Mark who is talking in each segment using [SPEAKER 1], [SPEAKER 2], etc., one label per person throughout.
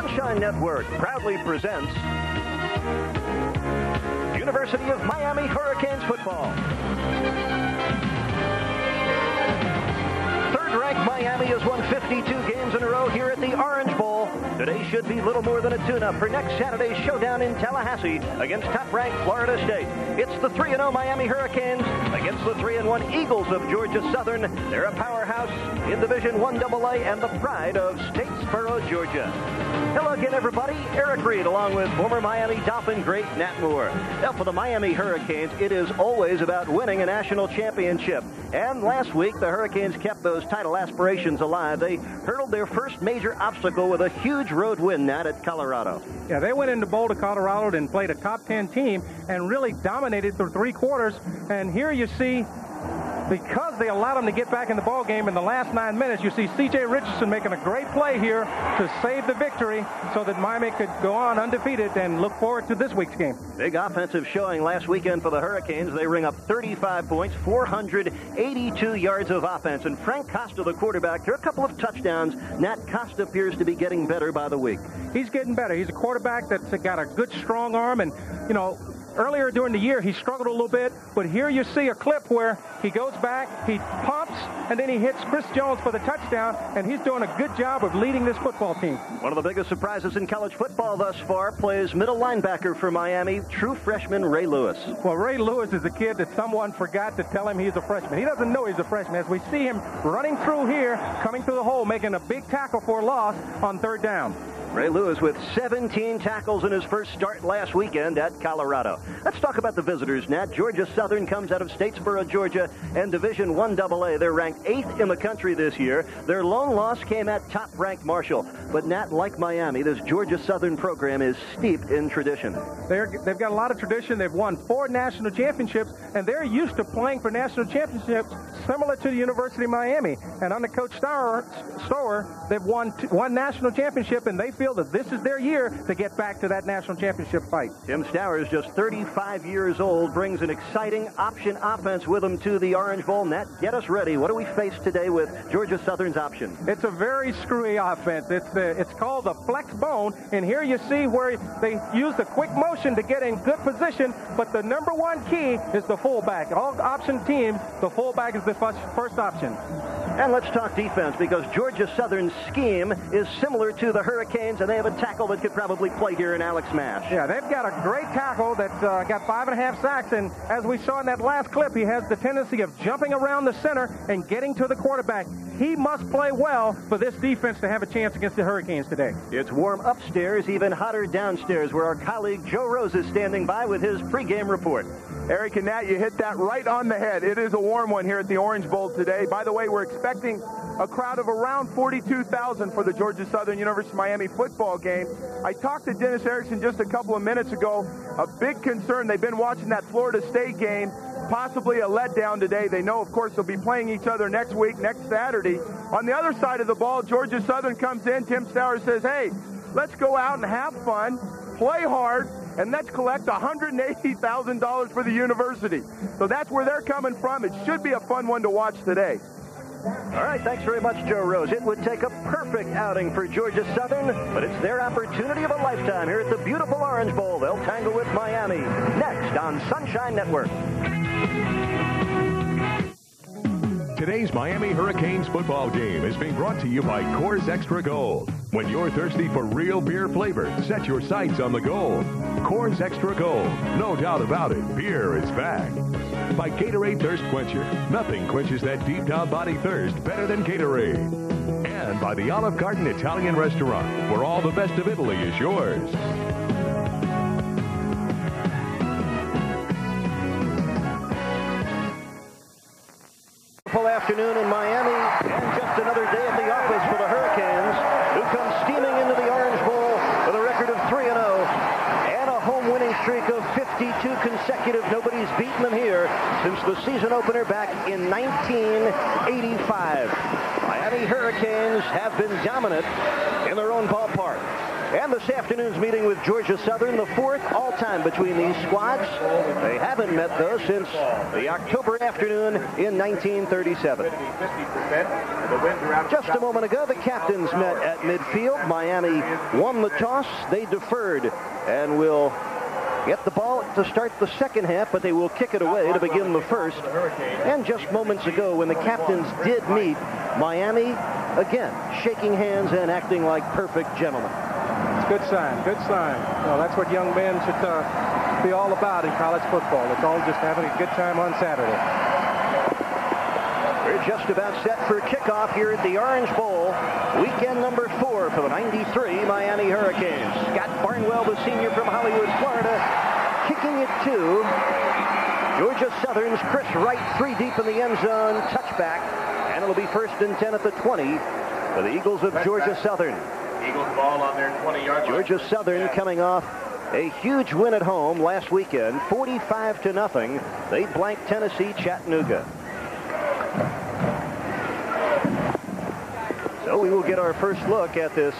[SPEAKER 1] Sunshine Network proudly presents University of Miami Hurricanes football. Third-ranked Miami has won 52 games in a row here at the Orange Bowl. Today should be little more than a tune-up for next Saturday's showdown in Tallahassee against top-ranked Florida State. It's the 3-0 Miami Hurricanes against the 3-1 Eagles of Georgia Southern. They're a powerhouse in Division 1 AA and the pride of Statesboro, Georgia. Hello again, everybody. Eric Reed, along with former Miami Dolphin great Nat Moore. Now, for the Miami Hurricanes, it is always about winning a national championship. And last week, the Hurricanes kept those title aspirations alive. They hurdled their first major obstacle with a huge road win, Nat, at Colorado.
[SPEAKER 2] Yeah, they went into Boulder, Colorado, and played a top 10 team and really dominated for three quarters. And here you see because they allowed them to get back in the ball game in the last nine minutes. You see C.J. Richardson making a great play here to save the victory so that Miami could go on undefeated and look forward to this week's game.
[SPEAKER 1] Big offensive showing last weekend for the Hurricanes. They ring up 35 points, 482 yards of offense. And Frank Costa, the quarterback, threw a couple of touchdowns. Nat Costa appears to be getting better by the week.
[SPEAKER 2] He's getting better. He's a quarterback that's got a good, strong arm. And, you know, earlier during the year, he struggled a little bit, but here you see a clip where he goes back, he pops, and then he hits Chris Jones for the touchdown, and he's doing a good job of leading this football team.
[SPEAKER 1] One of the biggest surprises in college football thus far plays middle linebacker for Miami, true freshman Ray Lewis.
[SPEAKER 2] Well, Ray Lewis is a kid that someone forgot to tell him he's a freshman. He doesn't know he's a freshman. As we see him running through here, coming through the hole, making a big tackle for a loss on third down.
[SPEAKER 1] Ray Lewis with 17 tackles in his first start last weekend at Colorado. Let's talk about the visitors, Nat. Georgia Southern comes out of Statesboro, Georgia, and Division 1 AA. They're ranked eighth in the country this year. Their lone loss came at top-ranked Marshall. But Nat, like Miami, this Georgia Southern program is steeped in tradition.
[SPEAKER 2] They're, they've got a lot of tradition. They've won four national championships, and they're used to playing for national championships similar to the University of Miami. And under Coach Stower, Stower they've won one national championship, and they feel that this is their year to get back to that national championship fight.
[SPEAKER 1] Tim Stowers, just 35 years old, brings an exciting option offense with him to the Orange Bowl. Nat, get us ready. What do we face today with Georgia Southern's option?
[SPEAKER 2] It's a very screwy offense. It's the it's called the flex bone, and here you see where they use the quick motion to get in good position. But the number one key is the fullback. All option teams, the fullback is the first, first option.
[SPEAKER 1] And let's talk defense because Georgia Southern's scheme is similar to the Hurricanes, and they have a tackle that could probably play here in Alex Mash.
[SPEAKER 2] Yeah, they've got a great tackle that uh, got five and a half sacks, and as we saw in that last clip, he has the tendency of jumping around the center and getting to the quarterback. He must play well for this defense to have a chance against the Hurricanes today.
[SPEAKER 1] It's warm upstairs, even hotter downstairs, where our colleague Joe Rose is standing by with his pregame report.
[SPEAKER 3] Eric and Nat, you hit that right on the head. It is a warm one here at the Orange Bowl today. By the way, we're expecting a crowd of around 42,000 for the Georgia Southern University Miami football game. I talked to Dennis Erickson just a couple of minutes ago. A big concern. They've been watching that Florida State game. Possibly a letdown today. They know, of course, they'll be playing each other next week, next Saturday. On the other side of the ball, Georgia Southern comes in. Tim Stowers says, hey, let's go out and have fun, play hard, and let's collect $180,000 for the university. So that's where they're coming from. It should be a fun one to watch today.
[SPEAKER 1] All right, thanks very much, Joe Rose. It would take a perfect outing for Georgia Southern, but it's their opportunity of a lifetime here at the beautiful Orange Bowl. They'll tangle with Miami next on Sunshine Network.
[SPEAKER 4] Today's Miami Hurricanes football game is being brought to you by Coors Extra Gold. When you're thirsty for real beer flavor, set your sights on the gold. Coors Extra Gold. No doubt about it, beer is back. By Gatorade Thirst Quencher. Nothing quenches that deep down body thirst better than Gatorade. And by the Olive Garden Italian Restaurant, where all the best of Italy is yours.
[SPEAKER 1] Afternoon in Miami, and just another day at the office for the Hurricanes, who come steaming into the Orange Bowl with a record of 3-0 and a home winning streak of 52 consecutive. Nobody's beaten them here since the season opener back in 1985. Miami Hurricanes have been dominant in their own ballpark. And this afternoon's meeting with Georgia Southern, the fourth all-time between these squads. They haven't met, though, since the October afternoon in 1937. Just a moment ago, the captains met at midfield. Miami won the toss. They deferred and will get the ball to start the second half, but they will kick it away to begin the first. And just moments ago, when the captains did meet, Miami, again, shaking hands and acting like perfect gentlemen.
[SPEAKER 2] It's a good sign, good sign. Well, that's what young men should uh, be all about in college football. It's all just having a good time on Saturday.
[SPEAKER 1] We're just about set for kickoff here at the Orange Bowl. Weekend number four for the 93 Miami Hurricanes. Scott Barnwell, the senior from Hollywood, Florida, kicking it to Georgia Southern's Chris Wright, three deep in the end zone, touchback. And it'll be first and 10 at the 20 for the Eagles of Georgia Southern.
[SPEAKER 5] Eagles ball on their 20-yard
[SPEAKER 1] Georgia Southern coming off a huge win at home last weekend, 45 to nothing. They blanked Tennessee Chattanooga. So we will get our first look at this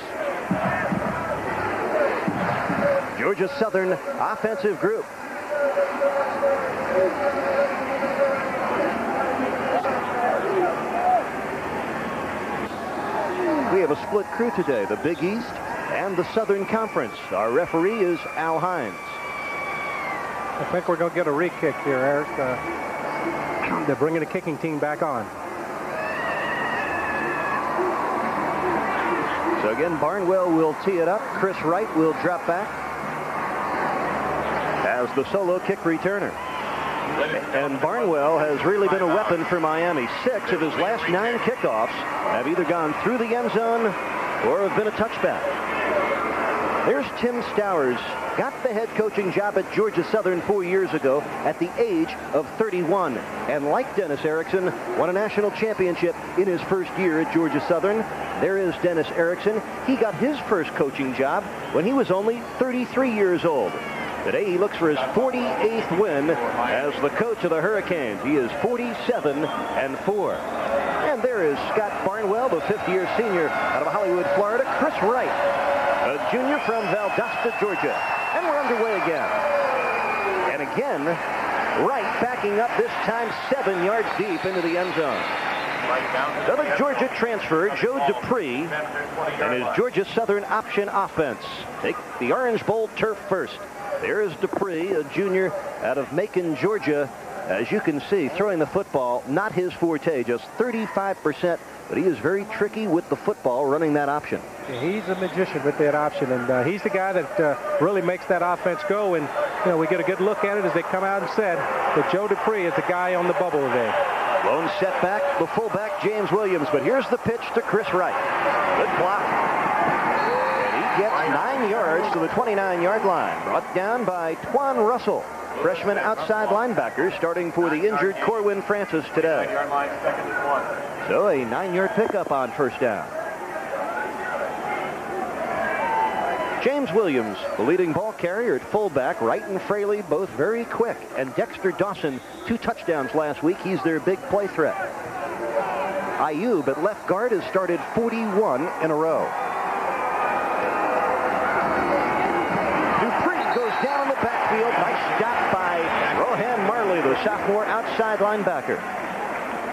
[SPEAKER 1] Georgia Southern offensive group. We have a split crew today, the Big East and the Southern Conference. Our referee is Al Hines.
[SPEAKER 2] I think we're going to get a re-kick here, Eric. Uh, they're bringing the kicking team back on.
[SPEAKER 1] So again, Barnwell will tee it up. Chris Wright will drop back as the solo kick returner. And Barnwell has really been a weapon for Miami. Six of his last nine kickoffs have either gone through the end zone or have been a touchback. There's Tim Stowers. Got the head coaching job at Georgia Southern four years ago at the age of 31. And like Dennis Erickson, won a national championship in his first year at Georgia Southern. There is Dennis Erickson. He got his first coaching job when he was only 33 years old. Today he looks for his 48th win as the coach of the Hurricanes. He is 47 and 4. And there is Scott Barnwell, the fifth-year senior out of Hollywood, Florida. Chris Wright, a junior from Valdosta, Georgia. And we're underway again. And again, Wright backing up this time seven yards deep into the end zone. Another Georgia transfer, Joe Dupree, and his Georgia Southern option offense. Take the Orange Bowl turf first. There is Dupree, a junior out of Macon, Georgia. As you can see, throwing the football, not his forte, just 35%, but he is very tricky with the football running that option.
[SPEAKER 2] He's a magician with that option, and uh, he's the guy that uh, really makes that offense go. And you know, we get a good look at it as they come out and said that Joe Dupree is the guy on the bubble today.
[SPEAKER 1] Lone setback, the fullback James Williams, but here's the pitch to Chris Wright. Good block. And he gets nine yards to the 29-yard line, brought down by Twan Russell, freshman outside linebacker, starting for the injured Corwin Francis today. So a nine-yard pickup on first down. James Williams, the leading ball carrier at fullback. Wright and Fraley, both very quick. And Dexter Dawson, two touchdowns last week. He's their big play threat. Ayub at left guard has started 41 in a row. Dupree goes down in the backfield. Nice stop by Rohan Marley, the sophomore outside linebacker.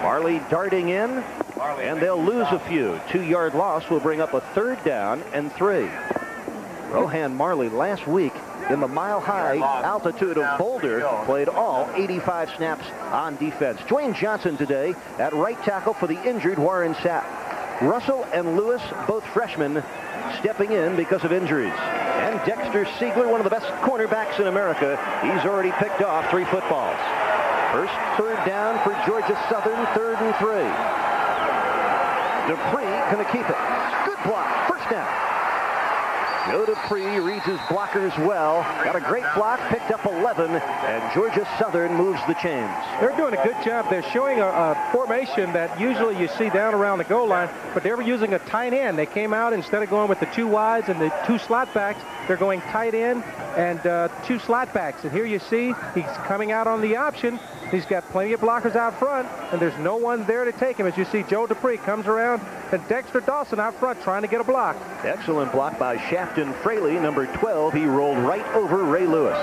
[SPEAKER 1] Marley darting in, and they'll lose a few. Two-yard loss will bring up a third down and three. Rohan Marley last week in the mile-high altitude of Boulder played all 85 snaps on defense. Dwayne Johnson today at right tackle for the injured Warren Sapp. Russell and Lewis, both freshmen, stepping in because of injuries. And Dexter Seigler, one of the best cornerbacks in America, he's already picked off three footballs. First third down for Georgia Southern, third and three. Dupree going to keep it. Good block, first down. Joe Dupree reads his blockers well. Got a great block, picked up 11, and Georgia Southern moves the chains.
[SPEAKER 2] They're doing a good job. They're showing a, a, formation that usually you see down around the goal line, but they were using a tight end. They came out instead of going with the two wides and the two slot backs, they're going tight end and uh, two slot backs. And here you see he's coming out on the option, He's got plenty of blockers out front, and there's no one there to take him. As you see, Joe Dupree comes around, and Dexter Dawson out front trying to get a block.
[SPEAKER 1] Excellent block by Shafton Fraley, number 12. He rolled right over Ray Lewis.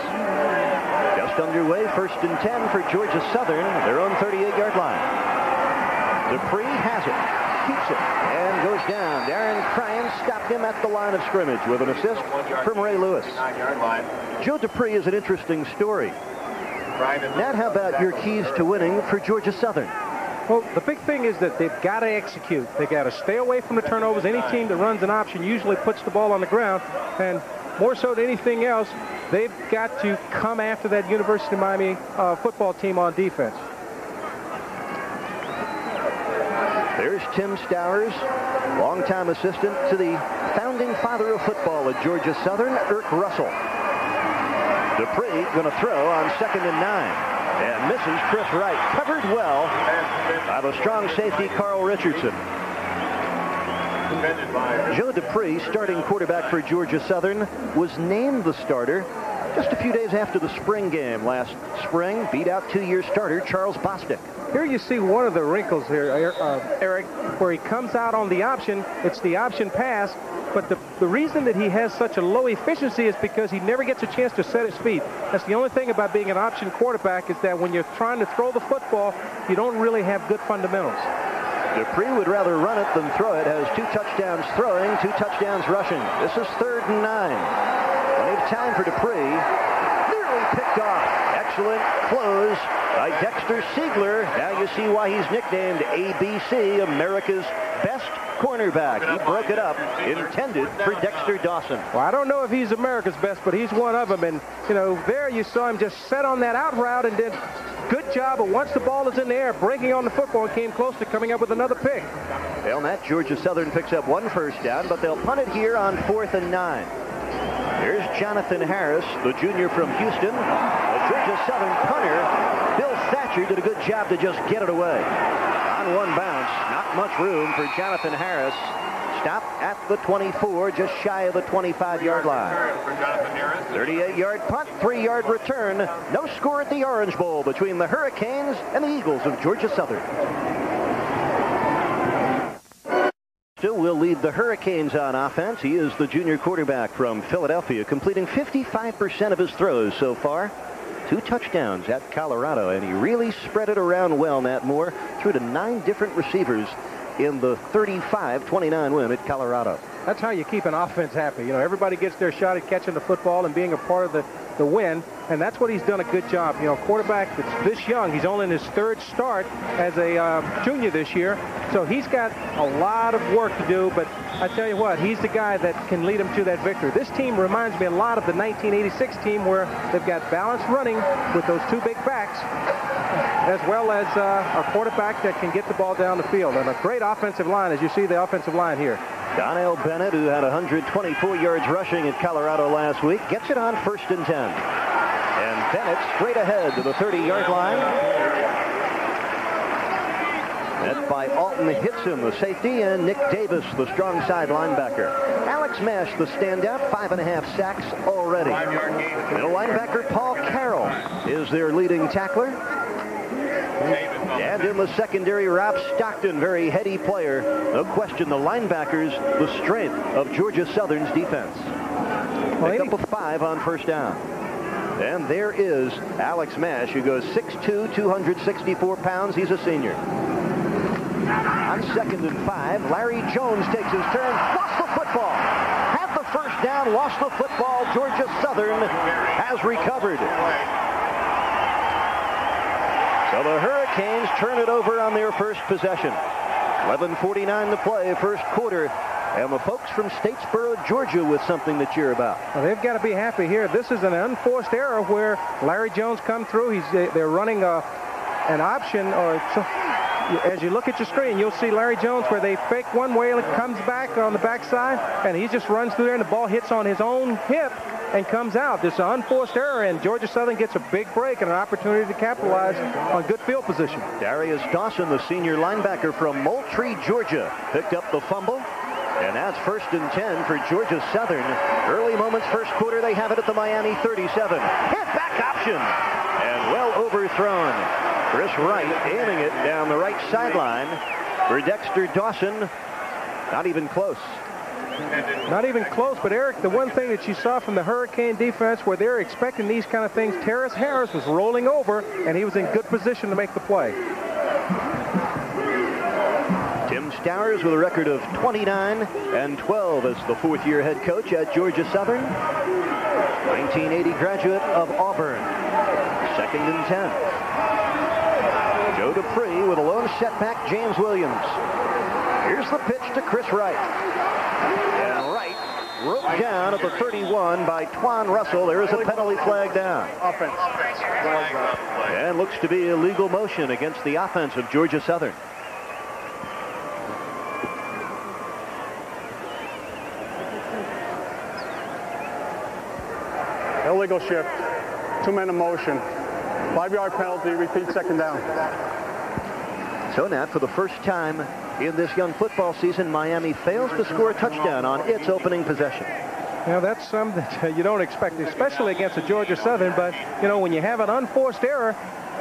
[SPEAKER 1] Just underway, first and 10 for Georgia Southern, their own 38-yard line. Dupree has it keeps it and goes down. Darren Krein stopped him at the line of scrimmage with an assist from Ray Lewis. Joe Dupree is an interesting story. Nat, how about your keys to winning for Georgia Southern?
[SPEAKER 2] Well, the big thing is that they've got to execute. They've got to stay away from the turnovers. Any team that runs an option usually puts the ball on the ground. And more so than anything else, they've got to come after that University of Miami uh, football team on defense.
[SPEAKER 1] There's Tim Stowers, longtime assistant to the founding father of football at Georgia Southern, Erk Russell. Dupree going to throw on second and nine. And misses Chris Wright. Covered well by the strong safety, Carl Richardson. Joe Dupree, starting quarterback for Georgia Southern, was named the starter just a few days after the spring game last spring. Beat out two-year starter Charles Bostic.
[SPEAKER 2] Here you see one of the wrinkles here, uh, Eric, where he comes out on the option. It's the option pass, but the, the reason that he has such a low efficiency is because he never gets a chance to set his feet. That's the only thing about being an option quarterback is that when you're trying to throw the football, you don't really have good fundamentals.
[SPEAKER 1] Dupree would rather run it than throw it. Has two touchdowns throwing, two touchdowns rushing. This is third and nine. Time for Dupree. Nearly picked off. Excellent close by Dexter Seigler. Now you see why he's nicknamed ABC, America's best cornerback. He broke it up, intended for Dexter Dawson.
[SPEAKER 2] Well, I don't know if he's America's best, but he's one of them. And, you know, there you saw him just set on that out route and did good job. But once the ball is in the air, breaking on the football and came close to coming up with another pick.
[SPEAKER 1] Well, Nat, Georgia Southern picks up one first down, but they'll punt it here on fourth and nine. Here's Jonathan Harris, the junior from Houston. The Georgia Southern punter Bill Thatcher did a good job to just get it away. On one bounce, much room for Jonathan Harris. Stop at the 24, just shy of the 25-yard line. 38-yard punt, three-yard return. No score at the Orange Bowl between the Hurricanes and the Eagles of Georgia Southern. Still will lead the Hurricanes on offense. He is the junior quarterback from Philadelphia, completing 55% of his throws so far two touchdowns at Colorado, and he really spread it around well, Nat Moore, through to nine different receivers in the 35-29 win at Colorado.
[SPEAKER 2] That's how you keep an offense happy. You know, everybody gets their shot at catching the football and being a part of the, the win, and that's what he's done a good job. You know, quarterback that's this young, he's only in his third start as a uh, junior this year, so he's got a lot of work to do, but I tell you what, he's the guy that can lead them to that victory. This team reminds me a lot of the 1986 team where they've got balanced running with those two big backs, as well as uh, a quarterback that can get the ball down the field. And a great offensive line, as you see the offensive line here.
[SPEAKER 1] Donnell Bennett, who had 124 yards rushing at Colorado last week, gets it on first and 10. And Bennett straight ahead to the 30-yard line. That's by Alton Hitson, the safety, and Nick Davis, the strong side linebacker. Alex Mash, the standout, five and a half sacks already. Middle linebacker Paul Carroll is their leading tackler. And in the secondary, Rob Stockton, very heady player. No question, the linebackers, the strength of Georgia Southern's defense. Pick up a five on first down. And there is Alex Mash, who goes 6'2", 264 pounds. He's a senior. On second and five, Larry Jones takes his turn, lost the football. Had the first down, lost the football. Georgia Southern has recovered. So the Hurricanes turn it over on their first possession. 11.49 to play, first quarter. And the folks from Statesboro, Georgia with something to cheer about.
[SPEAKER 2] Well, they've got to be happy here. This is an unforced error where Larry Jones come through. He's They're running a, an option or as you look at your screen, you'll see Larry Jones where they fake one way and comes back on the backside, and he just runs through there, and the ball hits on his own hip and comes out. This is an unforced error, and Georgia Southern gets a big break and an opportunity to capitalize on good field position.
[SPEAKER 1] Darius Dawson, the senior linebacker from Moultrie, Georgia, picked up the fumble. And that's first and 10 for Georgia Southern. Early moments, first quarter, they have it at the Miami 37. Hit back option. And well overthrown. Chris Wright aiming it down the right sideline for Dexter Dawson. Not even close.
[SPEAKER 2] Not even close, but Eric, the one thing that you saw from the Hurricane defense where they're expecting these kind of things, Terrace Harris was rolling over, and he was in good position to make the play.
[SPEAKER 1] Tim Stowers with a record of 29 and 12 as the fourth-year head coach at Georgia Southern. 1980 graduate of Auburn. Second and 10. Joe Dupree with a lone setback, James Williams. Here's the pitch to Chris Wright. And Wright roped down at the 31 by Twan Russell. There is a penalty flag down.
[SPEAKER 3] Offense.
[SPEAKER 1] And looks to be illegal motion against the offense of Georgia Southern.
[SPEAKER 6] Illegal shift. Two men in motion. Five-yard penalty. Repeat second down.
[SPEAKER 1] So Nat, for the first time in this young football season, Miami fails to score a touchdown on its opening possession.
[SPEAKER 2] Now, that's something that uh, you don't expect, especially against a Georgia Southern. But, you know, when you have an unforced error,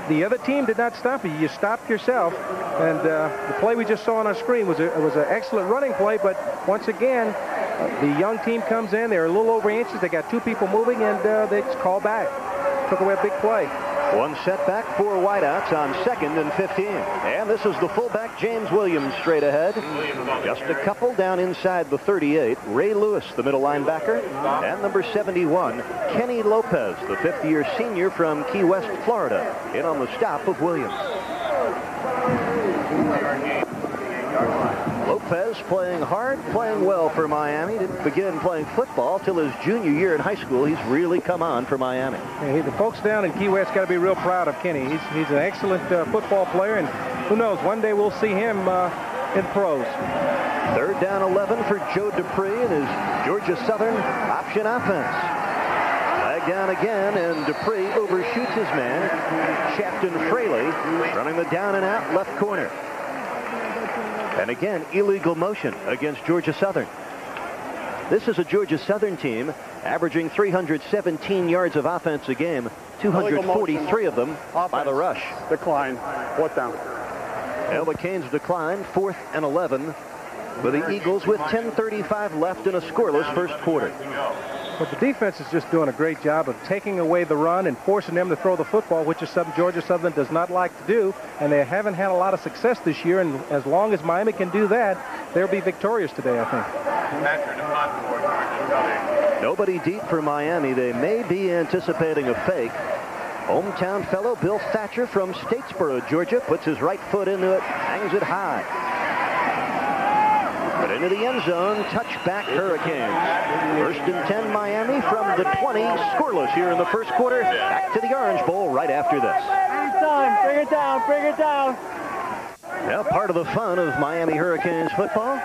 [SPEAKER 2] the other team did not stop you. You stopped yourself. And uh, the play we just saw on our screen was, a, was an excellent running play. But once again, uh, the young team comes in. They're a little over inches. They got two people moving, and uh, they just call back. Took away a big play.
[SPEAKER 1] One setback, four wideouts on second and 15. And this is the fullback, James Williams, straight ahead. Just a couple down inside the 38. Ray Lewis, the middle linebacker. And number 71, Kenny Lopez, the fifth-year senior from Key West, Florida, in on the stop of Williams. Lopez playing hard, playing well for Miami. Didn't begin playing football till his junior year in high school. He's really come on for Miami.
[SPEAKER 2] Hey, the folks down in Key West got to be real proud of Kenny. He's, he's an excellent uh, football player, and who knows, one day we'll see him uh, in pros.
[SPEAKER 1] Third down 11 for Joe Dupree and his Georgia Southern option offense. Down again, and Dupree overshoots his man, Shafton Fraley, running the down and out left corner. And again, illegal motion against Georgia Southern. This is a Georgia Southern team averaging 317 yards of offense a game, 243 of them by the rush.
[SPEAKER 6] Decline. Fourth down.
[SPEAKER 1] Well, the Canes decline, fourth and 11, with the Eagles with 10.35 left in a scoreless first quarter.
[SPEAKER 2] But the defense is just doing a great job of taking away the run and forcing them to throw the football, which is something Georgia Southern does not like to do. And they haven't had a lot of success this year. And as long as Miami can do that, they'll be victorious today, I think.
[SPEAKER 1] Nobody deep for Miami. They may be anticipating a fake. Hometown fellow Bill Thatcher from Statesboro, Georgia, puts his right foot into it, hangs it high. But into the end zone, touchback Hurricanes. First and 10 Miami from the 20, scoreless here in the first quarter. Back to the Orange Bowl right after this.
[SPEAKER 6] Time. Bring it down. Bring it down.
[SPEAKER 1] Now, part of the fun of Miami Hurricanes football,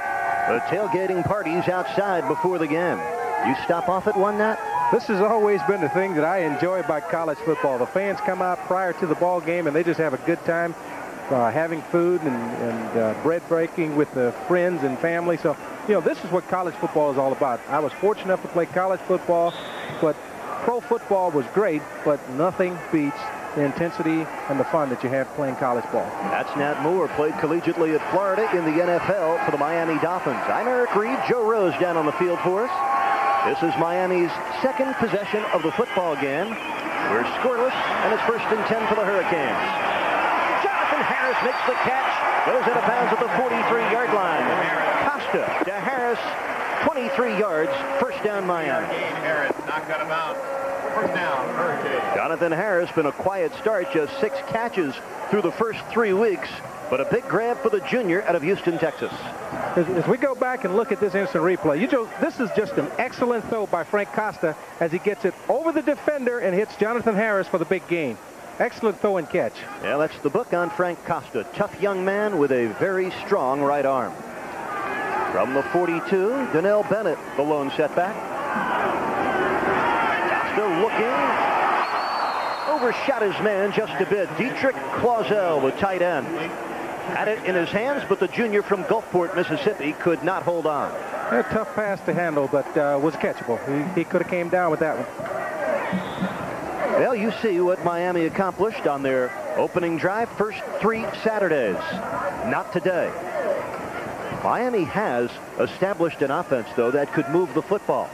[SPEAKER 1] the tailgating parties outside before the game. You stop off at one, Nat?
[SPEAKER 2] This has always been the thing that I enjoy about college football. The fans come out prior to the ball game and they just have a good time uh, having food and, and uh, bread breaking with the friends and family. So, you know, this is what college football is all about. I was fortunate enough to play college football, but pro football was great, but nothing beats the intensity and the fun that you have playing college ball.
[SPEAKER 1] That's Nat Moore, played collegiately at Florida in the NFL for the Miami Dolphins. I'm Eric Reed, Joe Rose down on the field for us. This is Miami's second possession of the football game. We're scoreless, and it's first and 10 for the Hurricanes. Makes the catch, goes out of bounds at the 43-yard line. Costa to Harris, 23 yards, first down Miami.
[SPEAKER 5] Harris knocked out of bounds. First down, Hurricane.
[SPEAKER 1] Jonathan Harris been a quiet start, just six catches through the first three weeks, but a big grab for the junior out of Houston, Texas.
[SPEAKER 2] As, as we go back and look at this instant replay, you just, this is just an excellent throw by Frank Costa as he gets it over the defender and hits Jonathan Harris for the big gain. Excellent throw and catch.
[SPEAKER 1] Yeah, that's the book on Frank Costa. Tough young man with a very strong right arm. From the 42, Donnell Bennett, the lone setback. Costa looking. Overshot his man just a bit. Dietrich Clausel, the tight end. Had it in his hands, but the junior from Gulfport, Mississippi, could not hold on.
[SPEAKER 2] A tough pass to handle, but uh, was catchable. He, he could have came down with that one.
[SPEAKER 1] Well, you see what Miami accomplished on their opening drive, first three Saturdays. Not today. Miami has established an offense, though, that could move the football.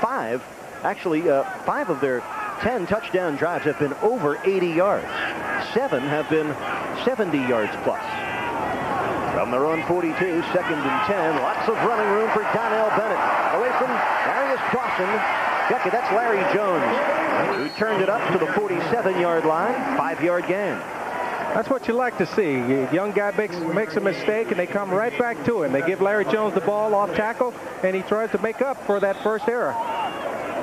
[SPEAKER 1] Five, actually, uh, five of their 10 touchdown drives have been over 80 yards. Seven have been 70 yards plus. From their own 42, second and 10. Lots of running room for Donnell Bennett. Away from Darius Dawson. Check it, that's Larry Jones, who turned it up to the 47-yard line. Five-yard gain.
[SPEAKER 2] That's what you like to see. A young guy makes makes a mistake, and they come right back to him. They give Larry Jones the ball off tackle, and he tries to make up for that first error.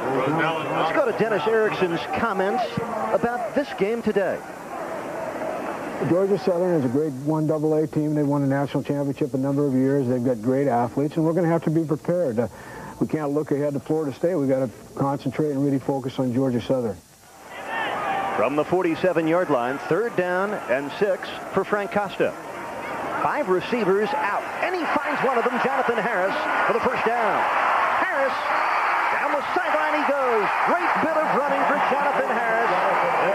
[SPEAKER 1] Let's go to Dennis Erickson's comments about this game today.
[SPEAKER 7] Georgia Southern is a great 1AA team. They won a national championship a number of years. They've got great athletes, and we're going to have to be prepared. Uh, we can't look ahead to Florida State. We've got to concentrate and really focus on Georgia Southern.
[SPEAKER 1] From the 47-yard line, third down and six for Frank Costa. Five receivers out, and he finds one of them, Jonathan Harris, for the first down. Harris, down the sideline he goes. Great bit of running for Jonathan Harris,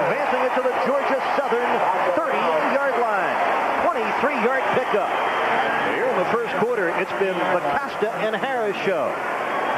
[SPEAKER 1] advancing it to the Georgia Southern 38-yard line. 23-yard pickup. Here in the first quarter, it's been the Costa and Harris show.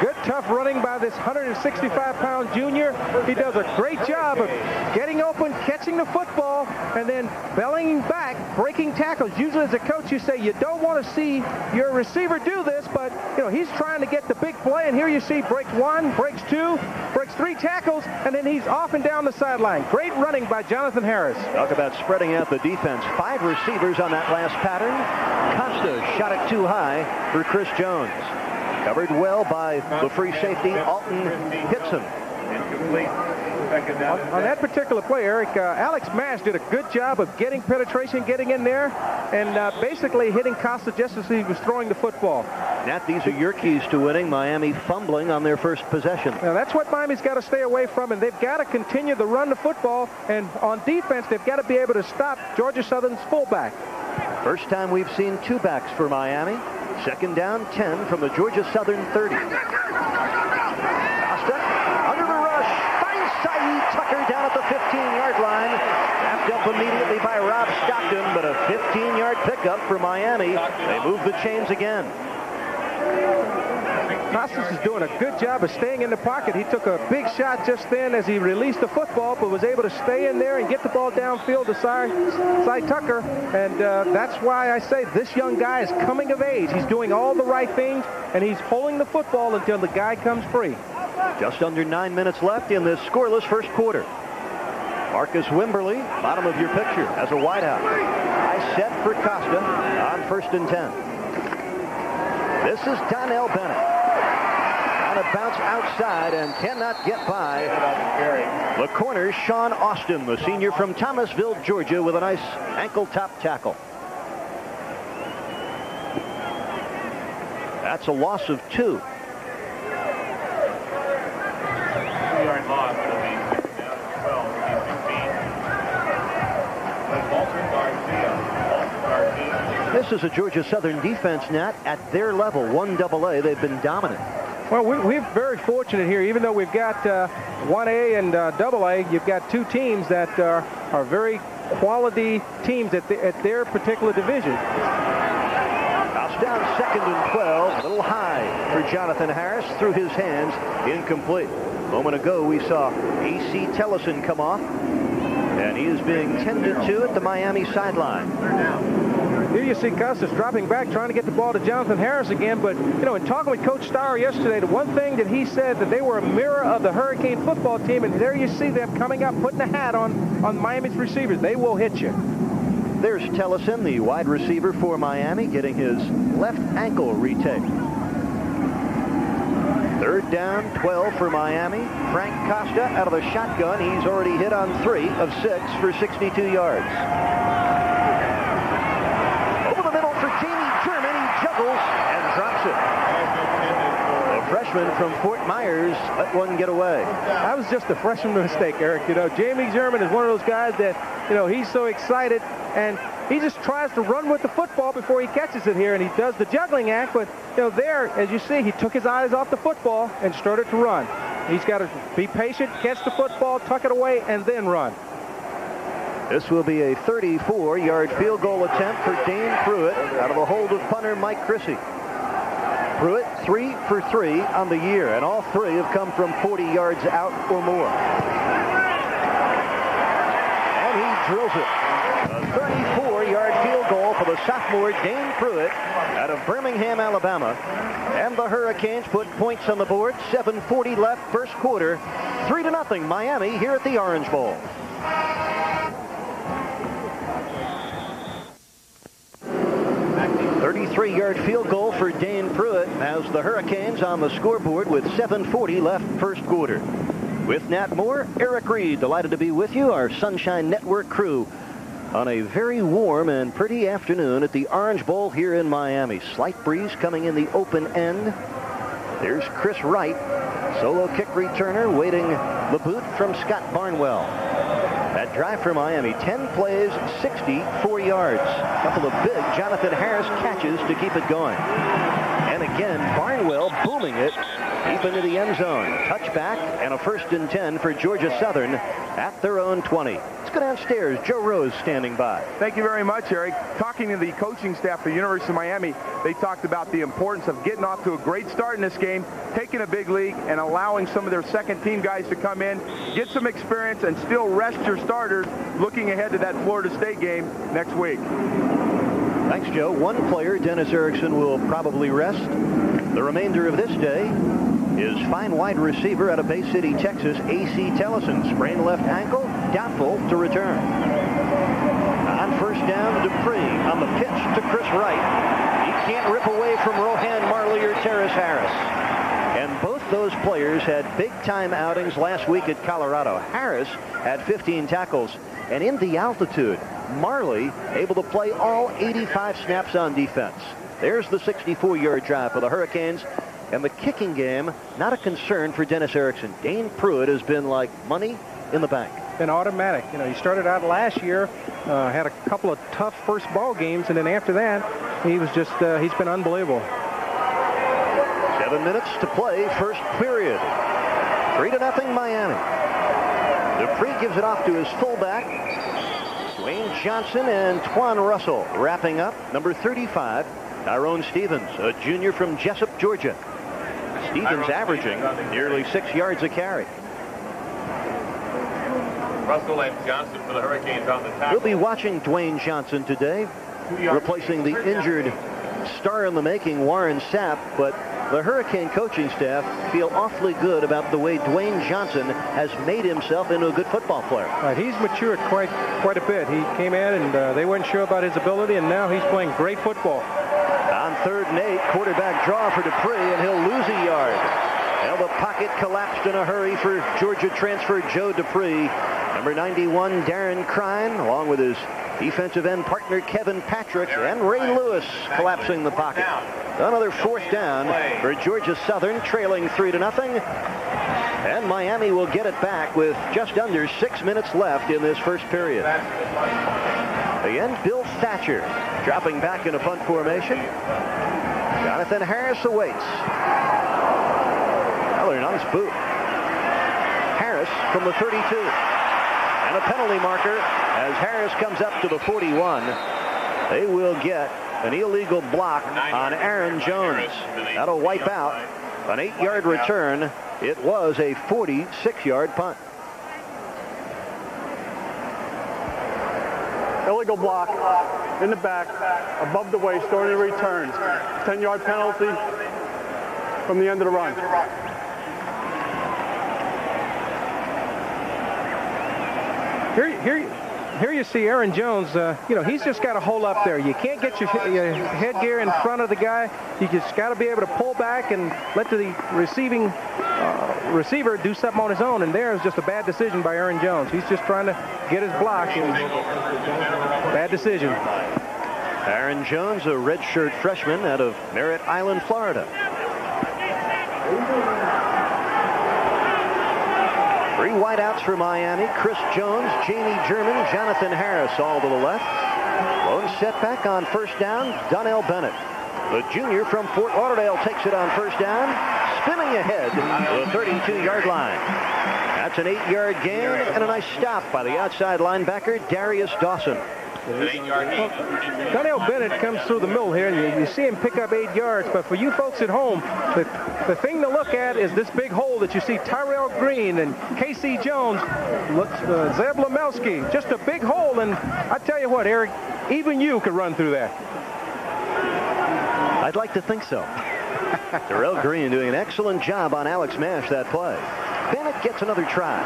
[SPEAKER 2] Good tough running by this 165-pound junior. He does a great job of getting open, catching the football, and then bellying back, breaking tackles. Usually as a coach you say you don't want to see your receiver do this, but you know he's trying to get the big play, and here you see breaks one, breaks two, breaks three tackles, and then he's off and down the sideline. Great running by Jonathan Harris.
[SPEAKER 1] Talk about spreading out the defense. Five receivers on that last pattern. Costa shot it too high for Chris Jones. Covered well by the free safety, Alton Hitson.
[SPEAKER 2] On, on, that particular play, Eric, uh, Alex Mash did a good job of getting penetration, getting in there, and uh, basically hitting Costa just as he was throwing the football.
[SPEAKER 1] Nat, these are your keys to winning. Miami fumbling on their first possession.
[SPEAKER 2] Now, that's what Miami's got to stay away from, and they've got to continue to run the football, and on defense, they've got to be able to stop Georgia Southern's fullback.
[SPEAKER 1] First time we've seen two backs for Miami. Second down, 10 from the Georgia Southern 30. Costa under the rush. Finds Saeed Tucker down at the 15-yard line. Wrapped up immediately by Rob Stockton, but a 15-yard pickup for Miami. They move the chains again.
[SPEAKER 2] Costas is doing a good job of staying in the pocket. He took a big shot just then as he released the football, but was able to stay in there and get the ball downfield to Cy, Cy Tucker. And uh, that's why I say this young guy is coming of age. He's doing all the right things, and he's holding the football until the guy comes free.
[SPEAKER 1] Just under nine minutes left in this scoreless first quarter. Marcus Wimberly, bottom of your picture, as a wideout. I set for Costa on first and 10. This is Donnell Bennett bounce outside and cannot get by the corner, Sean Austin, the senior from Thomasville, Georgia, with a nice ankle top tackle. That's a loss of two.
[SPEAKER 5] Two-yard loss. It'll be second down and 12. It'll be 16. That's Walter Garcia. Walter
[SPEAKER 1] This is a Georgia Southern defense, Nat, at their level, 1AA. They've been dominant.
[SPEAKER 2] Well, we, we're very fortunate here. Even though we've got uh, 1A and uh, AA, you've got two teams that uh, are very quality teams at, the, at their particular division.
[SPEAKER 1] Bounce down second and 12. A little high for Jonathan Harris. Through his hands. Incomplete. A moment ago, we saw A.C. Tellison come off. And he is being tended to at the Miami sideline.
[SPEAKER 2] Here you see Custis dropping back, trying to get the ball to Jonathan Harris again. But, you know, in talking with Coach Starr yesterday, the one thing that he said that they were a mirror of the Hurricane football team. And there you see them coming up, putting a hat on, on Miami's receivers. They will hit you.
[SPEAKER 1] There's Tellison, the wide receiver for Miami, getting his left ankle retaped. Third down, 12 for Miami. Frank Costa out of the shotgun. He's already hit on three of six for 62 yards. Over the middle for Jammi German. He juggles and drops it. A freshman from Fort Myers let one get away.
[SPEAKER 2] That was just a freshman mistake, Eric. You know, Jammi German is one of those guys that, you know, he's so excited and he just tries to run with the football before he catches it here, and he does the juggling act, but, you know, there, as you see, he took his eyes off the football and started to run. He's got to be patient, catch the football, tuck it away, and then run.
[SPEAKER 1] This will be a 34-yard field goal attempt for Dane Prewitt out of a hold of punter Mike Chrissy. Prewitt three for three on the year, and all three have come from 40 yards out or more. And he drills it. A 34-yard field goal for the sophomore Dane Prewitt out of Birmingham, Alabama. And the Hurricanes put points on the board. 7.40 left first quarter. 3 to nothing Miami here at the Orange Bowl. 33-yard field goal for Dane Prewitt as the Hurricanes on the scoreboard with 7.40 left first quarter. With Nat Moore, Eric Reed, delighted to be with you, our Sunshine Network crew on a very warm and pretty afternoon at the Orange Bowl here in Miami. Slight breeze coming in the open end. There's Chris Wright, solo kick returner, waiting the boot from Scott Barnwell. That drive for Miami, 10 plays, 64 yards. A couple of big Jonathan Harris catches to keep it going. And again, Barnwell booming it deep into the end zone. Touchback and a first and 10 for Georgia Southern at their own 20. Let's go downstairs. Joe Rose standing by.
[SPEAKER 3] Thank you very much, Eric. Talking to the coaching staff for the University of Miami, they talked about the importance of getting off to a great start in this game, taking a big lead, and allowing some of their second team guys to come in, get some experience, and still rest your starters looking ahead to that Florida State game next week.
[SPEAKER 1] Thanks, Joe. One player, Dennis Erickson, will probably rest. The remainder of this day is fine wide receiver out of Bay City, Texas, A.C. Tellison. Sprained left ankle, doubtful to return. On first down, Dupree on the pitch to Chris Wright. He can't rip away from Rohan Marley or Terrace Harris. And both those players had big-time outings last week at Colorado. Harris had 15 tackles. And in the altitude, Marley able to play all 85 snaps on defense. There's the 64-yard drive for the Hurricanes. And the kicking game, not a concern for Dennis Erickson. Dane Prewitt has been like money in the bank.
[SPEAKER 2] Been automatic. You know, he started out last year, uh, had a couple of tough first ball games, and then after that, he was just, uh, he's been unbelievable.
[SPEAKER 1] Seven minutes to play, first period. Three to nothing, Miami. Dupree gives it off to his fullback, Dwayne Johnson and Twan Russell wrapping up. Number 35, Tyrone Stevens, a junior from Jessup, Georgia. Stevens averaging nearly six yards a carry.
[SPEAKER 5] Russell and Johnson for the Hurricanes on the tackle.
[SPEAKER 1] We'll be watching Dwayne Johnson today, replacing the injured star in the making, Warren Sapp, but the Hurricane coaching staff feel awfully good about the way Dwayne Johnson has made himself into a good football player.
[SPEAKER 2] Right, he's matured quite quite a bit. He came in and uh, they weren't sure about his ability, and now he's playing great football.
[SPEAKER 1] Third and eight, quarterback draw for Dupree, and he'll lose a yard. Now the pocket collapsed in a hurry for Georgia transfer Joe Dupree. Number 91, Darren Krein, along with his defensive end partner Kevin Patrick and Ray Lewis collapsing the pocket. Another fourth down for Georgia Southern, trailing three to nothing. And Miami will get it back with just under six minutes left in this first period. Again, Bill Thatcher dropping back in a punt formation. Jonathan Harris awaits. Another nice boot. Harris from the 32. And a penalty marker as Harris comes up to the 41. They will get an illegal block on Aaron Jones. That'll wipe out an eight-yard return. It was a 46-yard punt.
[SPEAKER 6] Illegal block in the back, above the waist, during the return. 10-yard penalty from the end of the run.
[SPEAKER 2] Here, here, here you see Aaron Jones. Uh, you know, he's just got to hold up there. You can't get your, your headgear in front of the guy. You just got to be able to pull back and let the receiving uh, receiver do something on his own. And there is just a bad decision by Aaron Jones. He's just trying to get his block. And bad decision.
[SPEAKER 1] Aaron Jones, a redshirt freshman out of Merritt Island, Florida. Three wideouts for Miami. Chris Jones, Jammi German, Jonathan Harris all to the left. Lone setback on first down, Donnell Bennett. The junior from Fort Lauderdale takes it on first down. spinning ahead to the 32-yard line. That's an eight-yard gain and a nice stop by the outside linebacker, Darius Dawson.
[SPEAKER 2] Well, Donnell Bennett comes through the middle here, and you, you, see him pick up eight yards. But for you folks at home, the, the thing to look at is this big hole that you see Tyrell Green and Casey Jones, uh, Zev Lumelski, just a big hole. And I tell you what, Eric, even you could run through that.
[SPEAKER 1] I'd like to think so. Tyrell Green doing an excellent job on Alex Mash that play. Bennett gets another try.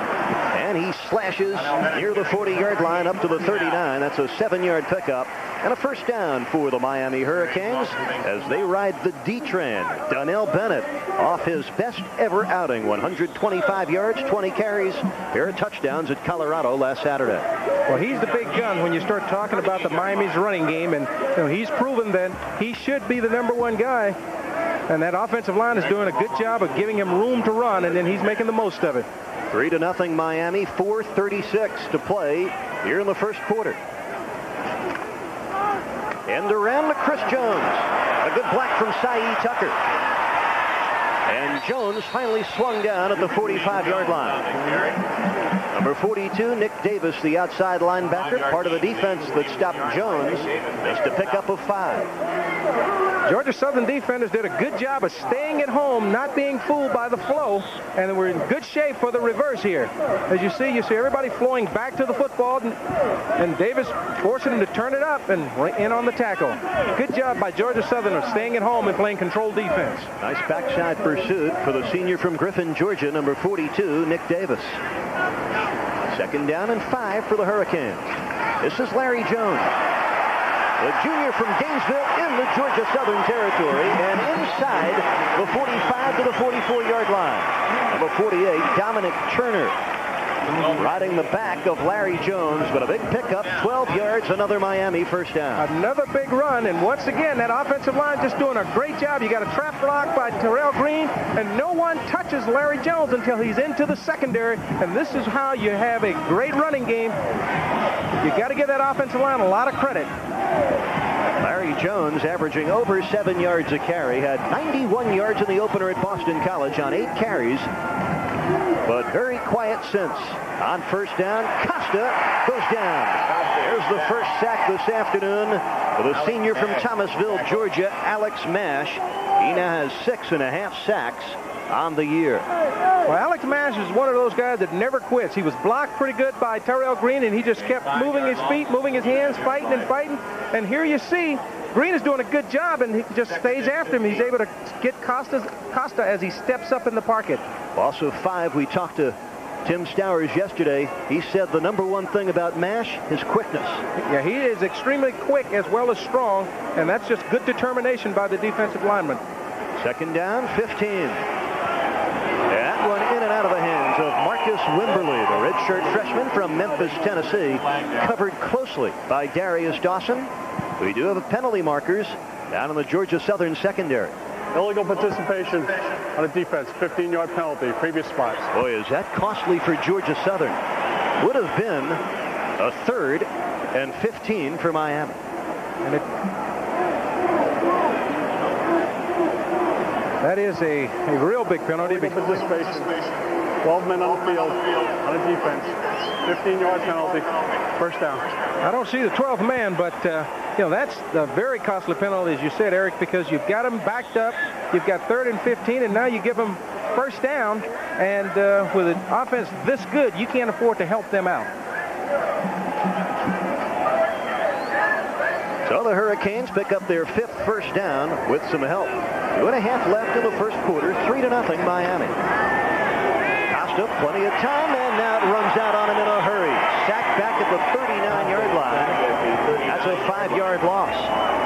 [SPEAKER 1] And he slashes near the 40-yard line up to the 39. That's a seven-yard pickup. And a first down for the Miami Hurricanes as they ride the D-Tran. Donnell Bennett off his best ever outing. 125 yards, 20 carries. Pair of touchdowns at Colorado last Saturday.
[SPEAKER 2] Well, he's the big gun when you start talking about the Miami's running game. And you know, he's proven that he should be the number one guy. And that offensive line is doing a good job of giving him room to run, and then he's making the most of it.
[SPEAKER 1] Three to nothing Miami, 4.36 to play here in the first quarter. And around to Chris Jones. A good block from Sy Tucker. And Jones finally swung down at the 45-yard line. Number 42, Nick Davis, the outside linebacker, part of the defense that stopped Jones, is to pick up a five.
[SPEAKER 2] Georgia Southern defenders did a good job of staying at home, not being fooled by the flow, and we're in good shape for the reverse here. As you see, you see everybody flowing back to the football, and, and Davis forcing him to turn it up and in on the tackle. Good job by Georgia Southern of staying at home and playing controlled defense.
[SPEAKER 1] Nice backside pursuit for the senior from Griffin, Georgia, number 42, Nick Davis. Second down and five for the Hurricanes. This is Larry Jones. The junior from Gainesville in the Georgia Southern territory and inside the 45 to the 44-yard line. Number 48, Dominic Turner. Riding the back of Larry Jones, but a big pickup, 12 yards, another Miami first down.
[SPEAKER 2] Another big run, and once again, that offensive line just doing a great job. You got a trap block by Terrell Green, and no one touches Larry Jones until he's into the secondary, and this is how you have a great running game. You got to give that offensive line a lot of credit.
[SPEAKER 1] Larry Jones averaging over seven yards a carry, had 91 yards in the opener at Boston College on eight carries, but very quiet since. On first down, Costa goes down. There's the first sack this afternoon for the senior from Thomasville, Georgia, Alex Mash. He now has six and a half sacks on the year.
[SPEAKER 2] Well, Alex Mash is one of those guys that never quits. He was blocked pretty good by Tyrell Green, and he just kept moving his feet, moving his hands, fighting and fighting. And here you see Green is doing a good job, and he just stays after him. He's able to get Costa, Costa as he steps up in the pocket.
[SPEAKER 1] Also five, we talked to Tim Stowers yesterday. He said the number one thing about Mash is quickness.
[SPEAKER 2] Yeah, he is extremely quick as well as strong, and that's just good determination by the defensive lineman.
[SPEAKER 1] Second down, 15. That one in and out of the hands of Marcus Wimberly, the redshirt freshman from Memphis, Tennessee, covered closely by Darius Dawson. We do have penalty markers down in the Georgia Southern secondary.
[SPEAKER 6] Illegal participation on a defense, 15-yard penalty, previous spots.
[SPEAKER 1] Boy, is that costly for Georgia Southern. Would have been a third and 15 for Miami.
[SPEAKER 2] And it, that is a, a real big penalty.
[SPEAKER 6] Illegal participation, 12 men on the field on a defense, 15-yard penalty, first down.
[SPEAKER 2] I don't see the 12th man, but uh, you know that's a very costly penalty, as you said, Eric, because you've got them backed up, you've got third and 15, and now you give them first down, and uh, with an offense this good, you can't afford to help them out.
[SPEAKER 1] So the Hurricanes pick up their fifth first down with some help. Two and a half left in the first quarter, three to nothing Miami. Plenty of time, and now it runs out on him in a hurry. Sacked back at the 39-yard line. That's a five-yard loss.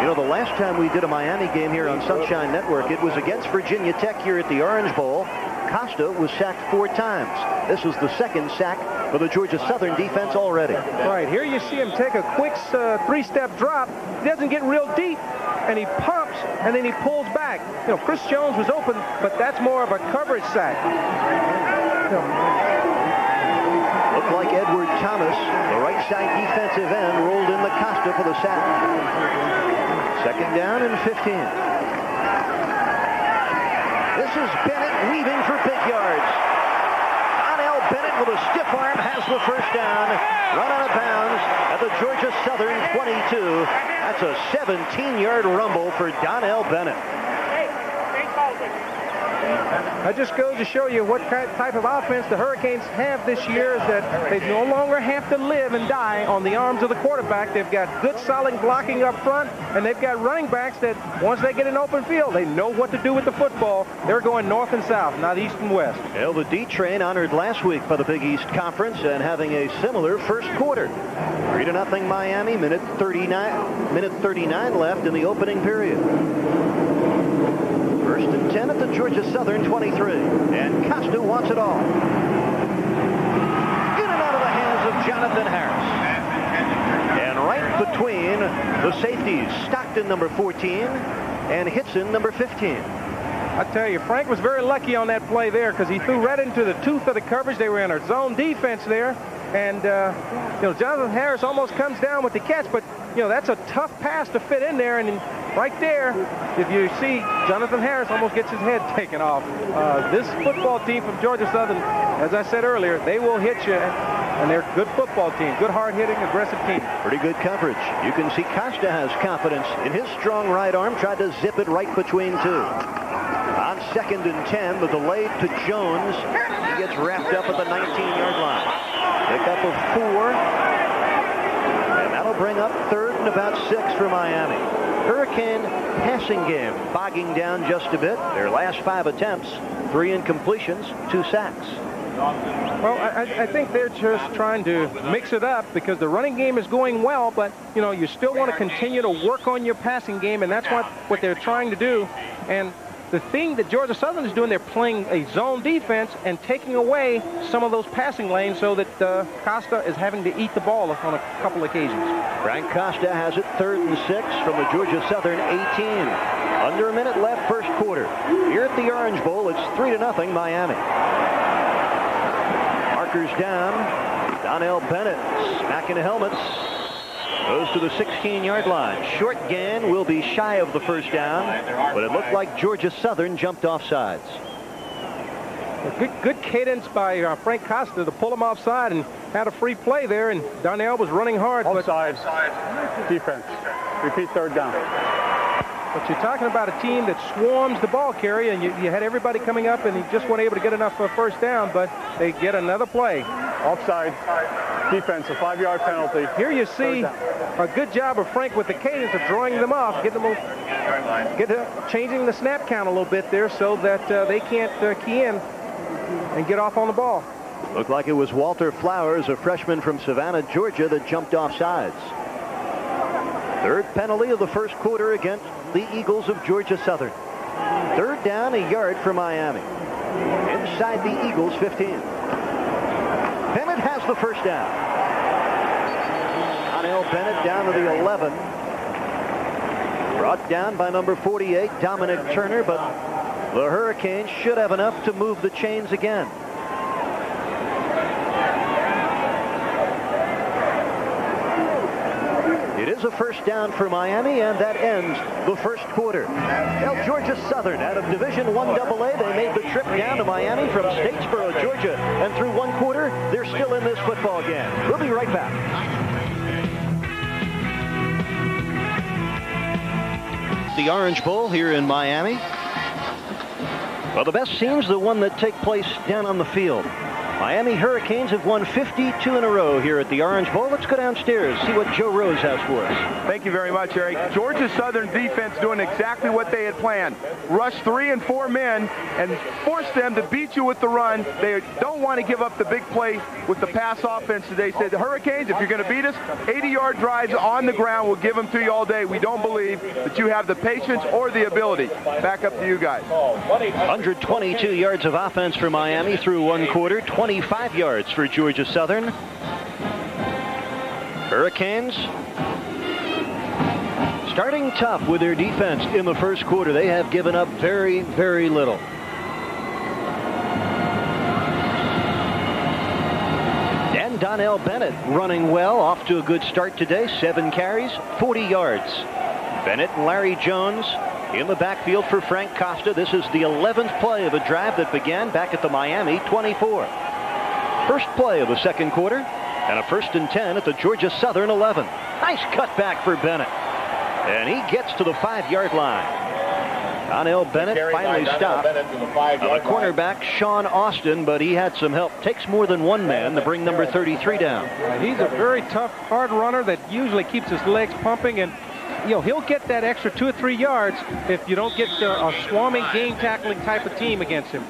[SPEAKER 1] You know, the last time we did a Miami game here on Sunshine Network, it was against Virginia Tech here at the Orange Bowl. Costa was sacked four times. This was the second sack for the Georgia Southern defense already.
[SPEAKER 2] Right, here you see him take a quick uh, three-step drop. He doesn't get real deep, and he pumps, and then he pulls back. You know, Chris Jones was open, but that's more of a coverage sack.
[SPEAKER 1] Looked like Edward Thomas, the right side defensive end, rolled in the Costa for the sack. Second down and 15. This is Bennett weaving for big yards. Donnell Bennett with a stiff arm has the first down. Run out of bounds at the Georgia Southern 22. That's a 17-yard rumble for Donnell Bennett.
[SPEAKER 2] That just goes to show you what type of offense the Hurricanes have this year is that they no longer have to live and die on the arms of the quarterback. They've got good, solid blocking up front, and they've got running backs that once they get an open field, they know what to do with the football. They're going north and south, not east and west.
[SPEAKER 1] Well, the D train honored last week by the Big East Conference and having a similar first quarter. 3 to nothing Miami, minute 39, minute 39 left in the opening period. First and 10 at the Georgia Southern 23. And Costa wants it all. In and out of the hands of Jonathan Harris. And right between the safeties, Stockton, number 14, and Hitson, number 15.
[SPEAKER 2] I tell you, Frank was very lucky on that play there because he threw right into the tooth of the coverage. They were in a zone defense there. And, uh, you know, Jonathan Harris almost comes down with the catch, but, you know, that's a tough pass to fit in there. And right there, if you see, Jonathan Harris almost gets his head taken off. Uh, this football team from Georgia Southern, as I said earlier, they will hit you. And they're a good football team, good hard-hitting, aggressive team.
[SPEAKER 1] Pretty good coverage. You can see Costa has confidence in his strong right arm, tried to zip it right between two. On second and 10, the delay to Jones. He gets wrapped up at the 19-yard line. Pickup of four. And that'll bring up third and about six for Miami. Hurricane passing game bogging down just a bit. Their last five attempts, three incompletions, two sacks.
[SPEAKER 2] Well, I, I, think they're just trying to mix it up because the running game is going well, but, you know, you still want to continue to work on your passing game, and that's what, what they're trying to do. And the thing that Georgia Southern is doing, they're playing a zone defense and taking away some of those passing lanes so that uh, Costa is having to eat the ball on a couple occasions.
[SPEAKER 1] Frank Costa has it third and six from the Georgia Southern 18. Under a minute left first quarter. Here at the Orange Bowl, it's 3 to nothing Miami. Markers down. Donnell Bennett smacking the helmets. Goes to the 16-yard line. Short gain will be shy of the first down, but it looked like Georgia Southern jumped off sides.
[SPEAKER 2] Good, good cadence by uh, Frank Costa to pull him offside and had a free play there, and Donnell was running hard.
[SPEAKER 6] Offside. Defense. Repeat third down.
[SPEAKER 2] But you're talking about a team that swarms the ball carrier, and you, you had everybody coming up, and he just weren't able to get enough for a first down, but they get another play.
[SPEAKER 6] Offside. Defense, a five-yard penalty.
[SPEAKER 2] Here you see a good job of Frank with the cadence of drawing them off, getting them, get, changing the snap count a little bit there so that uh, they can't uh, key in and get off on the ball.
[SPEAKER 1] Looked like it was Walter Flowers, a freshman from Savannah, Georgia, that jumped off sides. Third penalty of the first quarter against the Eagles of Georgia Southern. Third down, a yard for Miami. Inside the Eagles 15. Bennett has the first down. Donnell Bennett down to the 11. Brought down by number 48, Dominic Turner, but the Hurricanes should have enough to move the chains again. It is a first down for Miami, and that ends the first quarter. Well, Georgia Southern out of Division One AA, they made the trip down to Miami from Statesboro, Georgia, and through one quarter, they're still in this football game. We'll be right back. The Orange Bowl here in Miami. Well, the best scene's the one that take place down on the field. Miami Hurricanes have won 52 in a row here at the Orange Bowl. Let's go downstairs, see what Joe Rose has for us.
[SPEAKER 3] Thank you very much, Eric. Georgia Southern defense doing exactly what they had planned. Rush three and four men and force them to beat you with the run. They don't want to give up the big play with the pass offense today. Said the Hurricanes, if you're going to beat us, 80-yard drives on the ground, we'll give them to you all day. We don't believe that you have the patience or the ability. Back up to you guys.
[SPEAKER 1] 122 yards of offense for Miami through one quarter. 25 yards for Georgia Southern. Hurricanes starting tough with their defense in the first quarter. They have given up very, very little. And Donnell Bennett running well, off to a good start today. Seven carries, 40 yards. Bennett and Larry Jones in the backfield for Frank Costa. This is the 11th play of a drive that began back at the Miami 24. First play of the second quarter and a first and 10 at the Georgia Southern 11. Nice cutback for Bennett. And he gets to the five-yard line. Donnell Bennett finally stopped. Bennett the, the cornerback, Sean Austin, but he had some help. Takes more than one man to bring number 33 down.
[SPEAKER 2] He's a very tough, hard runner that usually keeps his legs pumping, and you know, he'll get that extra two or three yards if you don't get a, a swarming, game tackling type of team against him.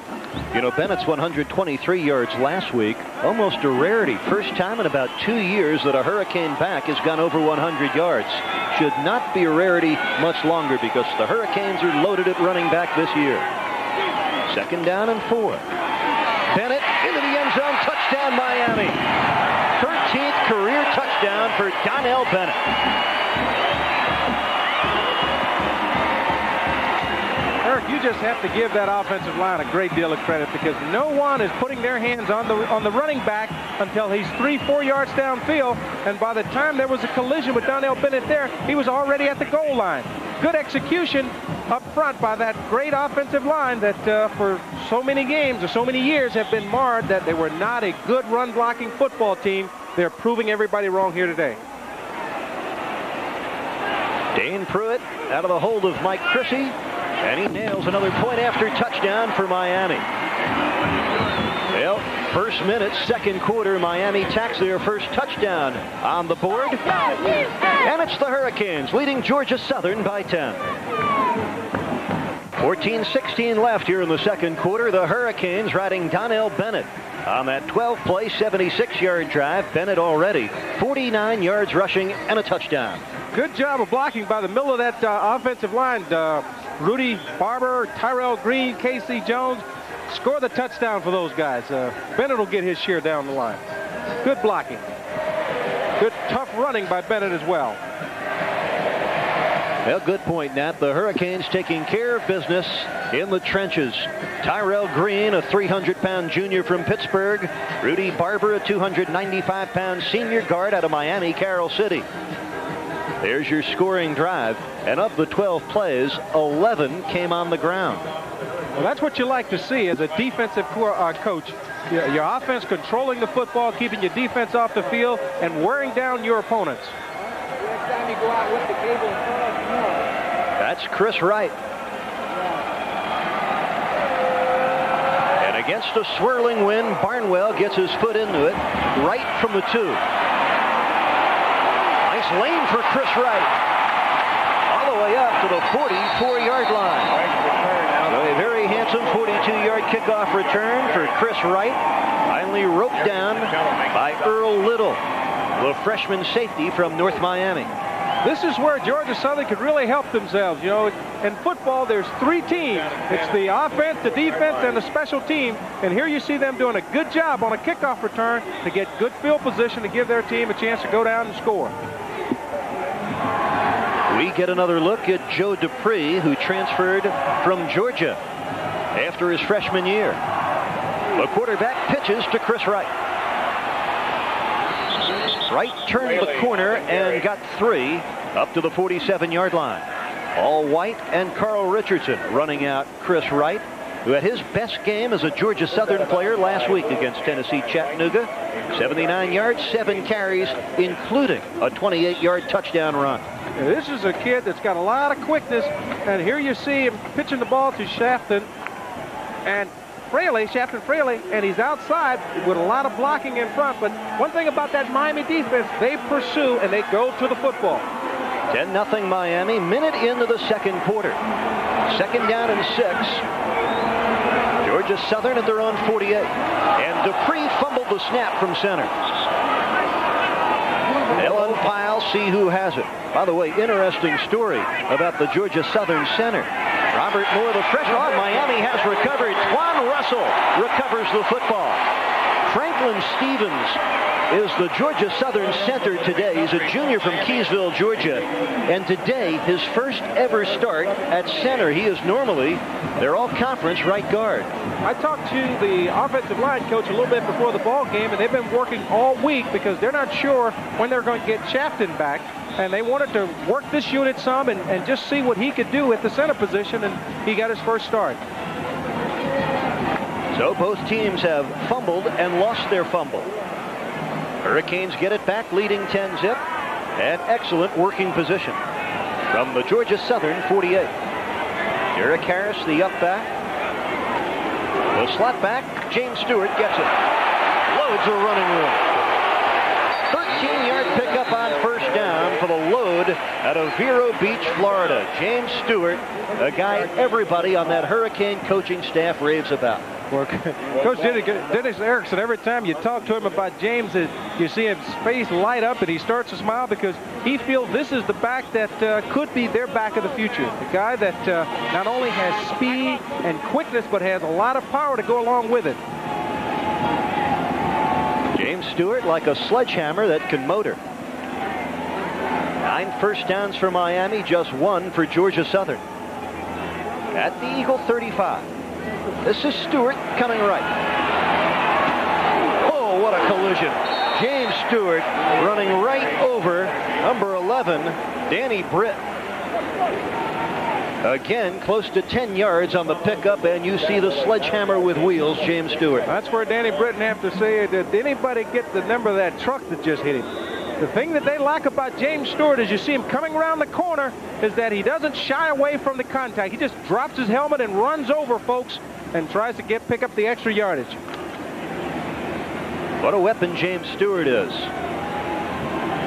[SPEAKER 1] You know, Bennett's 123 yards last week, almost a rarity. First time in about two years that a Hurricane back has gone over 100 yards. Should not be a rarity much longer because the Hurricanes are loaded at running back this year. Second down and four. Bennett into the end zone, touchdown Miami. 13th career touchdown for Donnell Bennett.
[SPEAKER 2] You just have to give that offensive line a great deal of credit because no one is putting their hands on the on the running back until he's three, four yards downfield. And by the time there was a collision with Donnell Bennett there, he was already at the goal line. Good execution up front by that great offensive line that uh, for so many games or so many years have been marred that they were not a good run blocking football team. They're proving everybody wrong here today.
[SPEAKER 1] Dane Prewitt out of the hold of Mike Chrissy. And he nails another point after touchdown for Miami. Well, first minute, second quarter, Miami tacks their first touchdown on the board. And it's the Hurricanes leading Georgia Southern by 10. 14-16 left here in the second quarter. The Hurricanes riding Donnell Bennett on that 12-play, 76-yard drive. Bennett already 49 yards rushing and a touchdown.
[SPEAKER 2] Good job of blocking by the middle of that uh, offensive line. Uh, Rudy Barber, Tyrell Green, Casey Jones score the touchdown for those guys. Uh, Bennett will get his share down the line. Good blocking. Good tough running by Bennett as well.
[SPEAKER 1] Well, good point, Nat. The Hurricanes taking care of business in the trenches. Tyrell Green, a 300-pound junior from Pittsburgh. Rudy Barber, a 295-pound senior guard out of Miami, Carol City. There's your scoring drive. And of the 12 plays, 11 came on the ground.
[SPEAKER 2] Well, that's what you like to see as a defensive uh, coach. Your offense controlling the football, keeping your defense off the field, and wearing down your opponents.
[SPEAKER 1] That's Chris Wright. And against a swirling wind, Barnwell gets his foot into it, right from the two. Lane for Chris Wright All the way up to the 44-yard line. So a very handsome 42-yard kickoff return for Chris Wright. Finally roped down by Earl Little, the freshman safety from North Miami.
[SPEAKER 2] This is where Georgia Southern could really help themselves. You know, in football, there's three teams. It's the offense, the defense, and the special team. And here you see them doing a good job on a kickoff return to get good field position to give their team a chance to go down and score.
[SPEAKER 1] We get another look at Joe Dupree, who transferred from Georgia after his freshman year. The quarterback pitches to Chris Wright. Wright turned the corner and got three up to the 47-yard line. All White and Carl Richardson running out Chris Wright, who had his best game as a Georgia Southern player last week against Tennessee Chattanooga. 79 yards, seven carries, including a 28-yard touchdown run.
[SPEAKER 2] This is a kid that's got a lot of quickness, and here you see him pitching the ball to Shafton, and Fraley, Shafton Fraley, and he's outside with a lot of blocking in front. But one thing about that Miami defense, they pursue and they go to the football.
[SPEAKER 1] 10 nothing Miami, minute into the second quarter. Second down and six. Georgia Southern at their own 48. And Dupree fumbled the snap from center. Pyle, see who has it. By the way, interesting story about the Georgia Southern center. Robert Moore, the freshman. Oh, Miami has recovered. Twan Russell recovers the football. Franklin Stevens is the Georgia Southern center today. He's a junior from Keysville, Georgia. And today, his first ever start at center. He is normally their all-conference right guard.
[SPEAKER 2] I talked to the offensive line coach a little bit before the ball game, and they've been working all week because they're not sure when they're going to get Chafton back. And they wanted to work this unit some and, and just see what he could do at the center position, and he got his first start.
[SPEAKER 1] So both teams have fumbled and lost their fumble. Hurricanes get it back, leading 10 zip. And excellent working position from the Georgia Southern 48. Derek Harris, the up back. The slot back, James Stewart gets it. Loads a running room. 13-yard pickup on first down for the load out of Vero Beach, Florida. James Stewart, a guy everybody on that Hurricane coaching staff raves about.
[SPEAKER 2] Well, Coach Dennis Erickson, every time you talk to him about James, you see his face light up and he starts to smile because he feels this is the back that uh, could be their back of the future. The guy that uh, not only has speed and quickness, but has a lot of power to go along with it.
[SPEAKER 1] James Stewart like a sledgehammer that can motor. Nine first downs for Miami, just one for Georgia Southern. At the Eagle 35. This is Stewart coming right. Oh, what a collision. James Stewart running right over number 11, Danny Britt. Again, close to 10 yards on the pickup, and you see the sledgehammer with wheels, James Stewart.
[SPEAKER 2] That's where Danny Britton have to say, did anybody get the number of that truck that just hit him? The thing that they like about James Stewart as you see him coming around the corner is that he doesn't shy away from the contact. He just drops his helmet and runs over folks and tries to get pick up the extra yardage.
[SPEAKER 1] What a weapon James Stewart is.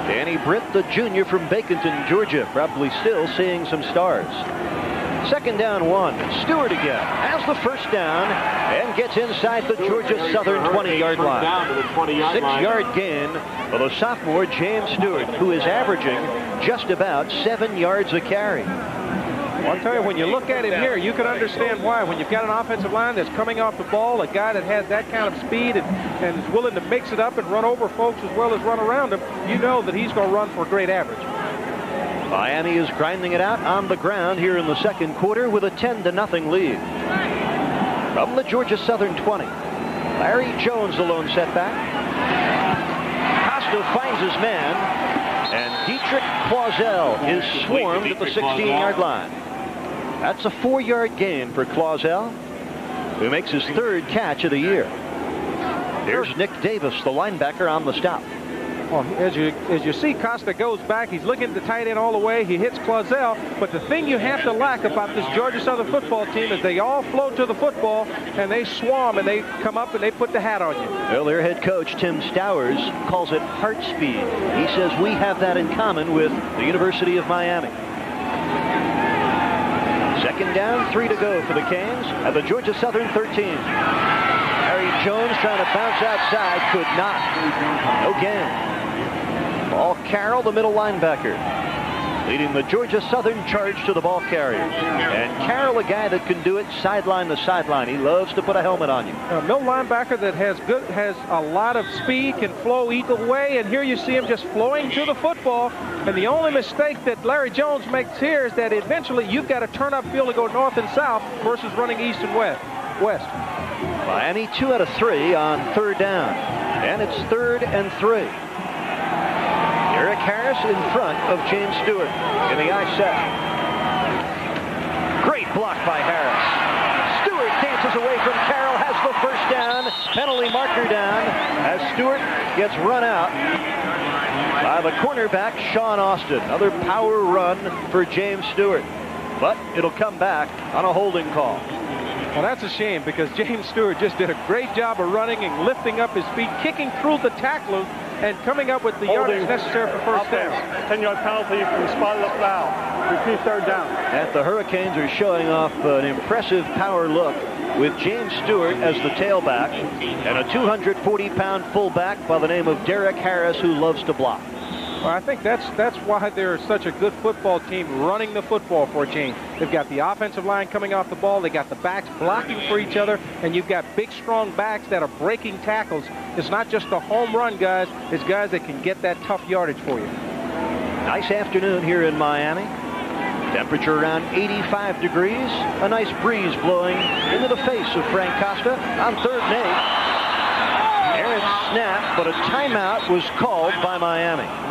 [SPEAKER 1] Danny Britt, the junior from Baconton, Georgia, probably still seeing some stars. Second down one. Stewart again has the first down and gets inside the Georgia Southern 20-yard line. Six-yard gain for the sophomore James Stewart, who is averaging just about seven yards a carry.
[SPEAKER 2] Well, I'll tell you, when you look at him here, you can understand why. When you've got an offensive line that's coming off the ball, a guy that has that kind of speed and, and is willing to mix it up and run over folks as well as run around them, you know that he's going to run for a great average.
[SPEAKER 1] Miami is grinding it out on the ground here in the second quarter with a 10 to nothing lead. From the Georgia Southern 20, Larry Jones the lone setback. Costa finds his man, and Dietrich Clausel is swarmed at the 16-yard line. That's a four-yard gain for Clausel, who makes his third catch of the year. Here's Nick Davis, the linebacker, on the stop.
[SPEAKER 2] Well, as you as you see, Costa goes back. He's looking at the tight end all the way. He hits Clausel. But the thing you have to like about this Georgia Southern football team is they all flow to the football and they swarm and they come up and they put the hat on you.
[SPEAKER 1] Well, their head coach Tim Stowers calls it heart speed. He says we have that in common with the University of Miami. Second down, three to go for the Canes at the Georgia Southern 13. Harry Jones trying to bounce outside, could not. No gain. Paul Carroll, the middle linebacker, leading the Georgia Southern charge to the ball carrier. And Carroll, a guy that can do it sideline to sideline. He loves to put a helmet on you.
[SPEAKER 2] A middle linebacker that has good, has a lot of speed, can flow either way. And here you see him just flowing to the football. And the only mistake that Larry Jones makes here is that eventually you've got to turn upfield and go north and south versus running east and west. West.
[SPEAKER 1] Miami two out of three on third down. And it's third and three. Eric Harris in front of James Stewart in the I set. Great block by Harris. Stewart dances away from Carroll, has the first down, penalty marker down as Stewart gets run out by the cornerback, Sean Austin. Another power run for James Stewart. But it'll come back on a holding call.
[SPEAKER 2] Well, that's a shame because James Stewart just did a great job of running and lifting up his feet, kicking through the tacklers, and coming up with the
[SPEAKER 6] Holding.
[SPEAKER 2] yardage necessary for first down.
[SPEAKER 6] 10-yard penalty from spotted up foul. Repeat third down.
[SPEAKER 1] And the Hurricanes are showing off an impressive power look with James Stewart as the tailback and a 240-pound fullback by the name of Derek Harris who loves to block.
[SPEAKER 2] Well, I think that's that's why they're such a good football team running the football for a change. They've got the offensive line coming off the ball. They got the backs blocking for each other, and you've got big, strong backs that are breaking tackles. It's not just the home run guys. It's guys that can get that tough yardage for you.
[SPEAKER 1] Nice afternoon here in Miami. Temperature around 85 degrees. A nice breeze blowing into the face of Frank Costa on third and eight. Aaron snap, but a timeout was called by Miami.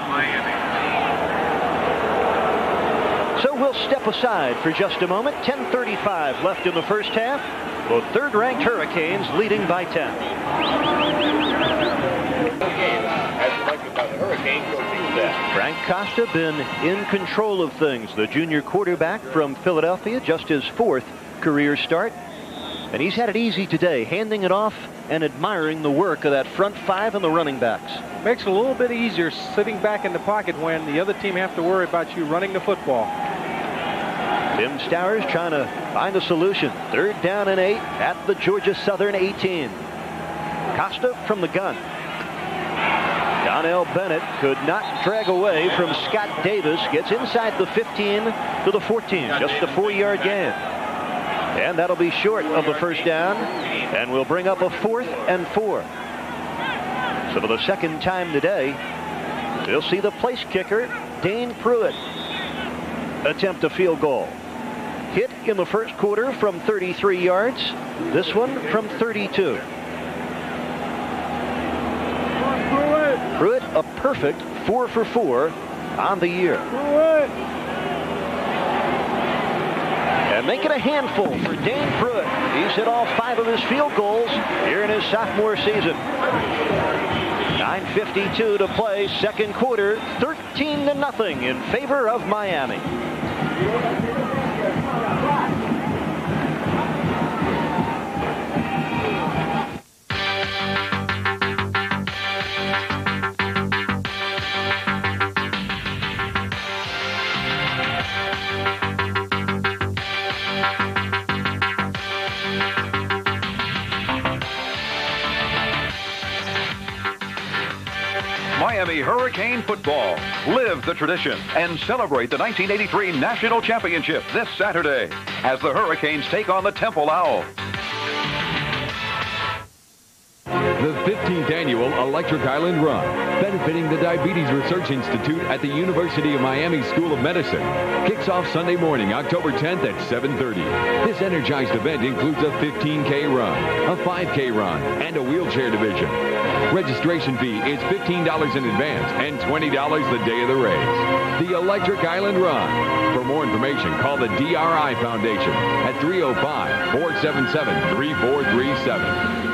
[SPEAKER 1] So we'll step aside for just a moment. 10.35 left in the first half. The third-ranked Hurricanes leading by 10. Frank Costa been in control of things. The junior quarterback from Philadelphia, just his fourth career start. And he's had it easy today, handing it off and admiring the work of that front five and the running backs.
[SPEAKER 2] Makes it a little bit easier sitting back in the pocket when the other team have to worry about you running the football.
[SPEAKER 1] Tim Stowers trying to find a solution. Third down and eight at the Georgia Southern 18. Costa from the gun. Donnell Bennett could not drag away from Scott Davis. Gets inside the 15 to the 14. Just a four-yard gain. And that'll be short of the first down. And we'll bring up a fourth and four. So for the second time today, we'll see the place kicker, Dane Prewitt, attempt a field goal. Hit in the first quarter from 33 yards. This one from 32. Prewitt, a perfect four for four on the year. And make it a handful for Dane Prewitt. He's hit all five of his field goals here in his sophomore season. 9.52 to play, second quarter, 13 to nothing in favor of Miami.
[SPEAKER 8] Miami Hurricane football. Live the tradition and celebrate the 1983 National Championship this Saturday as the Hurricanes take on the Temple Owl.
[SPEAKER 4] The 15th annual Electric Island Run, benefiting the Diabetes Research Institute at the University of Miami School of Medicine, kicks off Sunday morning, October 10th at 7.30. This energized event includes a 15K run, a 5K run, and a wheelchair division. Registration fee is $15 in advance and $20 the day of the race. The Electric Island Run. For more information, call the DRI Foundation at 305 477 3437.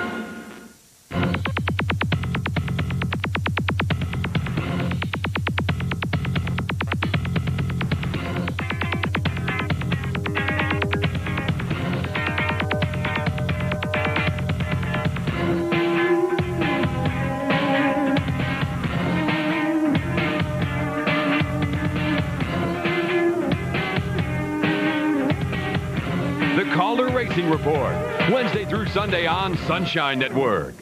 [SPEAKER 4] Sunday on Sunshine Network.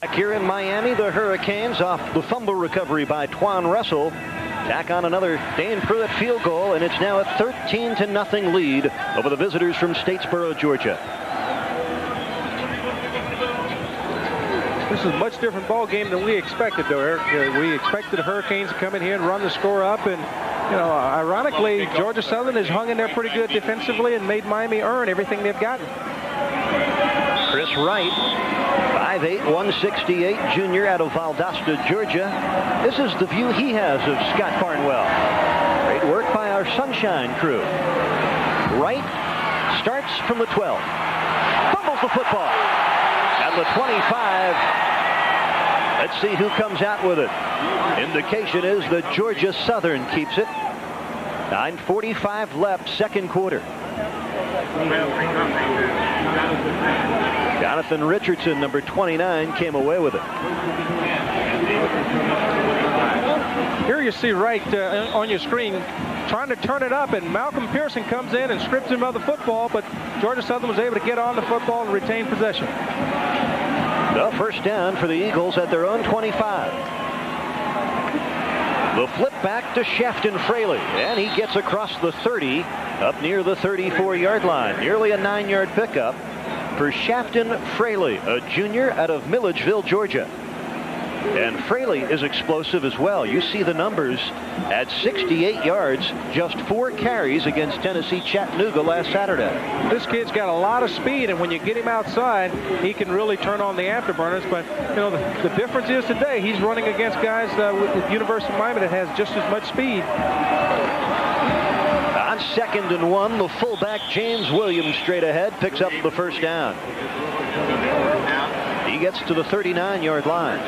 [SPEAKER 1] Back here in Miami, the Hurricanes off the fumble recovery by Twan Russell. Back on another Dane Prewitt field goal, and it's now a 13 to nothing lead over the visitors from Statesboro, Georgia.
[SPEAKER 2] This is a much different ball game than we expected, though, Eric. Uh, we expected the Hurricanes to come in here and run the score up, and you know, ironically, Georgia Southern has hung in there pretty good defensively and made Miami earn everything they've gotten.
[SPEAKER 1] Chris Wright, 5'8", 168, junior out of Valdosta, Georgia. This is the view he has of Scott Farnwell. Great work by our Sunshine crew. Wright starts from the 12. Fumbles the football. At the 25. Let's see who comes out with it. Indication is that Georgia Southern keeps it. 9.45 left, second quarter. Jonathan Richardson, number 29, came away with it.
[SPEAKER 2] Here you see Wright uh, on your screen trying to turn it up, and Malcolm Pearson comes in and strips him of the football, but Georgia Southern was able to get on the football and retain possession.
[SPEAKER 1] The first down for the Eagles at their own 25. The flip back to Shafton Fraley, and he gets across the 30 up near the 34-yard line. Nearly a nine-yard pickup for Shafton Fraley, a junior out of Milledgeville, Georgia. And Fraley is explosive as well. You see the numbers at 68 yards, just four carries against Tennessee Chattanooga last Saturday.
[SPEAKER 2] This kid's got a lot of speed, and when you get him outside, he can really turn on the afterburners. But, you know, the, the difference is today he's running against guys uh, with, with University of Miami that has just as much speed.
[SPEAKER 1] On second and one, the fullback James Williams straight ahead picks up the first down. He gets to the 39-yard line.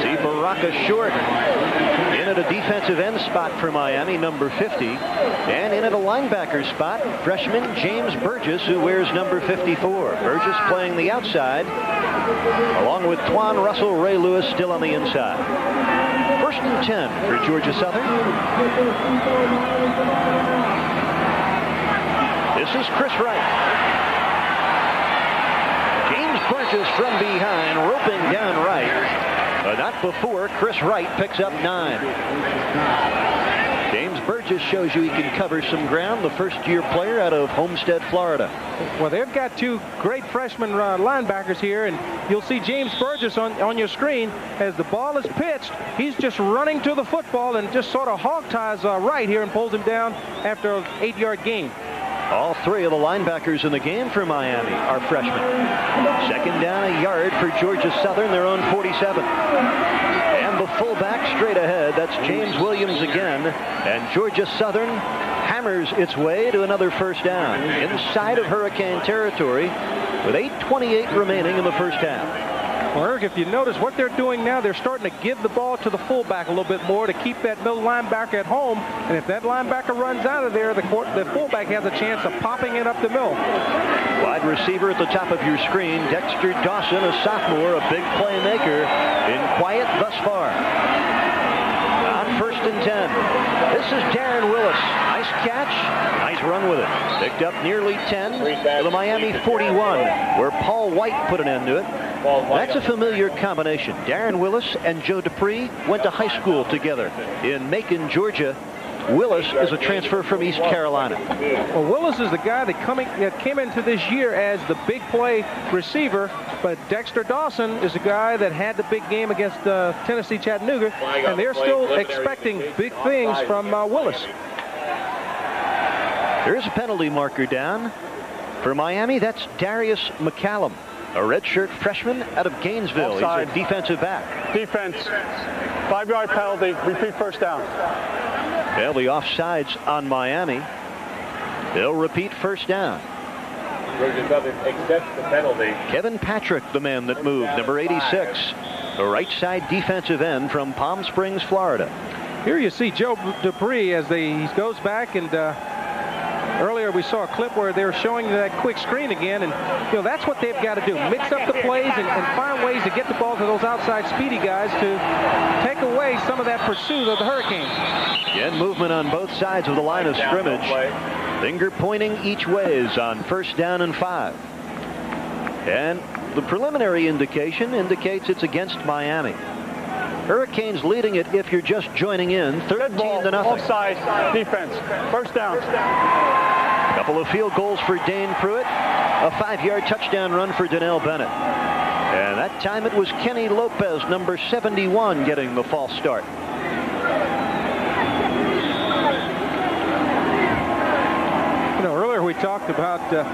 [SPEAKER 1] See Baraka short. In at a defensive end spot for Miami, number 50. And in at a linebacker spot, freshman James Burgess, who wears number 54. Burgess playing the outside, along with Twan Russell, Ray Lewis still on the inside. First and 10 for Georgia Southern. This is Chris Wright. James Burgess from behind, roping down Wright. But not before Chris Wright picks up nine. Burgess shows you he can cover some ground. The first-year player out of Homestead, Florida.
[SPEAKER 2] Well, they've got two great freshman uh, linebackers here, and you'll see James Burgess on, on your screen as the ball is pitched. He's just running to the football and just sort of hog ties uh, right here and pulls him down after an eight-yard gain.
[SPEAKER 1] All three of the linebackers in the game for Miami are freshmen. Second down, a yard for Georgia Southern, their own 47. Fullback straight ahead, that's James Williams again. And Georgia Southern hammers its way to another first down inside of Hurricane territory with 8.28 remaining in the first half.
[SPEAKER 2] Eric, if you notice what they're doing now, they're starting to give the ball to the fullback a little bit more to keep that middle linebacker at home. And if that linebacker runs out of there, the, court, the fullback has a chance of popping it up the middle.
[SPEAKER 1] Wide receiver at the top of your screen, Dexter Dawson, a sophomore, a big playmaker, in quiet thus far. On first and 10, this is Darren Willis. Nice catch, nice run with it. Picked up nearly 10 to the Miami 41, where Paul White put an end to it. That's a familiar combination. Darren Willis and Joe Dupree went to high school together in Macon, Georgia. Willis is a transfer from East Carolina.
[SPEAKER 2] Well, Willis is the guy that coming that came into this year as the big play receiver, but Dexter Dawson is the guy that had the big game against uh, Tennessee Chattanooga, and they're still expecting big things from uh, Willis.
[SPEAKER 1] There's a penalty marker down for Miami. That's Darius McCallum, a redshirt freshman out of Gainesville.
[SPEAKER 6] Offside.
[SPEAKER 1] He's a defensive back.
[SPEAKER 6] Defense. Five-yard penalty. Repeat first down.
[SPEAKER 1] Well, the offsides on Miami. They'll repeat first down.
[SPEAKER 5] Georgia Southern accepts the penalty.
[SPEAKER 1] Kevin Patrick, the man that moved, number 86, the right side defensive end from Palm Springs, Florida.
[SPEAKER 2] Here you see Joe Dupree as they, he goes back and uh, earlier we saw a clip where they were showing that quick screen again and you know that's what they've got to do mix up the plays and, and find ways to get the ball to those outside speedy guys to take away some of that pursuit of the Hurricanes.
[SPEAKER 1] Again, movement on both sides of the line of scrimmage. Finger pointing each way is on first down and five. And the preliminary indication indicates it's against Miami. Hurricanes leading it if you're just joining in, 13
[SPEAKER 6] ball.
[SPEAKER 1] to nothing.
[SPEAKER 6] Offside. Defense. First down.
[SPEAKER 1] Couple of field goals for Dane Prewitt. A five-yard touchdown run for Donnell Bennett. And that time it was Kenny Lopez, number 71, getting the false start.
[SPEAKER 2] You know, earlier we talked about uh,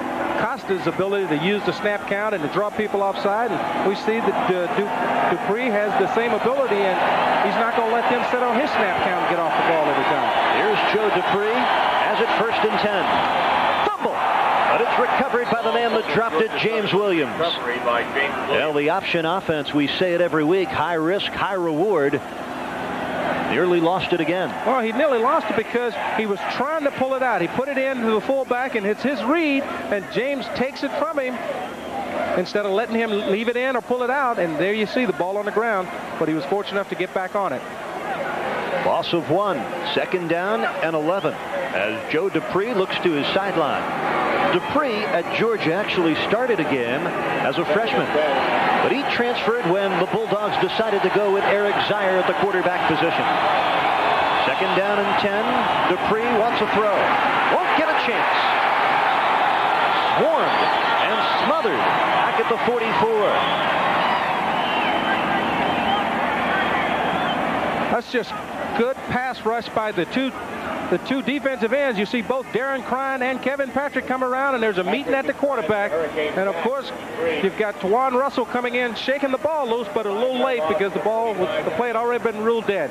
[SPEAKER 2] Costa's ability to use the snap count and to draw people offside. And we see that uh, du- Dupree has the same ability, and he's not going to let them sit on his snap count and get off the ball every time.
[SPEAKER 1] Here's Joe Dupree as it first and 10. Fumble. But it's recovered by the man that dropped it, James Williams.
[SPEAKER 5] Recovery by James
[SPEAKER 1] Well, the option offense, we say it every week, high risk, high reward. Nearly lost it again.
[SPEAKER 2] Well, he nearly lost it because he was trying to pull it out. He put it into the fullback, and it's his read, and James takes it from him instead of letting him leave it in or pull it out. And there you see the ball on the ground, but he was fortunate enough to get back on it.
[SPEAKER 1] Loss of one, second down and 11 as Joe Dupree looks to his sideline. Dupree at Georgia actually started a game as a freshman. But he transferred when the Bulldogs decided to go with Eric Zeier at the quarterback position. Second down and 10. Dupree wants a throw. Won't get a chance. Swarmed and smothered back at the 44.
[SPEAKER 2] That's just good pass rush by the two the two defensive ends. You see both Darren Krein and Kevin Patrick come around, and there's a meeting at the quarterback. And of course, you've got Twan Russell coming in, shaking the ball loose, but a little late because the ball, was, the play had already been ruled dead.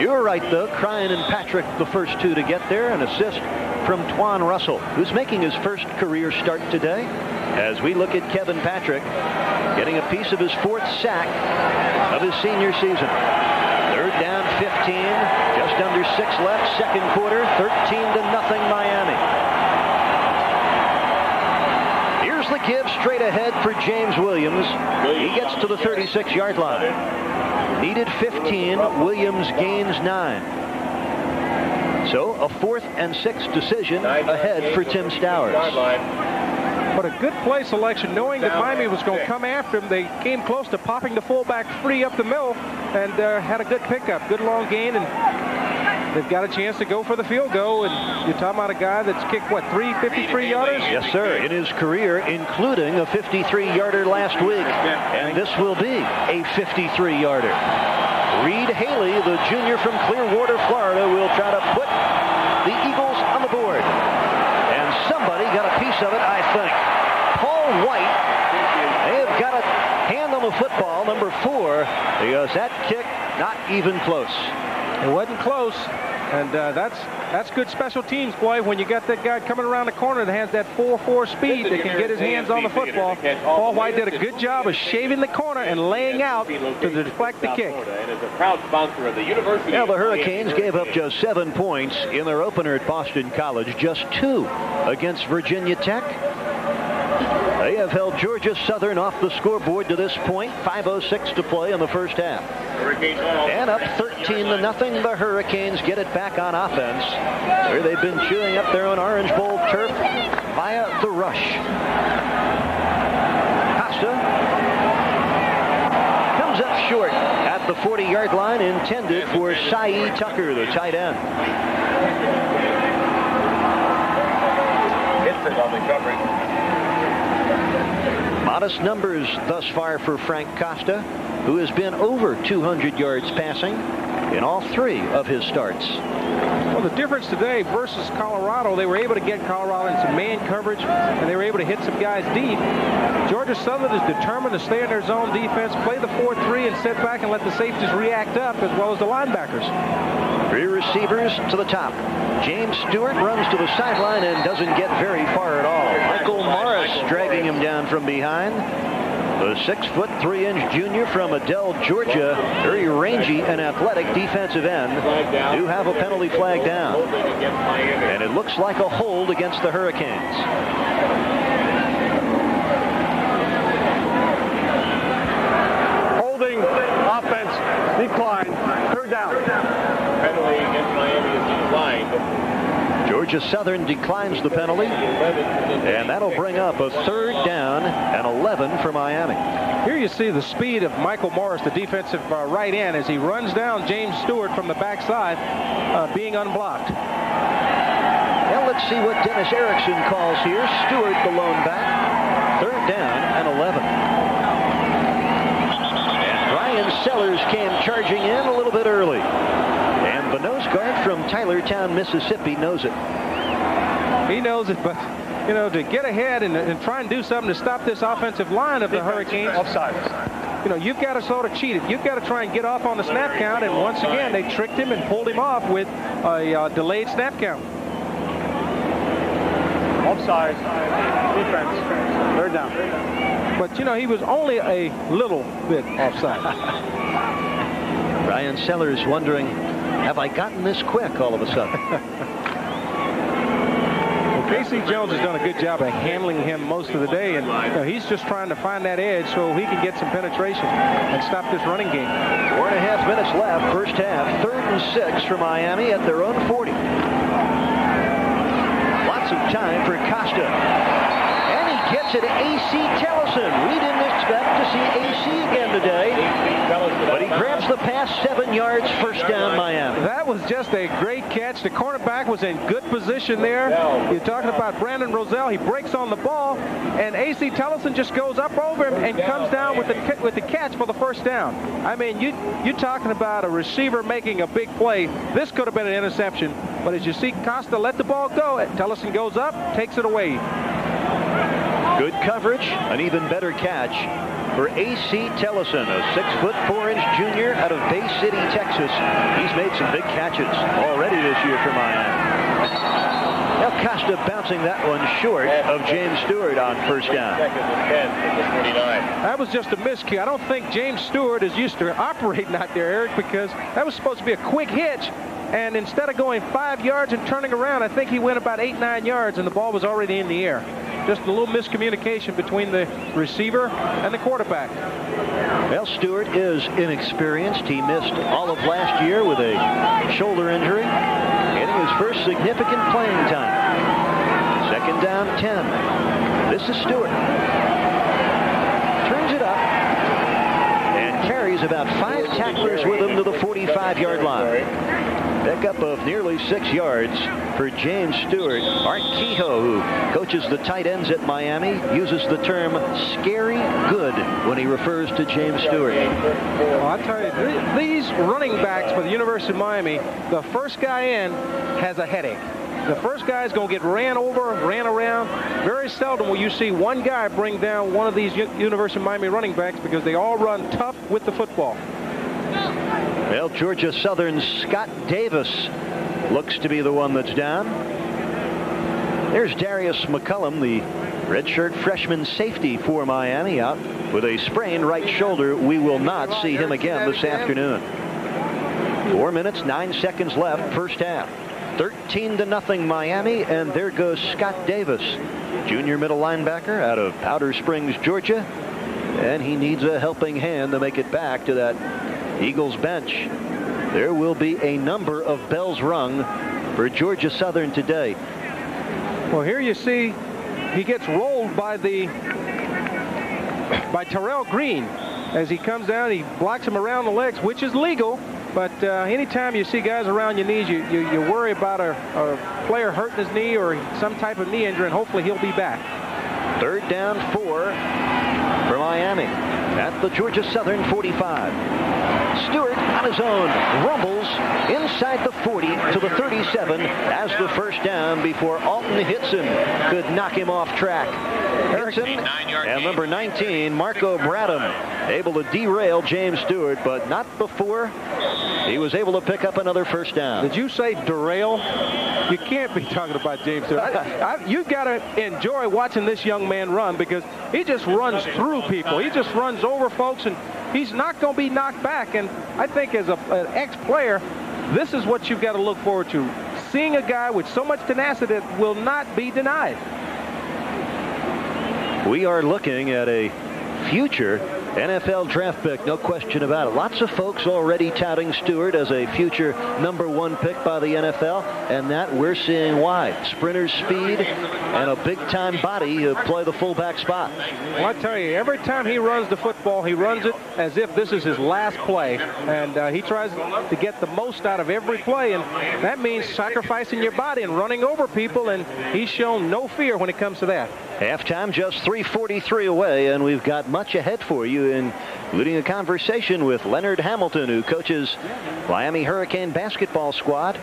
[SPEAKER 1] You're right, though. Krein and Patrick, the first two to get there. An assist from Twan Russell, who's making his first career start today. As we look at Kevin Patrick getting a piece of his fourth sack of his senior season. Third down 15, just under six left, second quarter, 13 to nothing Miami. Here's the give straight ahead for James Williams. He gets to the 36-yard line. Needed 15, Williams gains nine. So a fourth and sixth decision ahead for Tim Stowers.
[SPEAKER 2] But a good play selection, knowing that Miami was going to come after him. They came close to popping the fullback free up the middle and uh, had a good pickup, good long gain, and they've got a chance to go for the field goal. And you're talking about a guy that's kicked, what, three 53-yarders?
[SPEAKER 1] Yes, sir, in his career, including a 53-yarder last week. And this will be a 53-yarder. Reed Haley, the junior from Clearwater, Florida, will try to put the Eagles on the board. And somebody got a piece of it, I think. Paul White, got a hand on the football, number four, because that kick not even close.
[SPEAKER 2] It wasn't close. And uh, that's that's good special teams play when you got that guy coming around the corner that has that 4-4 speed that can get his hands on the football. Paul White did a good job of shaving the corner and laying out to deflect the kick.
[SPEAKER 1] Now the Hurricanes gave up just seven points in their opener at Boston College, just two against Virginia Tech. They have held Georgia Southern off the scoreboard to this point. 5.06 to play in the first half. And up 13 to nothing, the Hurricanes get it back on offense, where they've been chewing up their own Orange Bowl turf via the rush. Costa comes up short at the 40-yard line, intended for Sai Tucker, the tight end.
[SPEAKER 5] Hits it on the coverage.
[SPEAKER 1] Modest numbers thus far for Frank Costa, who has been over 200 yards passing in all three of his starts.
[SPEAKER 2] Well, the difference today versus Colorado, they were able to get Colorado in some man coverage, and they were able to hit some guys deep. Georgia Southern is determined to stay in their zone defense, play the 4-3, and sit back and let the safeties react up, as well as the linebackers.
[SPEAKER 1] Three receivers to the top. James Stewart runs to the sideline and doesn't get very far at all. Dragging him down from behind. The six foot three inch junior from Adel, Georgia, very rangy and athletic defensive end, do have a penalty flag down. And it looks like a hold against the Hurricanes.
[SPEAKER 6] Holding offense decline. Third down.
[SPEAKER 5] Penalty against Miami is declined.
[SPEAKER 1] Georgia Southern declines the penalty, and that'll bring up a third down and 11 for Miami.
[SPEAKER 2] Here you see the speed of Michael Morris, the defensive uh, right end, as he runs down James Stewart from the backside, uh, being unblocked.
[SPEAKER 1] Now let's see what Dennis Erickson calls here. Stewart, the lone back. Third down and 11. And Ryan Sellers came charging in a little bit early. And the nose guard from Tylertown, Mississippi knows it.
[SPEAKER 2] He knows it, but you know, to get ahead and, and try and do something to stop this offensive line of the Hurricanes.
[SPEAKER 6] Offside.
[SPEAKER 2] You know, you've got to sort of cheat it. You've got to try and get off on the snap count, and once again, they tricked him and pulled him off with a uh, delayed snap count.
[SPEAKER 6] Offside. Defense. Third down.
[SPEAKER 2] But, you know, he was only a little bit offside.
[SPEAKER 1] Ryan Sellers wondering, have I gotten this quick all of a sudden?
[SPEAKER 2] Casey Jones has done a good job of handling him most of the day, and you know, he's just trying to find that edge so he can get some penetration and stop this running game.
[SPEAKER 1] Four and a half minutes left, first half. Third and six for Miami at their own 40. Lots lots of time for Costa. Gets it to A.C. Tellison. We didn't expect to see A.C. again today. But he grabs the pass seven yards, first down Miami.
[SPEAKER 2] That was just a great catch. The cornerback was in good position there. You're talking about Brandon Roselle. He breaks on the ball, and A.C. Tellison just goes up over him and comes down with the with the catch for the first down. I mean, you you're talking about a receiver making a big play. This could have been an interception, but as you see Costa let the ball go, Tellison goes up, takes it away.
[SPEAKER 1] Good coverage, an even better catch for A.C. Tellison, a six foot four inch junior out of Bay City, Texas. He's made some big catches already this year for Miami. Now Costa bouncing that one short of James Stewart on first down.
[SPEAKER 2] That was just a miscue. I don't think James Stewart is used to operating out there, Eric, because that was supposed to be a quick hitch. And instead of going five yards and turning around, I think he went about eight, nine yards, and the ball was already in the air. Just a little miscommunication between the receiver and the quarterback.
[SPEAKER 1] Well, Stewart is inexperienced. He missed all of last year with a shoulder injury, getting his first significant playing time. Second down, 10. This is Stewart. Turns it up and carries about five tacklers with him to the 45-yard line. Pickup of nearly six yards for James Stewart. Art Kehoe, who coaches the tight ends at Miami, uses the term scary good when he refers to James Stewart.
[SPEAKER 2] Well, I tell you, these running backs for the University of Miami, the first guy in has a headache. The first guy is going to get ran over, ran around. Very seldom will you see one guy bring down one of these University of Miami running backs because they all run tough with the football.
[SPEAKER 1] Well, Georgia Southern's Scott Davis looks to be the one that's down. There's Darius McCullum, the redshirt freshman safety for Miami, out with a sprained right shoulder. We will not see him again this afternoon. Four minutes, nine seconds left, first half. 13 to nothing Miami, and there goes Scott Davis, junior middle linebacker out of Powder Springs, Georgia. And he needs a helping hand to make it back to that Eagles bench. There will be a number of bells rung for Georgia Southern today.
[SPEAKER 2] Well, here you see he gets rolled by the by Terrell Green as he comes down. He blocks him around the legs, which is legal. But uh, anytime you see guys around your knees, you, you, you worry about a, a player hurting his knee or some type of knee injury, and hopefully he'll be back.
[SPEAKER 1] Third down four for Miami at the Georgia Southern 45. Stewart on his own rumbles inside the 40 to the 37 as the first down before Alton Hitson could knock him off track. Hitson and number 19, Marco Bradham, able to derail James Stewart, but not before he was able to pick up another first down.
[SPEAKER 2] Did you say derail? You can't be talking about James Stewart. I, I, you've got to enjoy watching this young man run because he just runs through people. He just runs over folks and he's not going to be knocked back. And I think as a, an ex-player, this is what you've got to look forward to. Seeing a guy with so much tenacity that will not be denied.
[SPEAKER 1] We are looking at a future NFL draft pick, no question about it. Lots of folks already touting Stewart as a future number one pick by the NFL, and that we're seeing why. Sprinter's speed and a big-time body to play the fullback spot.
[SPEAKER 2] Well, I tell you, every time he runs the football, he runs it as if this is his last play, and uh, he tries to get the most out of every play, and that means sacrificing your body and running over people, and he's shown no fear when it comes to that.
[SPEAKER 1] Halftime just 3.43 away, and we've got much ahead for you, including a conversation with Leonard Hamilton, who coaches Miami Hurricane basketball squad.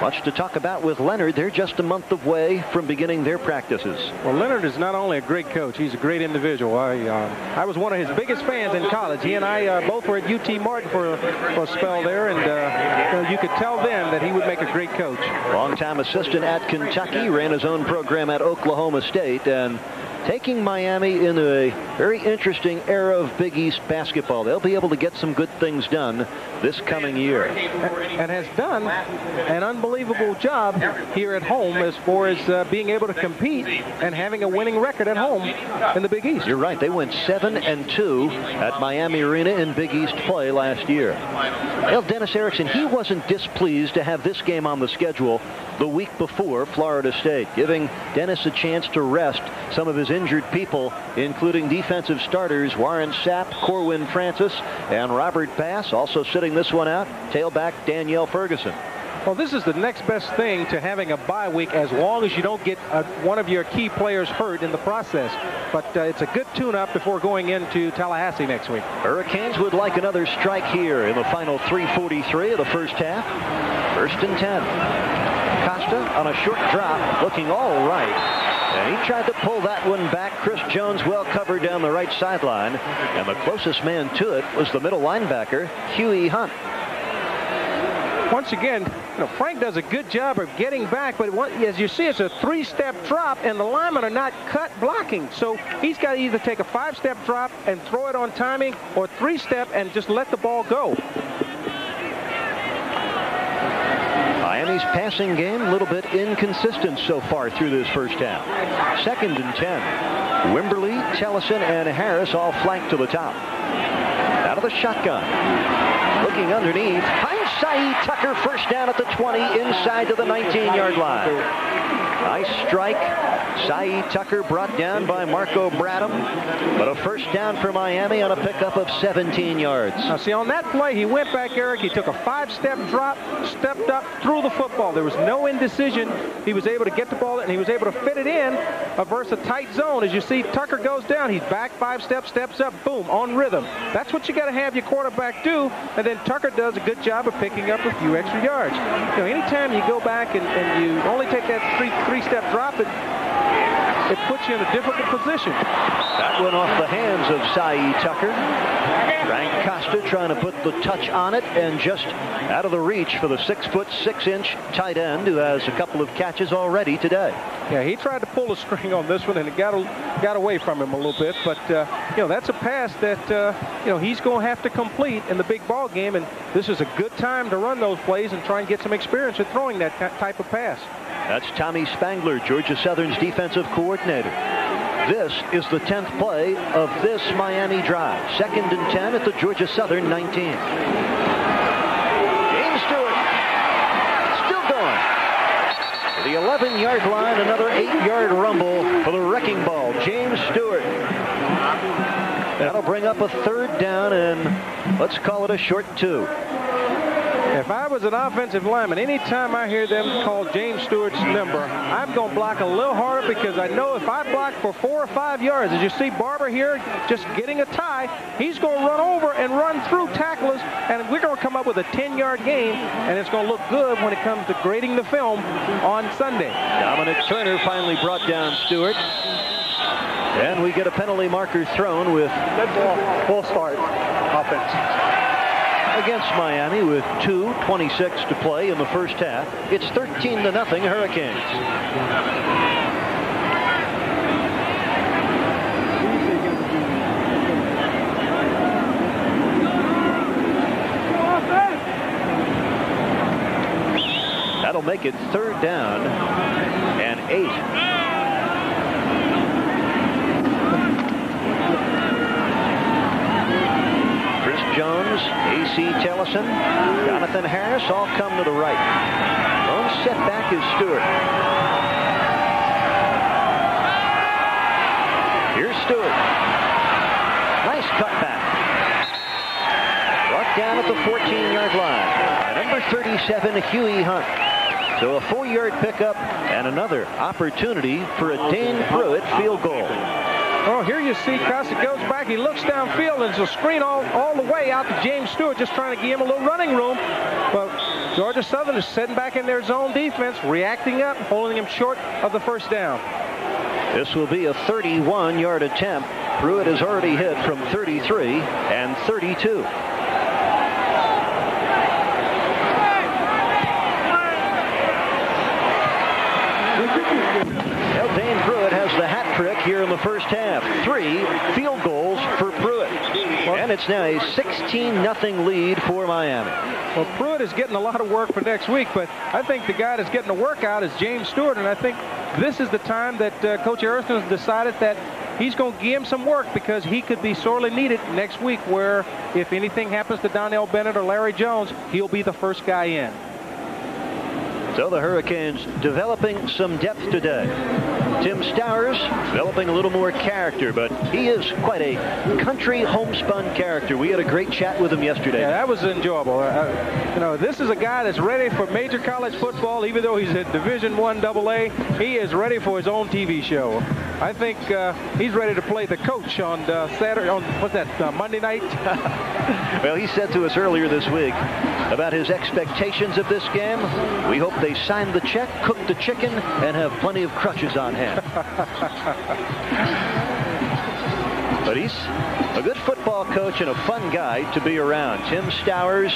[SPEAKER 1] Much to talk about with Leonard. They're just a month away from beginning their practices.
[SPEAKER 2] Well, Leonard is not only a great coach, he's a great individual. I, uh, I was one of his biggest fans in college. He and I uh, both were at UT Martin for, for a spell there, and uh, you could tell then that he would make a great coach.
[SPEAKER 1] Longtime assistant at Kentucky, ran his own program at Oklahoma State, and taking Miami into a very interesting era of Big East basketball. They'll be able to get some good things done this coming year.
[SPEAKER 2] And has done an unbelievable job here at home as far as uh, being able to compete and having a winning record at home in the Big East.
[SPEAKER 1] You're right. They went 7 and 2 at Miami Arena in Big East play last year. Well, Dennis Erickson, he wasn't displeased to have this game on the schedule the week before Florida State, giving Dennis a chance to rest some of his injured people, including defensive starters Warren Sapp, Corwin Francis, and Robert Bass, also sitting this one out, tailback Danyell Ferguson.
[SPEAKER 2] Well, this is the next best thing to having a bye week as long as you don't get uh, one of your key players hurt in the process. But uh, it's a good tune-up before going into Tallahassee next week.
[SPEAKER 1] Hurricanes would like another strike here in the final 343 of the first half. First and 10. Costa on a short drop, looking all right. And he tried to pull that one back. Chris Jones well covered down the right sideline. And the closest man to it was the middle linebacker, Huey Hunt
[SPEAKER 2] once again, you know, Frank does a good job of getting back, but as you see, it's a three-step drop, and the linemen are not cut blocking. So he's got to either take a five-step drop and throw it on timing, or three-step and just let the ball go.
[SPEAKER 1] Miami's passing game a little bit inconsistent so far through this first half. Second and 10. Wimberly, Tellison, and Harris all flanked to the top. Out of the shotgun. Looking underneath. Saeed Tucker first down at the 20 inside to the 19-yard line. Nice strike. Saeed Tucker brought down by Marco Bradham. But a first down for Miami on a pickup of 17 yards.
[SPEAKER 2] Now, see, on that play, he went back, Eric. He took a five-step drop, stepped up, threw the football. There was no indecision. He was able to get the ball, and he was able to fit it in versus a tight zone. As you see, Tucker goes down. He's back five steps, steps up, boom, on rhythm. That's what you got to have your quarterback do. And then Tucker does a good job of picking up a few extra yards. You know, anytime you go back and, and you only take that three, three-step drop, it it puts you in a difficult position.
[SPEAKER 1] That went off the hands of Saeed Tucker. Frank Costa trying to put the touch on it and just out of the reach for the six foot six inch tight end who has a couple of catches already today.
[SPEAKER 2] Yeah, he tried to pull a string on this one and it got got away from him a little bit. But uh, you know that's a pass that uh, you know he's going to have to complete in the big ball game, and this is a good time to run those plays and try and get some experience at throwing that type of pass.
[SPEAKER 1] That's Tommy Spangler, Georgia Southern's defensive coordinator. This is the 10th play of this Miami drive. Second and 10 at the Georgia Southern 19. James Stewart still going. To the 11-yard line, another 8-yard rumble for the wrecking ball. James Stewart. That'll bring up a third down, and let's call it a short two.
[SPEAKER 2] If I was an offensive lineman, anytime I hear them call James Stewart's number, I'm going to block a little harder because I know if I block for four or five yards, as you see Barber here just getting a tie, he's going to run over and run through tacklers, and we're going to come up with a 10-yard gain, and it's going to look good when it comes to grading the film on Sunday.
[SPEAKER 1] Dominic Turner finally brought down Stewart. And we get a penalty marker thrown with...
[SPEAKER 6] False start, offense
[SPEAKER 1] against Miami with 2.26 to play in the first half. It's 13 to nothing Hurricanes. That'll make it third down and eight. Jones, A.C. Tellison, Jonathan Harris all come to the right. Lone setback is Stewart. Here's Stewart. Nice cutback. Brought down at the 14-yard line. Number 37, Huey Hunt. So a four-yard pickup and another opportunity for a Dane Prewitt field goal.
[SPEAKER 2] Oh, here you see Costa goes back. He looks downfield, and it's a screen all, all the way out to James Stewart, just trying to give him a little running room. But Georgia Southern is sitting back in their zone defense, reacting up, holding him short of the first down.
[SPEAKER 1] This will be a 31-yard attempt. Prewitt has already hit from 33 and 32. Dane Prewitt has the hat trick here in the first half. Three field goals for Prewitt. And it's now a 16-0 lead for Miami.
[SPEAKER 2] Well, Prewitt is getting a lot of work for next week, but I think the guy that's getting the work out is James Stewart, and I think this is the time that uh, Coach Erickson has decided that he's going to give him some work because he could be sorely needed next week where if anything happens to Donnell Bennett or Larry Jones, he'll be the first guy in.
[SPEAKER 1] So the Hurricanes developing some depth today. Tim Stowers developing a little more character, but he is quite a country homespun character. We had a great chat with him yesterday.
[SPEAKER 2] Yeah, that was enjoyable. Uh, you know, this is a guy that's ready for major college football, even though he's at Division One AA. He is ready for his own TV show. I think uh, he's ready to play the coach on uh, Saturday, on what's that, uh, Monday night?
[SPEAKER 1] well, he said to us earlier this week about his expectations of this game. We hope they sign the check, cook the chicken, and have plenty of crutches on hand. but he's a good football coach and a fun guy to be around. Tim Stowers,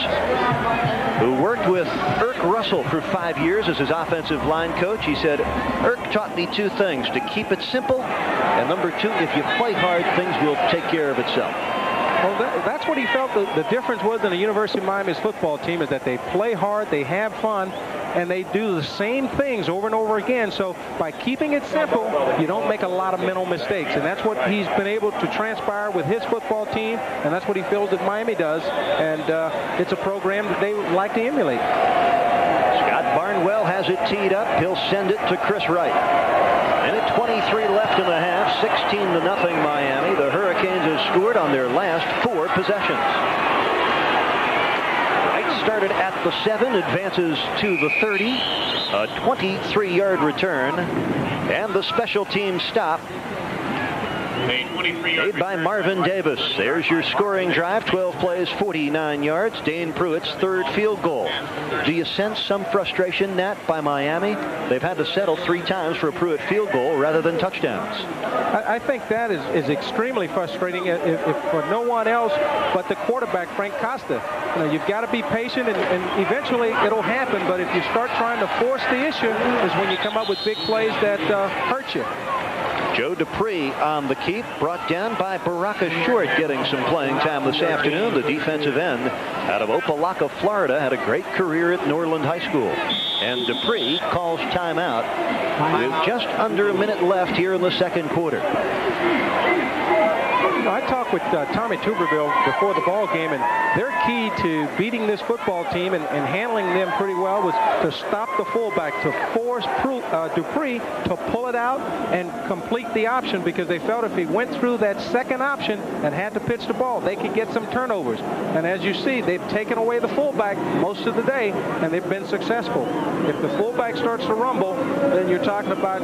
[SPEAKER 1] who worked with Erk Russell for five years as his offensive line coach, he said, Erk taught me two things, to keep it simple, and number two, if you play hard, things will take care of itself.
[SPEAKER 2] Well, that, that's what he felt the, the difference was in the University of Miami's football team is that they play hard, they have fun, and they do the same things over and over again. So by keeping it simple, you don't make a lot of mental mistakes. And that's what he's been able to transpire with his football team, and that's what he feels that Miami does. And uh, it's a program that they like to emulate.
[SPEAKER 1] Scott Barnwell has it teed up. He'll send it to Chris Wright. Minute 23 left in the half, 16 to nothing Miami. The Hurricanes have scored on their last four possessions. Wright started at the 7, advances to the 30. A 23-yard return. And the special team stop Made by Marvin Davis. There's your scoring drive. 12 plays, 49 yards. Dane Prewitt's third field goal. Do you sense some frustration, Nat, by Miami? They've had to settle three times for a Prewitt field goal rather than touchdowns.
[SPEAKER 2] I, I think that is, is extremely frustrating if, if, for no one else but the quarterback, Frank Costa. You know, you've got to be patient, and, and eventually it'll happen. But if you start trying to force the issue, is when you come up with big plays that uh, hurt you.
[SPEAKER 1] Joe Dupree on the keep, brought down by Baraka Short, getting some playing time this afternoon. The defensive end out of Opa-locka, Florida, had a great career at Norland High School. And Dupree calls timeout with just under a minute left here in the second quarter.
[SPEAKER 2] I talked with uh, Tommy Tuberville before the ball game, and their key to beating this football team and, and handling them pretty well was to stop the fullback, to force uh, Dupree to pull it out and complete the option because they felt if he went through that second option and had to pitch the ball, they could get some turnovers. And as you see, they've taken away the fullback most of the day, and they've been successful. If the fullback starts to rumble, then you're talking about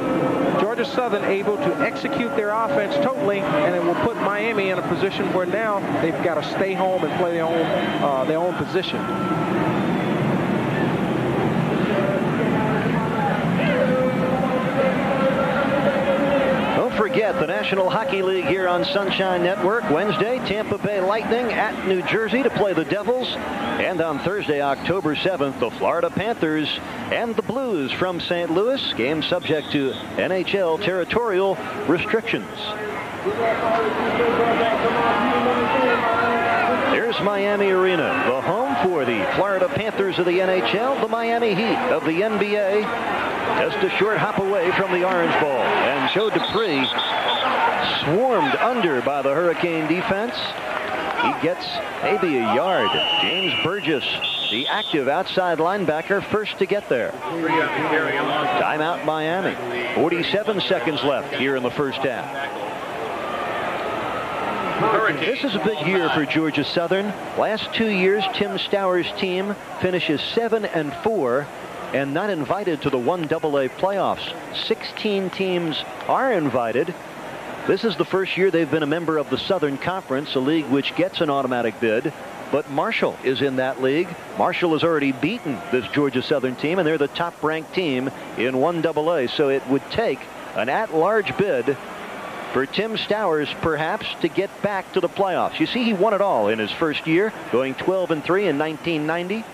[SPEAKER 2] Georgia Southern able to execute their offense totally, and it will put Miami in a position where now they've got to stay home and play their own uh, their own position.
[SPEAKER 1] Don't forget the National Hockey League here on Sunshine Network. Wednesday, Tampa Bay Lightning at New Jersey to play the Devils. And on Thursday, October 7th, the Florida Panthers and the Blues from St. Louis. Game subject to NHL territorial restrictions. There's Miami Arena, the home for the Florida Panthers of the NHL, the Miami Heat of the NBA. Just a short hop away from the Orange Bowl. And Joe Dupree swarmed under by the Hurricane defense. He gets maybe a yard. James Burgess, the active outside linebacker, first to get there. Timeout Miami. 47 seconds left here in the first half. This is a big year for Georgia Southern. Last two years, Tim Stowers' team finishes 7 and 4 and not invited to the 1AA playoffs. 16 teams are invited. This is the first year they've been a member of the Southern Conference, a league which gets an automatic bid. But Marshall is in that league. Marshall has already beaten this Georgia Southern team, and they're the top ranked team in 1AA. So it would take an at large bid for Tim Stowers perhaps to get back to the playoffs. You see, he won it all in his first year, going 12 and 3 in 1990.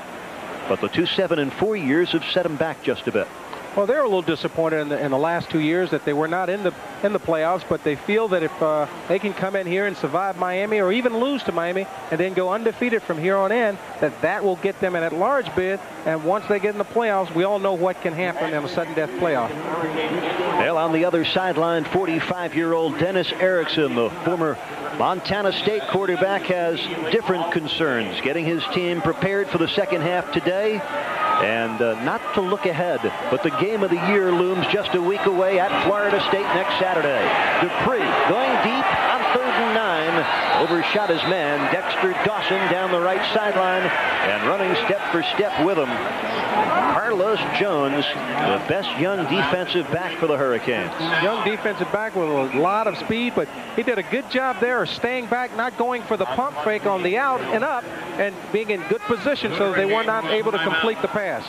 [SPEAKER 1] But the two 7 and 4 years have set him back just a bit.
[SPEAKER 2] Well, they're a little disappointed in the, in the last two years that they were not in the in the playoffs, but they feel that if uh, they can come in here and survive Miami or even lose to Miami and then go undefeated from here on in, that that will get them an at-large bid. And once they get in the playoffs, we all know what can happen in a sudden death playoff.
[SPEAKER 1] Well, on the other sideline, 45-year-old Dennis Erickson, the former Montana State quarterback, has different concerns, getting his team prepared for the second half today. And uh, not to look ahead, but the game of the year looms just a week away at Florida State next Saturday. Dupree going deep on third and nine. Overshot his man, Dexter Dawson, down the right sideline and running step for step with him. Carlos Jones, the best young defensive back for the Hurricanes.
[SPEAKER 2] Young defensive back with a lot of speed, but he did a good job there of staying back, not going for the pump fake on the out and up, and being in good position so they were not able to complete the pass.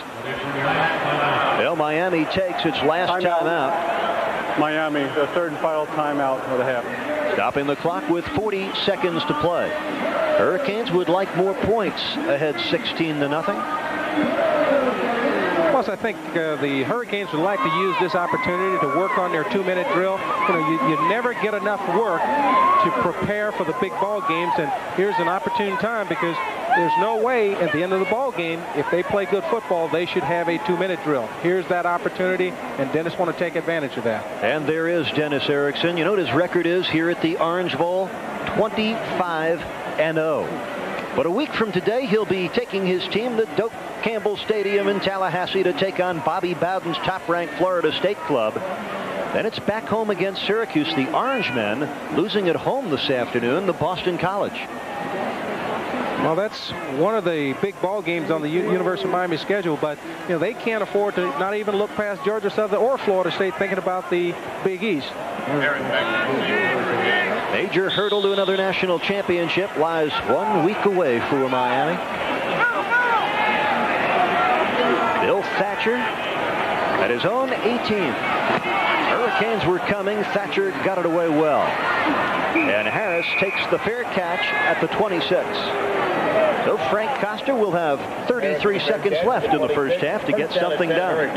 [SPEAKER 1] Well, Miami takes its last timeout.
[SPEAKER 6] timeout. Miami, the third and final timeout of the half.
[SPEAKER 1] Stopping the clock with 40 seconds to play. Hurricanes would like more points ahead 16 to nothing.
[SPEAKER 2] Plus, I think uh, the Hurricanes would like to use this opportunity to work on their two-minute drill. You know, you, you never get enough work to prepare for the big ball games, and here's an opportune time because there's no way at the end of the ball game, if they play good football, they should have a two-minute drill. Here's that opportunity, and Dennis want to take advantage of that.
[SPEAKER 1] And there is Dennis Erickson. You know what his record is here at the Orange Bowl? 25 and 0. But a week from today, he'll be taking his team to Doak Campbell Stadium in Tallahassee to take on Bobby Bowden's top-ranked Florida State club. Then it's back home against Syracuse, the Orange Men, losing at home this afternoon, the Boston College.
[SPEAKER 2] Well, that's one of the big ball games on the U University of Miami schedule, but you know they can't afford to not even look past Georgia Southern or Florida State thinking about the Big East.
[SPEAKER 1] Major hurdle to another national championship lies one week away for Miami. Bill Thatcher at his own 18th. Hurricanes were coming. Thatcher got it away well. And Harris takes the fair catch at the 26. So Frank Costa will have 33 seconds left in the first half to get something done.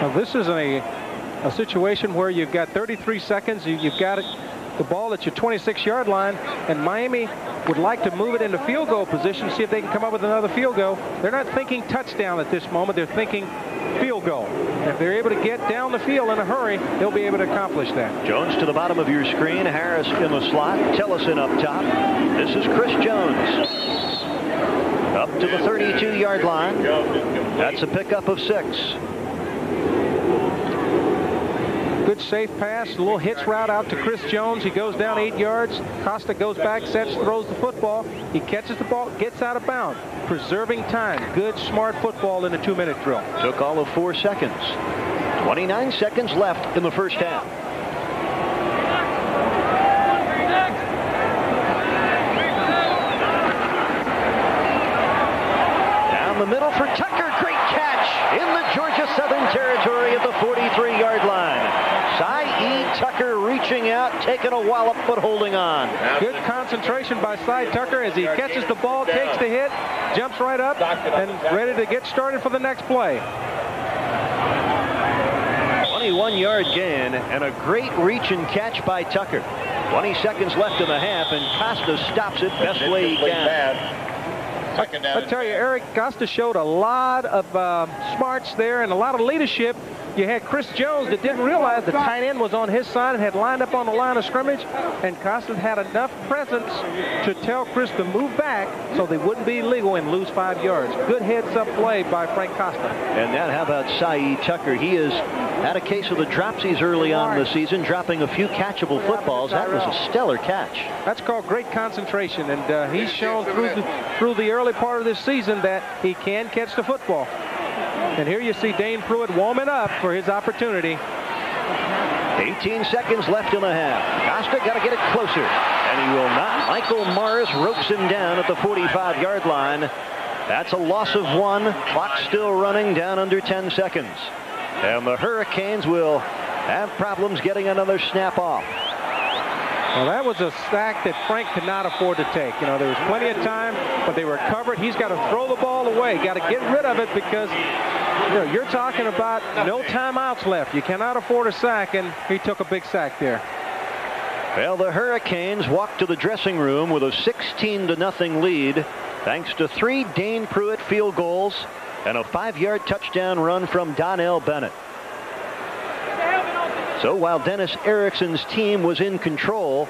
[SPEAKER 2] Now, this is a, a situation where you've got 33 seconds. You, have got it, the ball at your 26-yard line, and Miami would like to move it into field goal position, see if they can come up with another field goal. They're not thinking touchdown at this moment. They're thinking field goal. If they're able to get down the field in a hurry, they'll be able to accomplish that.
[SPEAKER 1] Jones to the bottom of your screen. Harris in the slot. Tellison up top. This is Chris Jones. Up to the 32-yard line. That's a pickup of six.
[SPEAKER 2] Good safe pass, a little hitch route out to Chris Jones. He goes down eight yards. Costa goes back, sets, throws the football. He catches the ball, gets out of bounds, preserving time. Good, smart football in a two-minute drill.
[SPEAKER 1] Took all of four seconds. 29 seconds left in the first half. Down the middle for Tucker. Great catch in the Georgia Southern Territory at the 43-yard line. Cy Tucker reaching out, taking a wallop, but holding on.
[SPEAKER 2] Good concentration by Cy Tucker as he catches the ball, takes the hit, jumps right up, and ready to get started for the next play.
[SPEAKER 1] 21-yard gain and a great reach and catch by Tucker. 20 seconds left in the half, and Costa stops it best way he can.
[SPEAKER 2] I tell you, Eric Costa showed a lot of uh, smarts there and a lot of leadership you had Chris Jones that didn't realize the tight end was on his side and had lined up on the line of scrimmage, and Costa had enough presence to tell Chris to move back so they wouldn't be legal and lose five yards. Good heads-up play by Frank Costa.
[SPEAKER 1] And then how about Cy Tucker? He has had a case of the dropsies early on in the season, dropping a few catchable footballs. That was a stellar catch.
[SPEAKER 2] That's called great concentration, and uh, he's shown through the, through the early part of this season that he can catch the football. And here you see Dane Prewitt warming up for his opportunity.
[SPEAKER 1] 18 seconds left in the half. Costa got to get it closer. And he will not. Michael Morris ropes him down at the 45-yard line. That's a loss of one. Clock still running down under 10 seconds. And the Hurricanes will have problems getting another snap off.
[SPEAKER 2] Well, that was a sack that Frank could not afford to take. You know, there was plenty of time, but they were covered. He's got to throw the ball away. Got to get rid of it because you know, you're talking about no timeouts left. You cannot afford a sack, and he took a big sack there.
[SPEAKER 1] Well, the Hurricanes walked to the dressing room with a 16 to nothing lead, thanks to three Dane Prewitt field goals and a five-yard touchdown run from Donnell Bennett. So while Dennis Erickson's team was in control,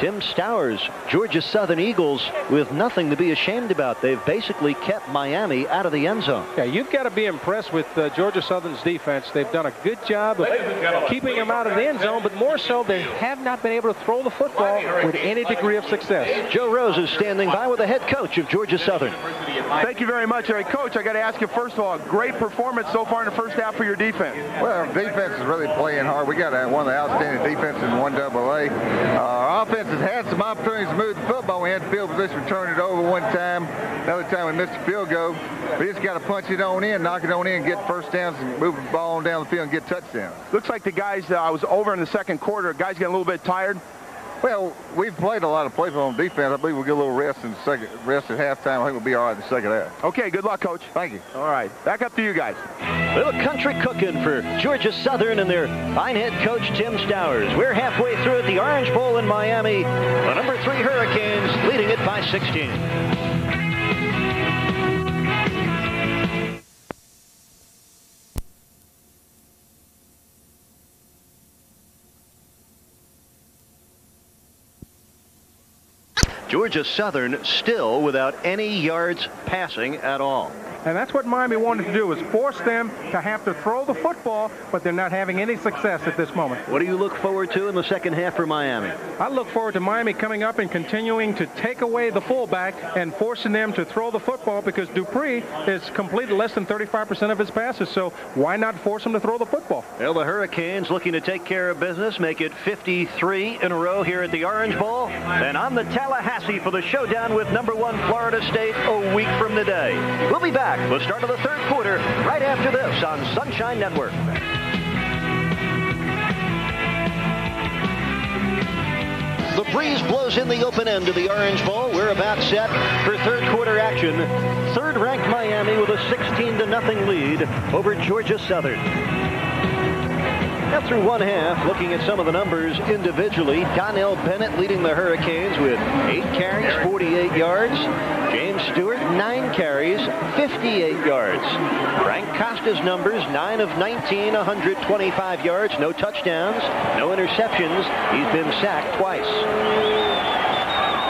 [SPEAKER 1] Tim Stowers, Georgia Southern Eagles, with nothing to be ashamed about. They've basically kept Miami out of the end zone.
[SPEAKER 2] Yeah, you've got to be impressed with uh, Georgia Southern's defense. They've done a good job of keeping them out of the end zone, but more so, they have not been able to throw the football with any degree of success.
[SPEAKER 1] Joe Rose is standing by with the head coach of Georgia Southern.
[SPEAKER 3] Thank you very much. All right, Coach, I got to ask you, first of all, great performance so far in the first half for your defense.
[SPEAKER 9] Well, defense is really playing hard. We got one of the outstanding defenses in 1AA. Uh, our offense has had some opportunities to move the football. We had field position, turn it over one time. Another time we missed a field goal. We just got to punch it on in, knock it on in, get first downs, and move the ball on down the field and get touchdowns.
[SPEAKER 3] Looks like the guys, uh, I was over in the second quarter, guys getting a little bit tired.
[SPEAKER 9] Well, we've played a lot of plays on defense. I believe we'll get a little rest in the second, rest at halftime. I think we'll be all right in the second half.
[SPEAKER 3] Okay, good luck, Coach.
[SPEAKER 9] Thank you.
[SPEAKER 3] All right, back up to you guys.
[SPEAKER 1] Little country cooking for Georgia Southern and their fine head coach, Tim Stowers. We're halfway through at the Orange Bowl in Miami. The number three Hurricanes leading it by 16. Georgia Southern still without any yards passing at all.
[SPEAKER 2] And that's what Miami wanted to do, is force them to have to throw the football, but they're not having any success at this moment.
[SPEAKER 1] What do you look forward to in the second half for Miami?
[SPEAKER 2] I look forward to Miami coming up and continuing to take away the fullback and forcing them to throw the football because Dupree has completed less than 35% of his passes, so why not force him to throw the football?
[SPEAKER 1] Well, the Hurricanes looking to take care of business, make it 53 in a row here at the Orange Bowl. And on the Tallahassee for the showdown with number one Florida State a week from today. We'll be back. The start of the third quarter right after this on Sunshine Network. The breeze blows in the open end of the Orange Bowl. We're about set for third quarter action. Third ranked Miami with a 16 to nothing lead over Georgia Southern. Now through one half, looking at some of the numbers individually, Donnell Bennett leading the Hurricanes with eight carries, 48 yards. James Stewart, nine carries, 58 yards. Frank Costa's numbers, 9 of 19, 125 yards, no touchdowns, no interceptions. He's been sacked twice.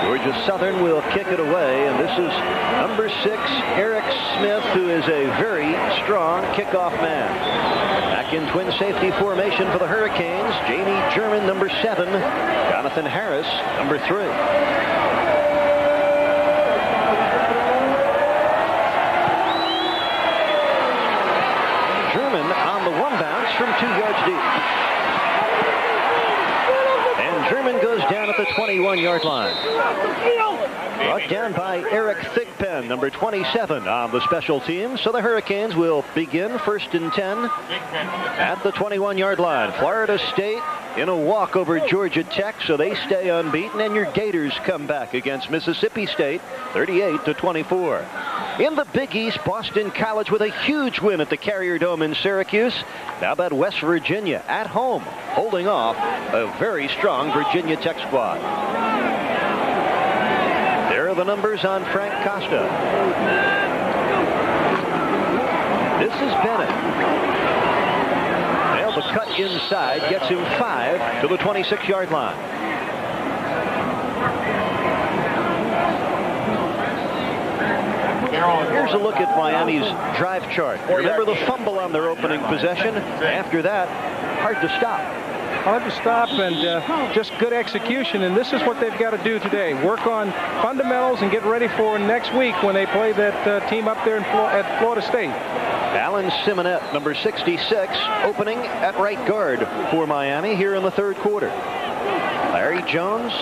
[SPEAKER 1] Georgia Southern will kick it away, and this is number six, Eric Smith, who is a very strong kickoff man. In twin safety formation for the Hurricanes, Jammi German, number seven, Jonathan Harris, number three. German on the one bounce from two yards deep. And German goes down at the 21-yard line. Brought down by Eric Thigpen, number 27 on the special teams. So the Hurricanes will begin first and 10 at the 21-yard line. Florida State in a walk over Georgia Tech, so they stay unbeaten. And your Gators come back against Mississippi State, 38 to 24. In the Big East, Boston College with a huge win at the Carrier Dome in Syracuse. How about West Virginia at home, holding off a very strong Virginia Tech squad. There are the numbers on Frank Costa. This is Bennett. Well, the cut inside gets him five to the 26-yard line. Here's a look at Miami's drive chart. Remember the fumble on their opening possession? After that, hard to stop.
[SPEAKER 2] Hard to stop and uh, just good execution. And this is what they've got to do today. Work on fundamentals and get ready for next week when they play that uh, team up there Flo at Florida State.
[SPEAKER 1] Alan Simonette, number 66, opening at right guard for Miami here in the third quarter. Larry Jones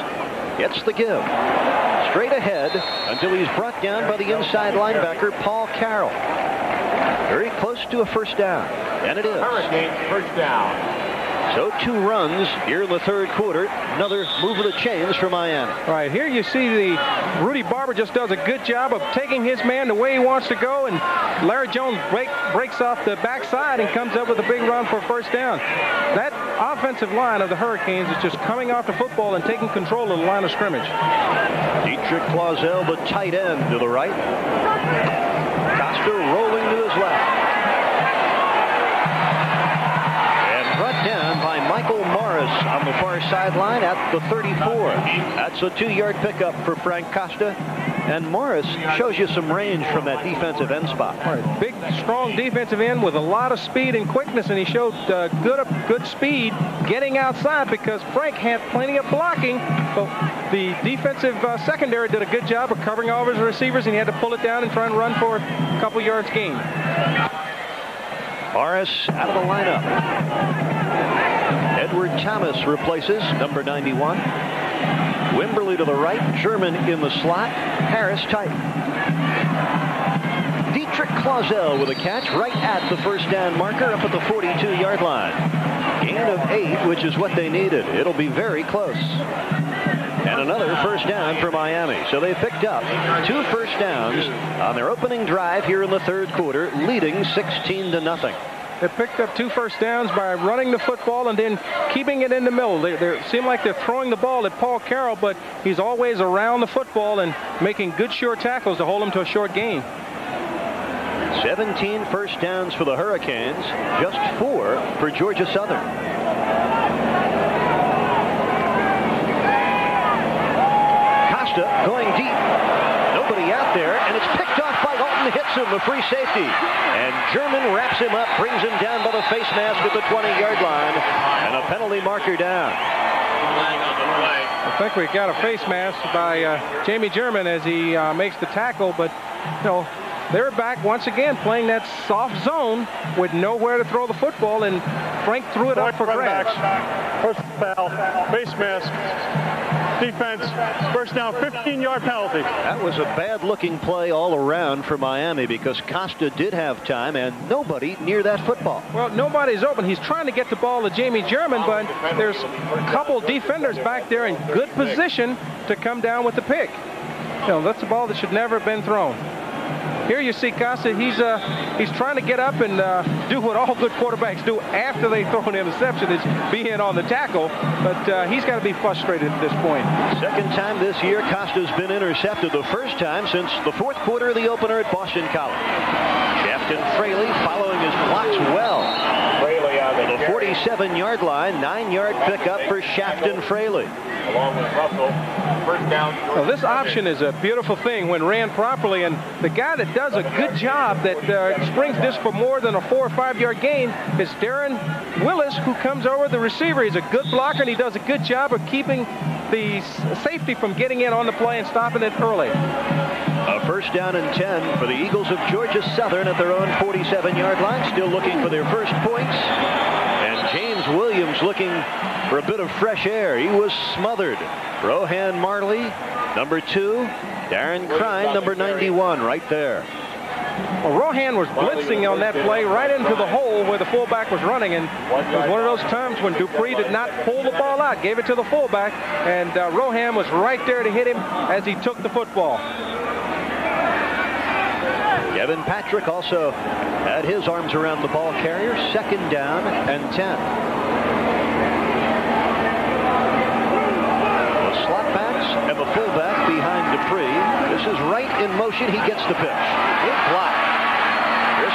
[SPEAKER 1] gets the give. Straight ahead until he's brought down by the inside linebacker, Paul Carroll. Very close to a first down. And it is.
[SPEAKER 5] Hurricanes first down.
[SPEAKER 1] So two runs here in the third quarter. Another move of the chains for Miami.
[SPEAKER 2] Right here you see the Rudy Barber just does a good job of taking his man the way he wants to go and Larry Jones break, breaks off the backside and comes up with a big run for first down. That offensive line of the Hurricanes is just coming off the football and taking control of the line of scrimmage.
[SPEAKER 1] Dietrich Clausel, the tight end to the right. Costa rolling to his left. Michael Morris on the far sideline at the 34. That's a two-yard pickup for Frank Costa. And Morris shows you some range from that defensive end spot.
[SPEAKER 2] Right. Big, strong defensive end with a lot of speed and quickness, and he showed uh, good, good speed getting outside because Frank had plenty of blocking. But the defensive uh, secondary did a good job of covering all of his receivers, and he had to pull it down and try and run for a couple yards gain.
[SPEAKER 1] Morris out of the lineup. Edward Thomas replaces number 91. Wimberly to the right, Sherman in the slot, Harris tight. Dietrich Clauzel with a catch right at the first down marker up at the 42-yard line. Gain of eight, which is what they needed. It'll be very close. And another first down for Miami. So they picked up two first downs on their opening drive here in the third quarter, leading 16 to nothing.
[SPEAKER 2] They picked up two first downs by running the football and then keeping it in the middle. They, they seem like they're throwing the ball at Paul Carroll, but he's always around the football and making good short tackles to hold him to a short gain.
[SPEAKER 1] 17 first downs for the Hurricanes, just four for Georgia Southern. Costa going deep. Nobody out there, and it's picked hits him, the free safety. And German wraps him up, brings him down by the face mask at the 20-yard line, and a penalty marker down.
[SPEAKER 2] I think we got a face mask by uh, Jammi German as he uh, makes the tackle, but you know they're back once again playing that soft zone with nowhere to throw the football, and Frank threw it up for grabs.
[SPEAKER 6] First foul, face mask, defense, first down, 15-yard penalty.
[SPEAKER 1] That was a bad-looking play all around for Miami because Costa did have time and nobody near that football.
[SPEAKER 2] Well, nobody's open. He's trying to get the ball to Jammi German, but there's a couple defenders back there in good position to come down with the pick. You know, that's a ball that should never have been thrown. Here you see Costa. He's uh, he's trying to get up and uh, do what all good quarterbacks do after they throw an interception is be in on the tackle. But uh, he's got to be frustrated at this point.
[SPEAKER 1] Second time this year Costa's been intercepted. The first time since the fourth quarter of the opener at Boston College. Shafton Fraley following his blocks well.
[SPEAKER 5] Fraley on
[SPEAKER 1] the 47-yard line, nine-yard pickup for Shafton Fraley.
[SPEAKER 5] Along with Russell, first down.
[SPEAKER 2] Well, this option is a beautiful thing when ran properly, and the guy that does a good job that uh, springs this for more than a four or five-yard gain is Darren Willis, who comes over the receiver. He's a good blocker, and he does a good job of keeping the safety from getting in on the play and stopping it early.
[SPEAKER 1] A first down and 10 for the Eagles of Georgia Southern at their own 47-yard line, still looking for their first points. And James Williams looking for a bit of fresh air. He was smothered. Rohan Marley, number two. Darren Krein, number 91, right there.
[SPEAKER 2] Well, Rohan was blitzing on that play right into the hole where the fullback was running, and it was one of those times when Dupree did not pull the ball out, gave it to the fullback, and uh, Rohan was right there to hit him as he took the football.
[SPEAKER 1] Kevin Patrick also had his arms around the ball carrier. Second down and 10. Slot backs and the fullback behind Dupree. This is right in motion. He gets the pitch. Good block.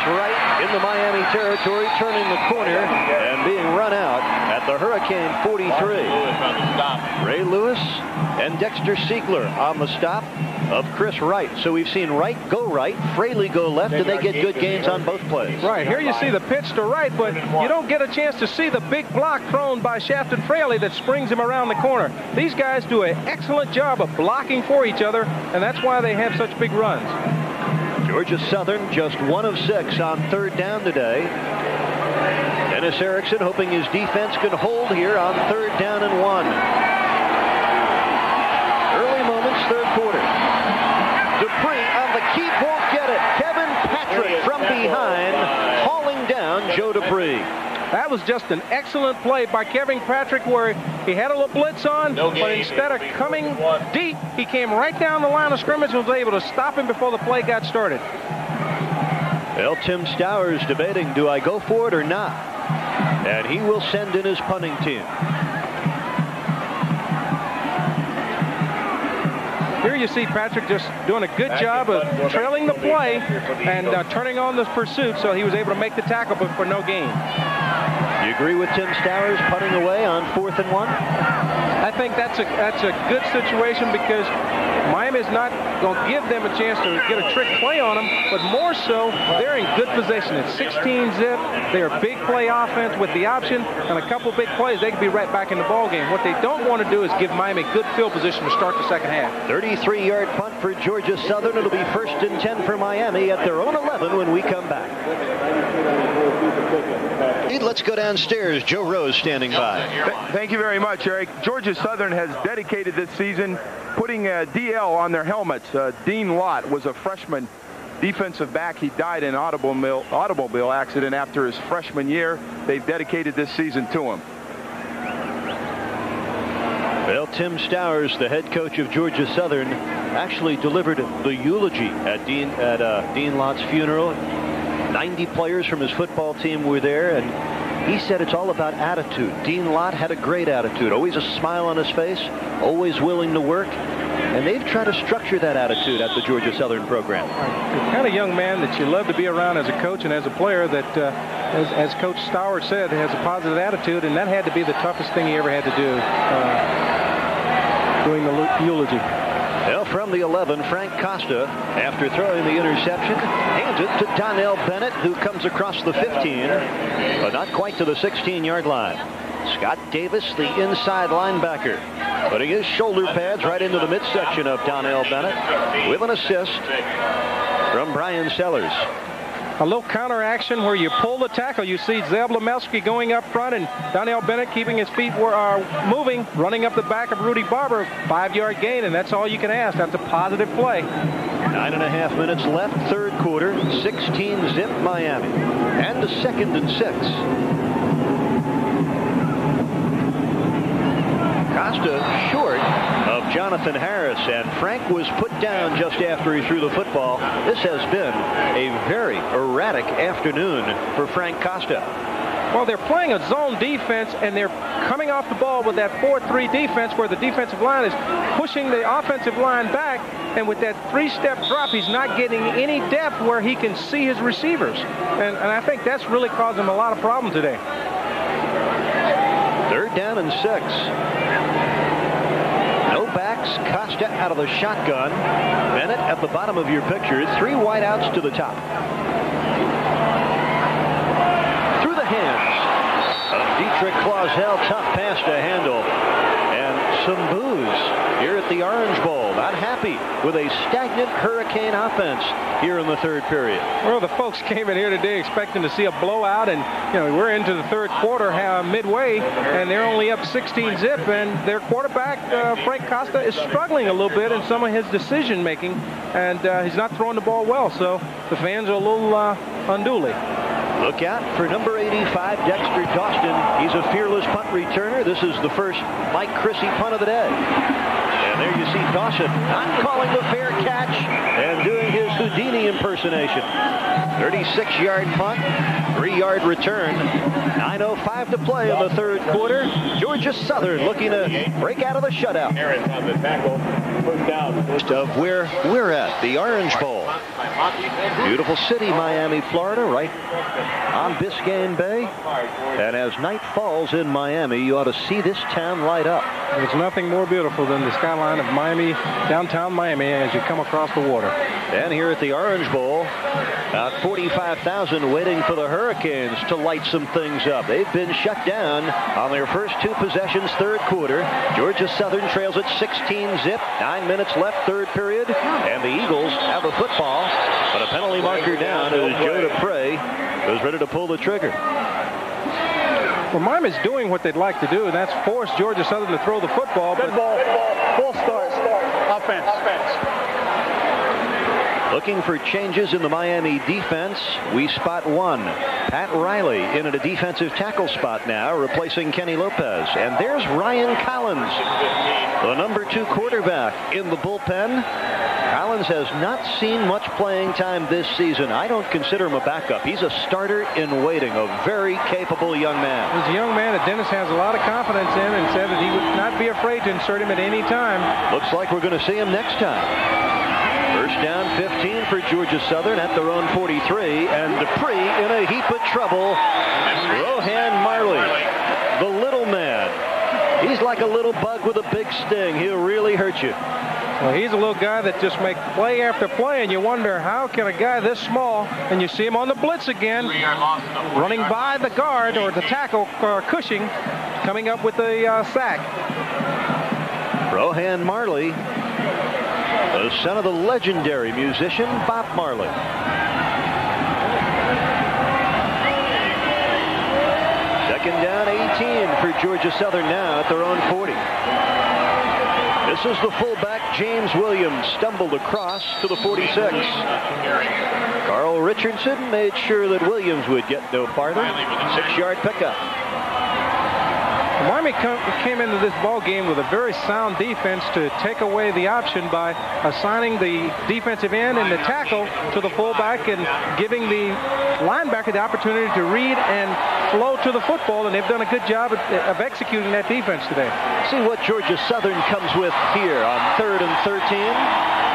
[SPEAKER 1] Chris Wright in the Miami territory, turning the corner and being run out at the Hurricane 43. Ray Lewis and Dexter Seigler on the stop of Chris Wright. So we've seen Wright go right, Fraley go left, and they get good gains on both plays.
[SPEAKER 2] Right, here you see the pitch to right, but you don't get a chance to see the big block thrown by Shafton Fraley that springs him around the corner. These guys do an excellent job of blocking for each other, and that's why they have such big runs.
[SPEAKER 1] Georgia Southern just one of six on third down today. Dennis Erickson hoping his defense can hold here on third down and one. Early moments, third quarter. Dupree on the keep won't get it. Kevin Patrick from behind hauling down Joe Dupree.
[SPEAKER 2] That was just an excellent play by Kevin Patrick where he had a little blitz on,
[SPEAKER 5] No
[SPEAKER 2] but
[SPEAKER 5] gain.
[SPEAKER 2] instead of coming deep, he came right down the line of scrimmage and was able to stop him before the play got started.
[SPEAKER 1] Well, Tim Stowers debating, do I go for it or not? And he will send in his punting team.
[SPEAKER 2] Here you see Patrick just doing a good job of trailing the play and uh, turning on the pursuit so he was able to make the tackle but for no gain.
[SPEAKER 1] You agree with Tim Stowers punting away on fourth and one?
[SPEAKER 2] I think that's a that's a good situation because Miami's not going to give them a chance to get a trick play on them, but more so, they're in good position. It's 16 zip. They're a big play offense with the option and a couple big plays. They could be right back in the ball game. What they don't want to do is give Miami a good field position to start the second half.
[SPEAKER 1] 33-yard punt for Georgia Southern. It'll be first and 10 for Miami at their own 11 when we come back. Let's go downstairs. Joe Rose standing by.
[SPEAKER 3] Thank you very much, Eric. Georgia Southern has dedicated this season putting uh, DL on their helmets. Uh, Dean Lott was a freshman defensive back. He died in an automobile, automobile accident after his freshman year. They've dedicated this season to him.
[SPEAKER 1] Well, Tim Stowers, the head coach of Georgia Southern, actually delivered the eulogy at Dean at uh, Dean Lott's funeral. 90 players from his football team were there, and he said it's all about attitude. Dean Lott had a great attitude, always a smile on his face, always willing to work, and they've tried to structure that attitude at the Georgia Southern program.
[SPEAKER 2] The kind of young man that you love to be around as a coach and as a player that, uh, as, as Coach Stowers said, has a positive attitude, and that had to be the toughest thing he ever had to do uh, doing the eulogy.
[SPEAKER 1] Well, from the 11, Frank Costa, after throwing the interception, hands it to Donnell Bennett, who comes across the 15, but not quite to the 16-yard line. Scott Davis, the inside linebacker, putting his shoulder pads right into the midsection of Donnell Bennett with an assist from Brian Sellers.
[SPEAKER 2] A little counter action where you pull the tackle. You see Zev Lumelski going up front and Donnell Bennett keeping his feet were, uh, moving, running up the back of Rudy Barber. Five-yard gain, and that's all you can ask. That's a positive play.
[SPEAKER 1] Nine and a half minutes left, third quarter, 16 zip Miami. And a second and six. Costa short of Jonathan Harris, and Frank was put down just after he threw the football. This has been a very erratic afternoon for Frank Costa.
[SPEAKER 2] Well, they're playing a zone defense, and they're coming off the ball with that 4-3 defense where the defensive line is pushing the offensive line back. And with that three-step drop, he's not getting any depth where he can see his receivers. And, and I think that's really causing him a lot of problems today.
[SPEAKER 1] Third down and six. Costa out of the shotgun. Bennett at the bottom of your picture. Three wideouts to the top. Through the hands of Dietrich Clausell. Tough pass to handle. And some boos here at the Orange Bowl. Not happy with a stagnant Hurricane offense here in the third period.
[SPEAKER 2] Well, the folks came in here today expecting to see a blowout, and you know we're into the third quarter, uh, midway, and they're only up 16 zip, and their quarterback uh, Frank Costa is struggling a little bit in some of his decision making, and uh, he's not throwing the ball well. So the fans are a little uh, unduly.
[SPEAKER 1] Look out for number 85, Dexter Dawson. He's a fearless punt returner. This is the first Mike Chrissy punt of the day. And there you see Dawson not calling the fair catch and doing his Houdini impersonation. 36-yard punt, three-yard return. 9.05 to play in the third quarter. Georgia Southern looking to break out of the shutout.
[SPEAKER 5] Harris on the tackle. First down.
[SPEAKER 1] Of where we're at, the Orange Bowl. Beautiful city, Miami, Florida, right on Biscayne Bay. And as night falls in Miami, you ought to see this town light up.
[SPEAKER 2] There's nothing more beautiful than the skyline of Miami, downtown Miami, as you come across the water.
[SPEAKER 1] And here at the Orange Bowl, about 45,000 waiting for the Hurricanes to light some things up. They've been shut down on their first two possessions, third quarter. Georgia Southern trails at 16 zip. Nine minutes left, third period. And the Eagles have the football, but a penalty marker down as Joe Dupree was ready to pull the trigger.
[SPEAKER 2] Well, Miami's doing what they'd like to do, and that's force Georgia Southern to throw the football. But
[SPEAKER 6] Good ball. False start. Offense.
[SPEAKER 1] Looking for changes in the Miami defense, we spot one. Pat Riley in at a defensive tackle spot now, replacing Kenny Lopez. And there's Ryan Collins, the number two quarterback in the bullpen. Collins has not seen much playing time this season. I don't consider him a backup. He's a starter in waiting, a very capable young man.
[SPEAKER 2] He's a young man that Dennis has a lot of confidence in and said that he would not be afraid to insert him at any time.
[SPEAKER 1] Looks like we're going to see him next time. First down 15 for Georgia Southern at their own 43, and Dupree in a heap of trouble. Rohan Marley, the little man. He's like a little bug with a big sting. He'll really hurt you.
[SPEAKER 2] Well, he's a little guy that just makes play after play, and you wonder how can a guy this small, and you see him on the blitz again, running by the guard or the tackle or Cushing, coming up with the uh, sack.
[SPEAKER 1] Rohan Marley, the son of the legendary musician Bob Marley. Second down 18 for Georgia Southern now at their own 40. This is the fullback, James Williams, stumbled across to the 46. Carl Richardson made sure that Williams would get no farther. Six-yard pickup.
[SPEAKER 2] Miami came into this ball game with a very sound defense to take away the option by assigning the defensive end and the tackle to the fullback and giving the linebacker the opportunity to read and flow to the football, and they've done a good job of, of executing that defense today.
[SPEAKER 1] See what Georgia Southern comes with here on third and 13.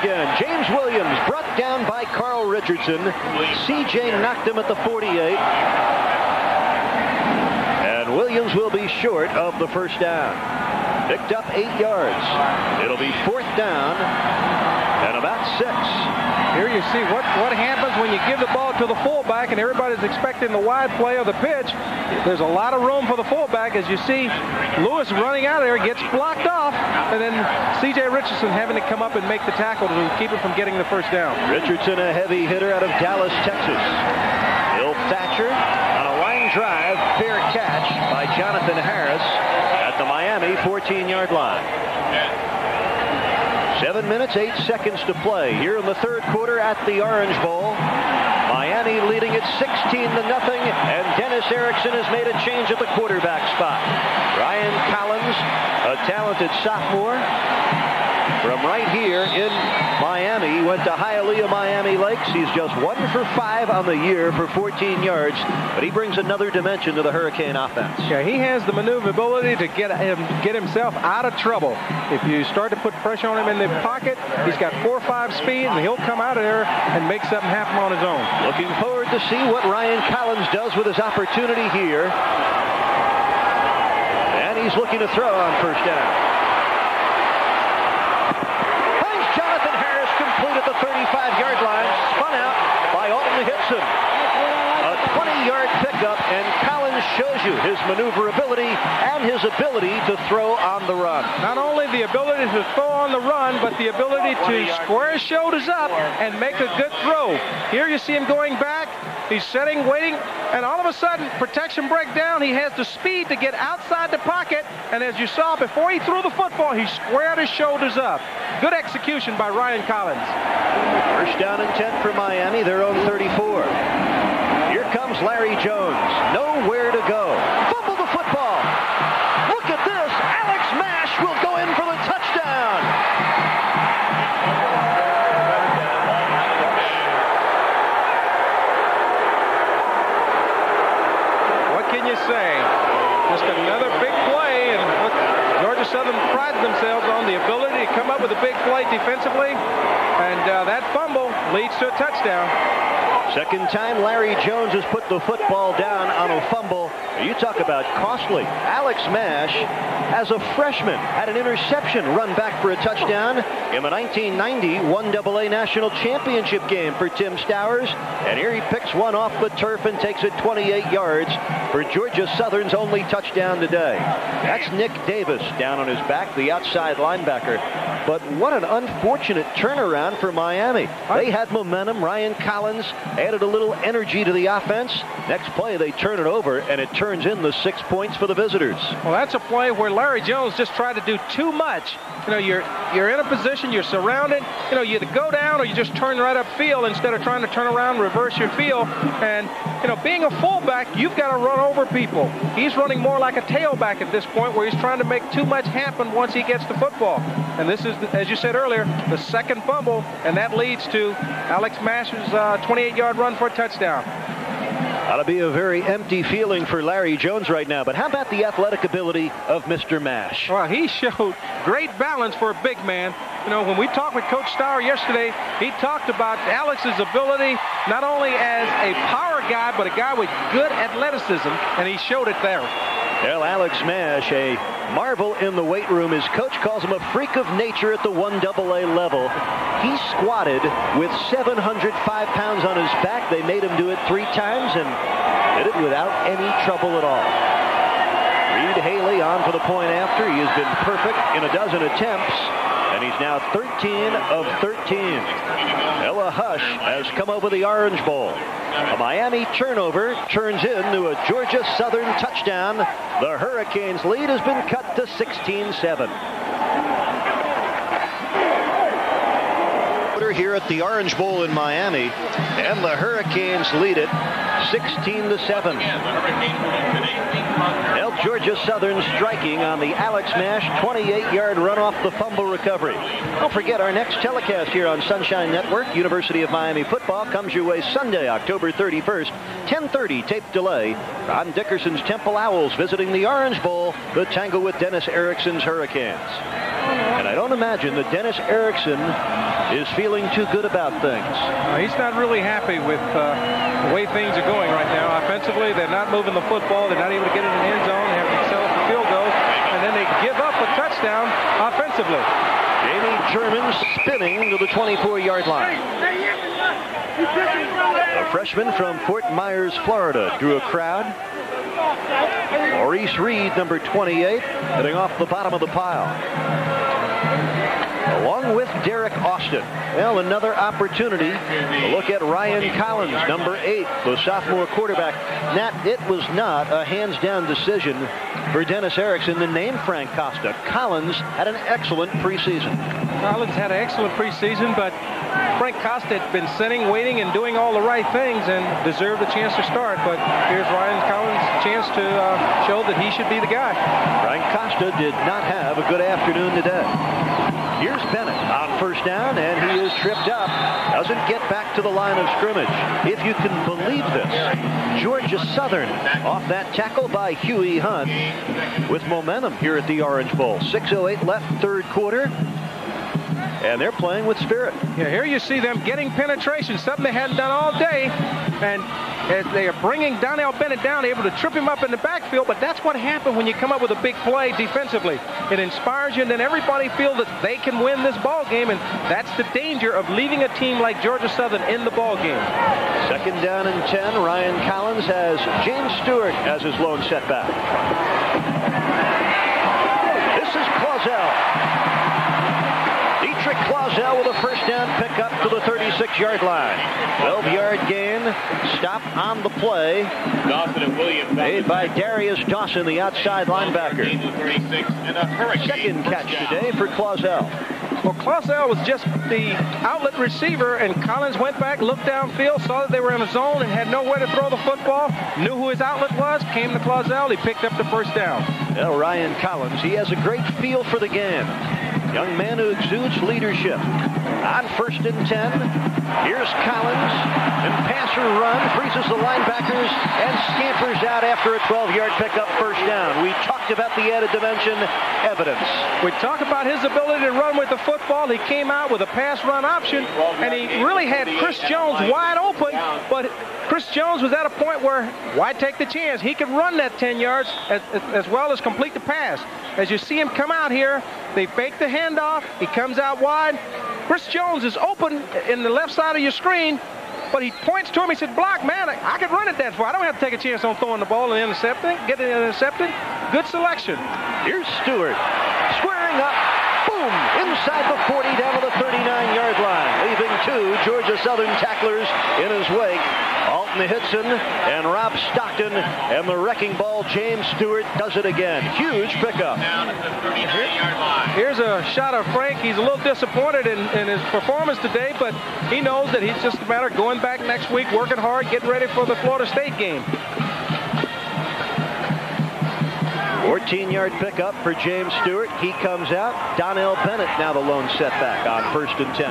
[SPEAKER 1] Again. James Williams brought down by Carl Richardson. CJ knocked him at the 48. And Williams will be short of the first down. Picked up eight yards. It'll be fourth down and about six.
[SPEAKER 2] Here you see what, what happens when you give the ball to the fullback and everybody's expecting the wide play or the pitch. There's a lot of room for the fullback. As you see, Lewis running out of there gets blocked off, and then C.J. Richardson having to come up and make the tackle to keep him from getting the first down.
[SPEAKER 1] Richardson, a heavy hitter out of Dallas, Texas. Bill Thatcher on a line drive, fair catch by Jonathan Harris at the Miami 14-yard line. Seven minutes, eight seconds to play here in the third quarter at the Orange Bowl. Miami leading it 16 to nothing, and Dennis Erickson has made a change at the quarterback spot. Ryan Collins, a talented sophomore from right here in went to Hialeah, Miami Lakes. He's just one for five on the year for 14 yards, but he brings another dimension to the Hurricane offense.
[SPEAKER 2] Yeah, he has the maneuverability to get him get himself out of trouble. If you start to put pressure on him in the pocket, he's got four or five speed, and he'll come out of there and make something happen on his own.
[SPEAKER 1] Looking forward to see what Ryan Collins does with his opportunity here. And he's looking to throw on first down. at the 35-yard line, spun out by Alton Hixon. A 20-yard pickup, and Collins you his maneuverability and his ability to throw on the run.
[SPEAKER 2] Not only the ability to throw on the run, but the ability to square his shoulders up and make a good throw. Here you see him going back. He's sitting, waiting, and all of a sudden, protection break down. He has the speed to get outside the pocket, and as you saw, before he threw the football, he squared his shoulders up. Good execution by Ryan Collins.
[SPEAKER 1] First down and 10 for Miami, their own 34. Here comes Larry Jones.
[SPEAKER 2] Defensively, and uh, that fumble leads to a touchdown.
[SPEAKER 1] Second time Larry Jones has put the football down on a fumble. You talk about costly. Alex Mash, as a freshman, had an interception run back for a touchdown in the 1990 1AA National Championship game for Tim Stowers. And here he picks one off the turf and takes it 28 yards for Georgia Southern's only touchdown today. That's Nick Davis down on his back, the outside linebacker. But what an unfortunate turnaround for Miami. They had momentum. Ryan Collins added a little energy to the offense. Next play, they turn it over, and it turns in the six points for the visitors.
[SPEAKER 2] Well, that's a play where Larry Jones just tried to do too much. You know, you're you're in a position, you're surrounded. You know, you go down or you just turn right up field instead of trying to turn around, reverse your field. And you know, being a fullback, you've got to run over people. He's running more like a tailback at this point, where he's trying to make too much happen once he gets the football. And this is, as you said earlier, the second fumble, and that leads to Alex Mash's 28-yard uh, run for a touchdown.
[SPEAKER 1] To be a very empty feeling for Larry Jones right now. But how about the athletic ability of Mr. Mash?
[SPEAKER 2] Well, he showed great balance for a big man. You know, when we talked with Coach Starr yesterday, he talked about Alex's ability not only as a power guy, but a guy with good athleticism, and he showed it there.
[SPEAKER 1] Well, Alex Mash, a marvel in the weight room. His coach calls him a freak of nature at the 1AA level. He squatted with 705 pounds on his back. They made him do it three times and did it without any trouble at all. Reed Haley on for the point after. He has been perfect in a dozen attempts, and he's now 13 of 13. Ella Hush has come over the Orange Bowl. A Miami turnover turns into a Georgia Southern touchdown. The Hurricanes lead has been cut to 16-7. Here at the Orange Bowl in Miami, and the Hurricanes lead it 16 to 7. Now Georgia Southern striking on the Alex Mash 28-yard run off the fumble recovery. Don't forget our next telecast here on Sunshine Network, University of Miami football comes your way Sunday, October 31st, 10:30 tape delay. Ron Dickerson's Temple Owls visiting the Orange Bowl, the tangle with Dennis Erickson's Hurricanes. And I don't imagine that Dennis Erickson is feeling too good about things.
[SPEAKER 2] Uh, he's not really happy with uh, the way things are going right now. Offensively, they're not moving the football. They're not able to get it in the end zone. They have to settle for field goal. And then they give up a touchdown offensively.
[SPEAKER 1] Jammi German spinning to the 24-yard line. A freshman from Fort Myers, Florida, drew a crowd. Maurice Reed, number 28, heading off the bottom of the pile along with Derek Austin. Well, another opportunity to look at Ryan Collins, number eight, the sophomore quarterback. Nat, it was not a hands-down decision for Dennis Erickson to name Frank Costa. Collins had an excellent preseason.
[SPEAKER 2] Collins had an excellent preseason, but Frank Costa had been sitting, waiting, and doing all the right things and deserved a chance to start. But here's Ryan Collins' chance to uh, show that he should be the guy.
[SPEAKER 1] Frank Costa did not have a good afternoon today. Here's Bennett on first down, and he is tripped up. Doesn't get back to the line of scrimmage. If you can believe this, Georgia Southern off that tackle by Huey Hunt with momentum here at the Orange Bowl. 6.08 left, third quarter and they're playing with spirit.
[SPEAKER 2] Yeah, here you see them getting penetration, something they hadn't done all day, and as they are bringing Donnell Bennett down, able to trip him up in the backfield, but that's what happens when you come up with a big play defensively. It inspires you, and then everybody feels that they can win this ball game, and that's the danger of leaving a team like Georgia Southern in the ball game.
[SPEAKER 1] Second down and 10, Ryan Collins has James Stewart as his lone setback. Dietrich Clausell with a first down pickup to the 36-yard line. 12-yard gain. Stop on the play.
[SPEAKER 5] Dawson and Williams.
[SPEAKER 1] Made by Darius Dawson, the outside linebacker. Second catch today for Clausell.
[SPEAKER 2] Well, Clausell was just the outlet receiver, and Collins went back, looked downfield, saw that they were in a zone and had nowhere to throw the football, knew who his outlet was, came to Clausell, he picked up the first down.
[SPEAKER 1] Well, Ryan Collins, he has a great feel for the game. Young man who exudes leadership. On first and 10, here's Collins, and passer run, freezes the linebackers, and scampers out after a 12-yard pickup first down. We talked about the added dimension evidence.
[SPEAKER 2] We talked about his ability to run with the football. He came out with a pass run option, and he really had Chris Jones wide open, but Chris Jones was at a point where why take the chance? He could run that 10 yards as, as well as complete the pass. As you see him come out here, they fake the handoff. He comes out wide. Chris Jones is open in the left side of your screen, but he points to him. He said, block, man, I, I could run it that far. I don't have to take a chance on throwing the ball and intercepting, getting it intercepted. Good selection.
[SPEAKER 1] Here's Stewart squaring up. Boom! Inside the 40 down to the 39-yard line, leaving two Georgia Southern tacklers in his wake. Peyton Hitson and Rob Stockton, and the wrecking ball, James Stewart, does it again. Huge pickup.
[SPEAKER 2] Here's a shot of Frank. He's a little disappointed in, in his performance today, but he knows that he's just a matter of going back next week, working hard, getting ready for the Florida State game.
[SPEAKER 1] 14-yard pickup for James Stewart. He comes out. Donnell Bennett now the lone setback on first and 10.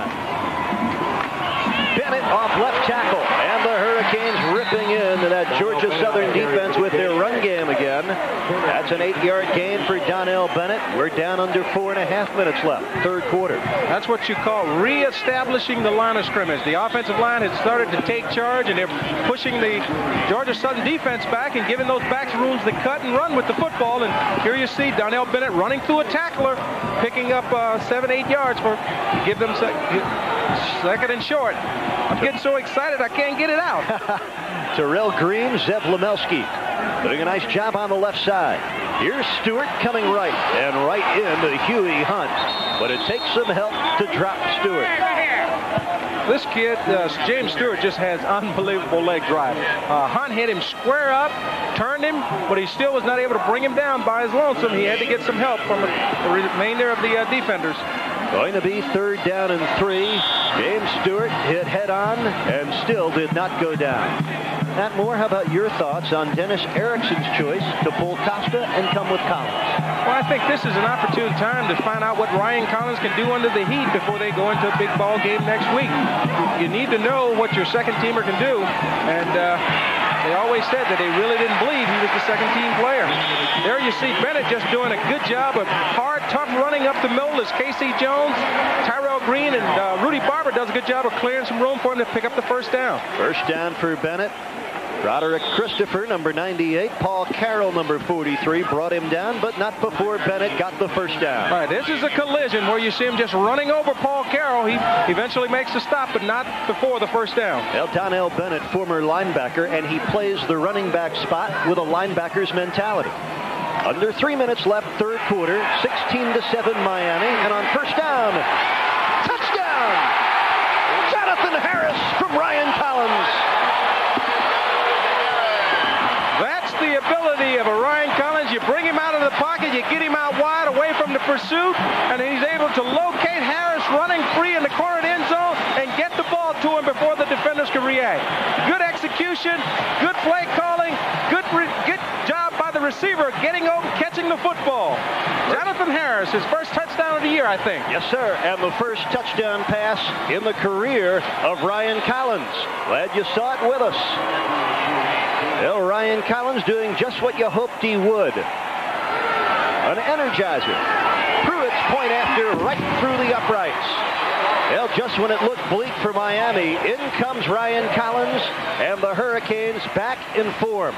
[SPEAKER 1] Bennett off left tackle. And the Hurricanes ripping into that Georgia Southern defense with their run game again. That's an eight-yard gain for Donnell Bennett. We're down under four and a half minutes left, third quarter.
[SPEAKER 2] That's what you call reestablishing the line of scrimmage. The offensive line has started to take charge, and they're pushing the Georgia Southern defense back and giving those backs rooms to cut and run with the football. And here you see Donnell Bennett running through a tackler, picking up uh, seven, eight yards for give them second and short. I'm getting so excited I can't get it out.
[SPEAKER 1] Terrell Green, Zev Lumelski doing a nice job on the left side. Here's Stewart coming right and right into Huey Hunt. But it takes some help to drop Stewart.
[SPEAKER 2] This kid, uh, James Stewart, just has unbelievable leg drive. Uh, Hunt hit him square up, turned him, but he still was not able to bring him down by his lonesome. He had to get some help from the remainder of the uh, defenders.
[SPEAKER 1] Going to be third down and three. James Stewart hit head on and still did not go down. Nat Moore, how about your thoughts on Dennis Erickson's choice to pull Costa and come with Collins?
[SPEAKER 2] Well, I think this is an opportune time to find out what Ryan Collins can do under the heat before they go into a big ball game next week. You need to know what your second teamer can do, and uh, they always said that they really didn't believe he was the second team player. There you see Bennett just doing a good job of hard, tough running up the middle as Casey Jones, Tyrell Green, and uh, Rudy Barber does a good job of clearing some room for him to pick up the first down.
[SPEAKER 1] First down for Bennett. Roderick Christopher, number 98. Paul Carroll, number 43, brought him down, but not before Bennett got the first down.
[SPEAKER 2] All right, this is a collision where you see him just running over Paul Carroll. He eventually makes the stop, but not before the first down.
[SPEAKER 1] Well, Donnell Bennett, former linebacker, and he plays the running back spot with a linebacker's mentality. Under three minutes left, third quarter, 16 to 7 Miami, and on first down, touchdown! Jonathan Harris from Ryan Collins.
[SPEAKER 2] That's the ability of a Ryan Collins. You bring him out of the pocket, you get him out wide away from the pursuit, and he's able to locate Harris running free in the corner end zone and get the ball to him before the defenders can react. Good execution, good play calling, good, good job by the receiver getting over, catching the football. Jonathan Harris, his first touchdown of the year, I think.
[SPEAKER 1] Yes, sir, and the first touchdown pass in the career of Ryan Collins. Glad you saw it with us. Well, Ryan Collins doing just what you hoped he would. An energizer. Prewitt's point after right through the uprights. Well, just when it looked bleak for Miami, in comes Ryan Collins, and the Hurricanes back in form.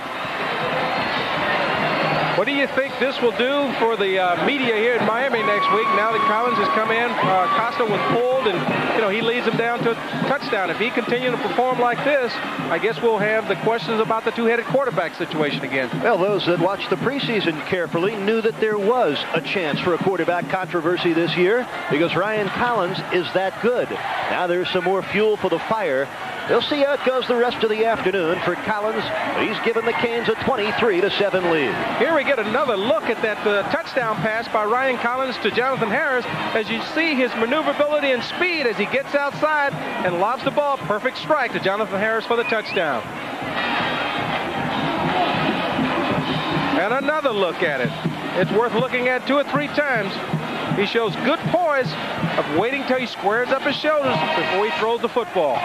[SPEAKER 2] What do you think this will do for the uh, media here in Miami next week now that Collins has come in? Uh, Costa was pulled, and you know he leads them down to a touchdown. If he continues to perform like this, I guess we'll have the questions about the two-headed quarterback situation again.
[SPEAKER 1] Well, those that watched the preseason carefully knew that there was a chance for a quarterback controversy this year because Ryan Collins is that good. Now there's some more fuel for the fire We'll see how it goes the rest of the afternoon for Collins. He's given the Canes a 23 to 7 lead.
[SPEAKER 2] Here we get another look at that uh, touchdown pass by Ryan Collins to Jonathan Harris as you see his maneuverability and speed as he gets outside and lobs the ball. Perfect strike to Jonathan Harris for the touchdown. And another look at it. It's worth looking at two or three times. He shows good poise of waiting till he squares up his shoulders before he throws the football.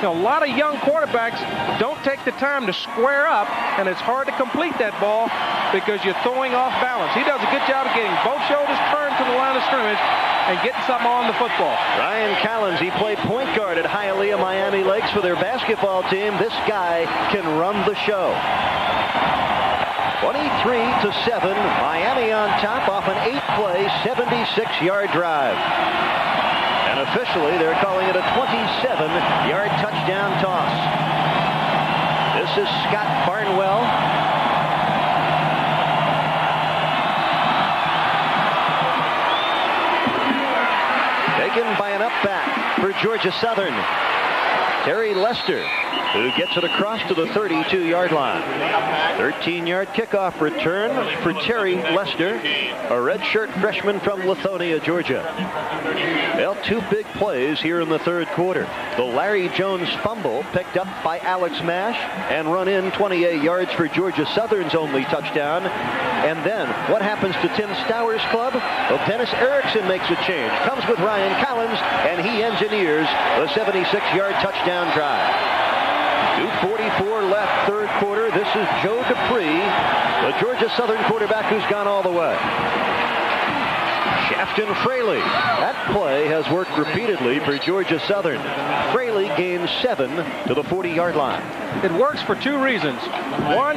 [SPEAKER 2] You know, a lot of young quarterbacks don't take the time to square up, and it's hard to complete that ball because you're throwing off balance. He does a good job of getting both shoulders turned to the line of scrimmage and getting something on the football.
[SPEAKER 1] Ryan Collins, he played point guard at Hialeah Miami Lakes for their basketball team. This guy can run the show. 23 to 7. Miami eight-play, 76-yard drive. And officially, they're calling it a 27-yard touchdown toss. This is Scott Barnwell. Taken by an up back for Georgia Southern. Terry Lester, who gets it across to the 32-yard line. 13-yard kickoff return for Terry Lester, a redshirt freshman from Lithonia, Georgia. Well, two big plays here in the third quarter. The Larry Jones fumble picked up by Alex Mash and run in 28 yards for Georgia Southern's only touchdown. And then what happens to Tim Stowers' club? Well, Dennis Erickson makes a change. Comes with Ryan Collins, and he engineers the 76-yard touchdown drive. 2.44 left, third quarter. This is Joe Dupree, the Georgia Southern quarterback who's gone all the way. Shafton Fraley. That play has worked repeatedly for Georgia Southern. Fraley gains seven to the 40-yard line.
[SPEAKER 2] It works for two reasons. One,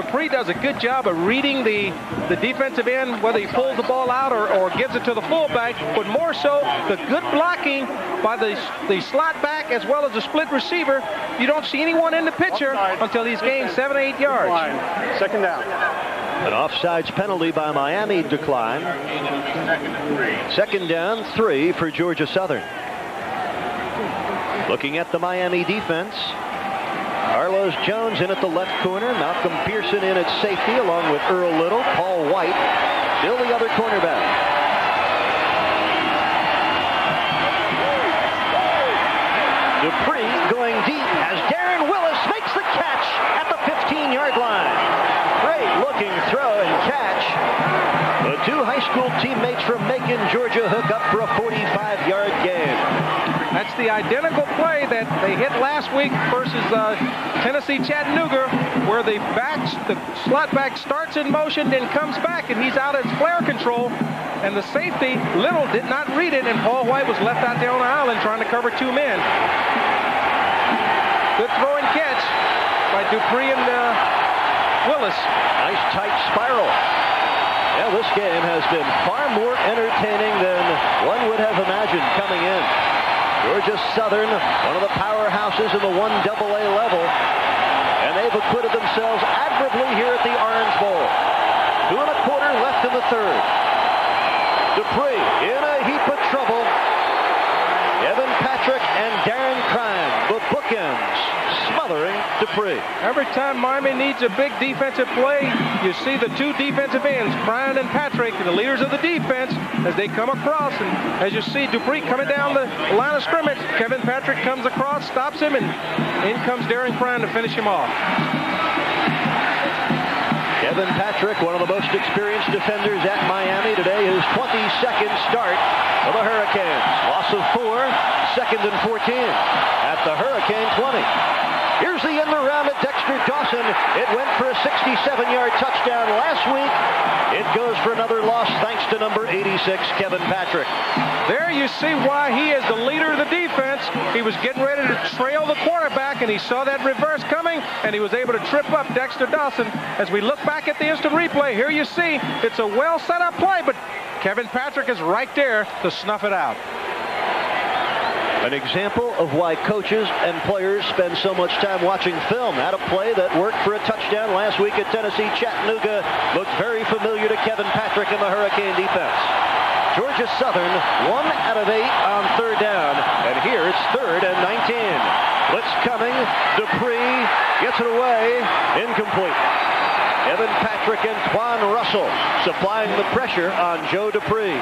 [SPEAKER 2] Dupree does a good job of reading the, the defensive end, whether he pulls the ball out or, or gives it to the fullback, but more so the good blocking by the, the slot back as well as the split receiver. You don't see anyone in the picture until he's gained seven, eight yards.
[SPEAKER 6] Second down.
[SPEAKER 1] An offsides penalty by Miami decline. Second down, three for Georgia Southern. Looking at the Miami defense. Carlos Jones in at the left corner. Malcolm Pearson in at safety along with Earl Little. Paul White still the other cornerback. Dupree going deep as Darren Willis makes the catch at the 15-yard line. Great looking throw and catch. The two high school teammates from Macon, Georgia hook up for a 45-yard gain.
[SPEAKER 2] That's the identical play that they hit last week versus uh, Tennessee Chattanooga, where the back, the slot back starts in motion, then comes back, and he's out at flare control. And the safety, Little, did not read it, and Paul White was left out there on the island trying to cover two men. Good throw and catch by Dupree and uh, Willis.
[SPEAKER 1] Nice tight spiral. Yeah, this game has been far more entertaining than one would have imagined coming in. Georgia Southern, one of the powerhouses in the 1AA level, and they've acquitted themselves admirably here at the Orange Bowl. Two and a quarter left in the third. Dupree in a heap of trouble. Kevin Patrick and Darren Krein, the smothering Dupree.
[SPEAKER 2] Every time Miami needs a big defensive play, you see the two defensive ends, Bryan and Patrick, the leaders of the defense, as they come across. And as you see Dupree coming down the line of scrimmage, Kevin Patrick comes across, stops him, and in comes Darren Krein to finish him off.
[SPEAKER 1] Kevin Patrick, one of the most experienced defenders at Miami today, his 22nd start for the Hurricanes. Loss of four, second and 14 at the Hurricane 20. Here's the end around at Dexter Dawson. It went for a 67-yard touchdown last week. It goes for another loss thanks to number 86, Kevin Patrick.
[SPEAKER 2] There you see why he is the leader of the defense. He was getting ready to trail the quarterback, and he saw that reverse coming, and he was able to trip up Dexter Dawson. As we look back at the instant replay, here you see it's a well set up play, but Kevin Patrick is right there to snuff it out.
[SPEAKER 1] An example of why coaches and players spend so much time watching film. At a play that worked for a touchdown last week at Tennessee Chattanooga looked very familiar to Kevin Patrick and the Hurricane defense. Georgia Southern, one out of eight on third down. And here it's third and 19. Blitz coming. Dupree gets it away. Incomplete. Patrick and Twan Russell supplying the pressure on Joe Dupree.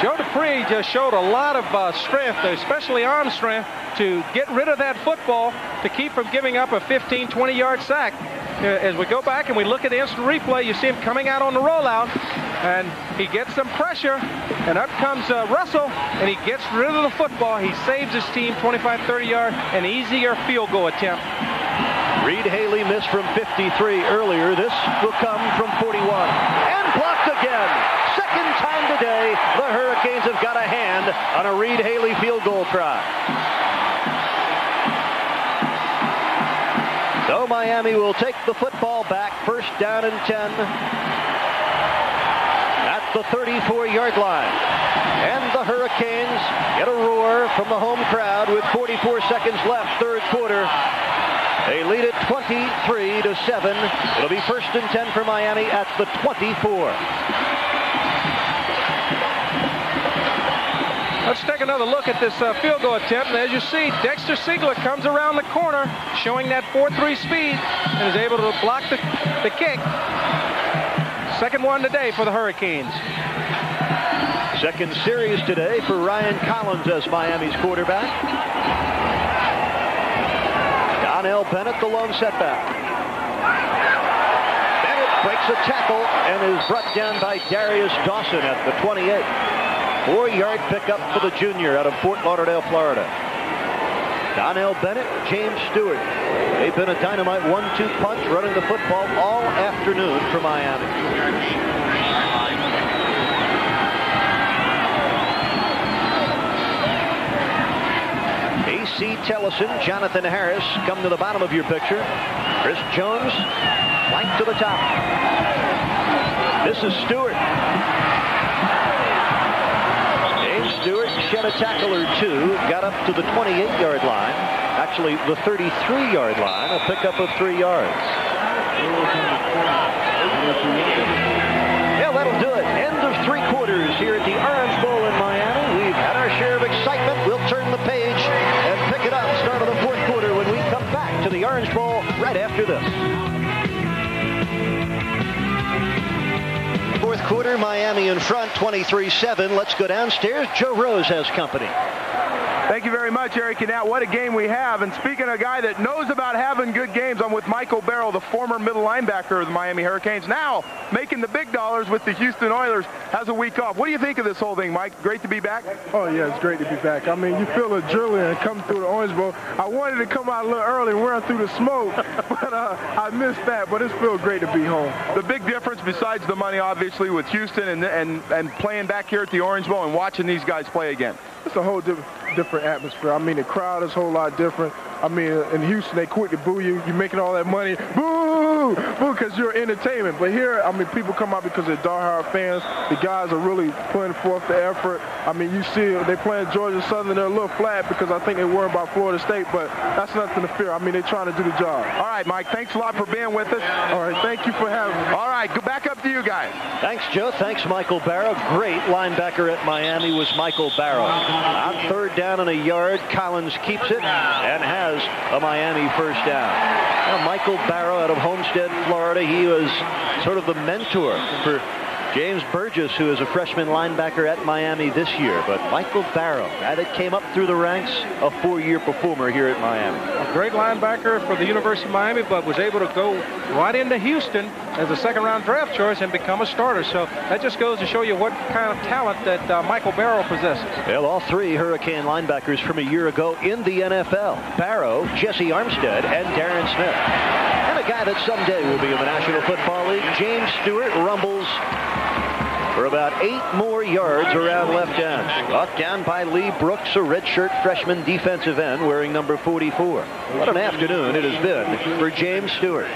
[SPEAKER 2] Joe Dupree just showed a lot of uh, strength, especially arm strength, to get rid of that football to keep from giving up a 15, 20-yard sack. Uh, as we go back and we look at the instant replay, you see him coming out on the rollout, and he gets some pressure, and up comes uh, Russell, and he gets rid of the football. He saves his team 25, 30-yard, an easier field goal attempt.
[SPEAKER 1] Reed Haley missed from 53 earlier. This will come from 41. And blocked again. Second time today, the Hurricanes have got a hand on a Reed Haley field goal try. So Miami will take the football back, first down and 10 at the 34-yard line. And the Hurricanes get a roar from the home crowd with 44 seconds left, third quarter. They lead it 23 to 7. It'll be first and 10 for Miami at the 24.
[SPEAKER 2] Let's take another look at this uh, field goal attempt. And as you see, Dexter Seigler comes around the corner, showing that 4-3 speed, and is able to block the, the kick. Second one today for the Hurricanes.
[SPEAKER 1] Second series today for Ryan Collins as Miami's quarterback. Donnell Bennett, the lone setback. Bennett breaks a tackle and is brought down by Darius Dawson at the 28. Four-yard pickup for the junior out of Fort Lauderdale, Florida. Donnell Bennett, James Stewart. They've been a dynamite one-two punch running the football all afternoon for Miami. A.C. Tellison, Jonathan Harris come to the bottom of your picture. Chris Jones, flank to the top. This is Stewart. James Stewart shed a tackle or two, got up to the 28-yard line. Actually, the 33-yard line, a pickup of three yards. Yeah, that'll do it. End of three quarters here at the Orange Bowl this. Fourth quarter, Miami in front, 23-7. Let's go downstairs. Joe Rose has company.
[SPEAKER 3] Thank you very much, Eric. And now, what a game we have. And speaking of a guy that knows about having good games, I'm with Michael Barrow, the former middle linebacker of the Miami Hurricanes, now making the big dollars with the Houston Oilers, has a week off. What do you think of this whole thing, Mike? Great to be back?
[SPEAKER 10] Oh, yeah, it's great to be back. I mean, you feel adrenaline coming through the Orange Bowl. I wanted to come out a little early and run through the smoke, but uh, I missed that. But it feels great to be home.
[SPEAKER 3] The big difference, besides the money, obviously, with Houston and, and, and playing back here at the Orange Bowl and watching these guys play again.
[SPEAKER 10] It's a whole different different atmosphere. I mean, the crowd is a whole lot different. I mean, in Houston, they quick to boo you. You're making all that money. Boo! Boo, because you're entertainment. But here, I mean, people come out because they're diehard fans. The guys are really putting forth the effort. I mean, you see they playing Georgia Southern. They're a little flat because I think they worry about Florida State, but that's nothing to fear. I mean, they're trying to do the job.
[SPEAKER 3] All right, Mike, thanks a lot for being with us.
[SPEAKER 10] All right, thank you for having me.
[SPEAKER 3] All right, go back up to you guys.
[SPEAKER 1] Thanks, Joe. Thanks, Michael Barrow. Great linebacker at Miami was Michael Barrow. On third down and a yard, Collins keeps it and has a Miami first down. Now, Michael Barrow out of Homestead, Florida, he was sort of the mentor for James Burgess, who is a freshman linebacker at Miami this year. But Michael Barrow, guy that came up through the ranks, a four-year performer here at Miami.
[SPEAKER 2] A great linebacker for the University of Miami, but was able to go right into Houston as a second-round draft choice and become a starter. So that just goes to show you what kind of talent that uh, Michael Barrow possesses.
[SPEAKER 1] Well, all three Hurricane linebackers from a year ago in the NFL. Barrow, Jessie Armstead, and Darrin Smith. And a guy that someday will be in the National Football League, James Stewart, rumbles for about eight more yards around left end. Brought down by Lee Brooks, a redshirt freshman defensive end wearing number 44. What an afternoon it has been for James Stewart.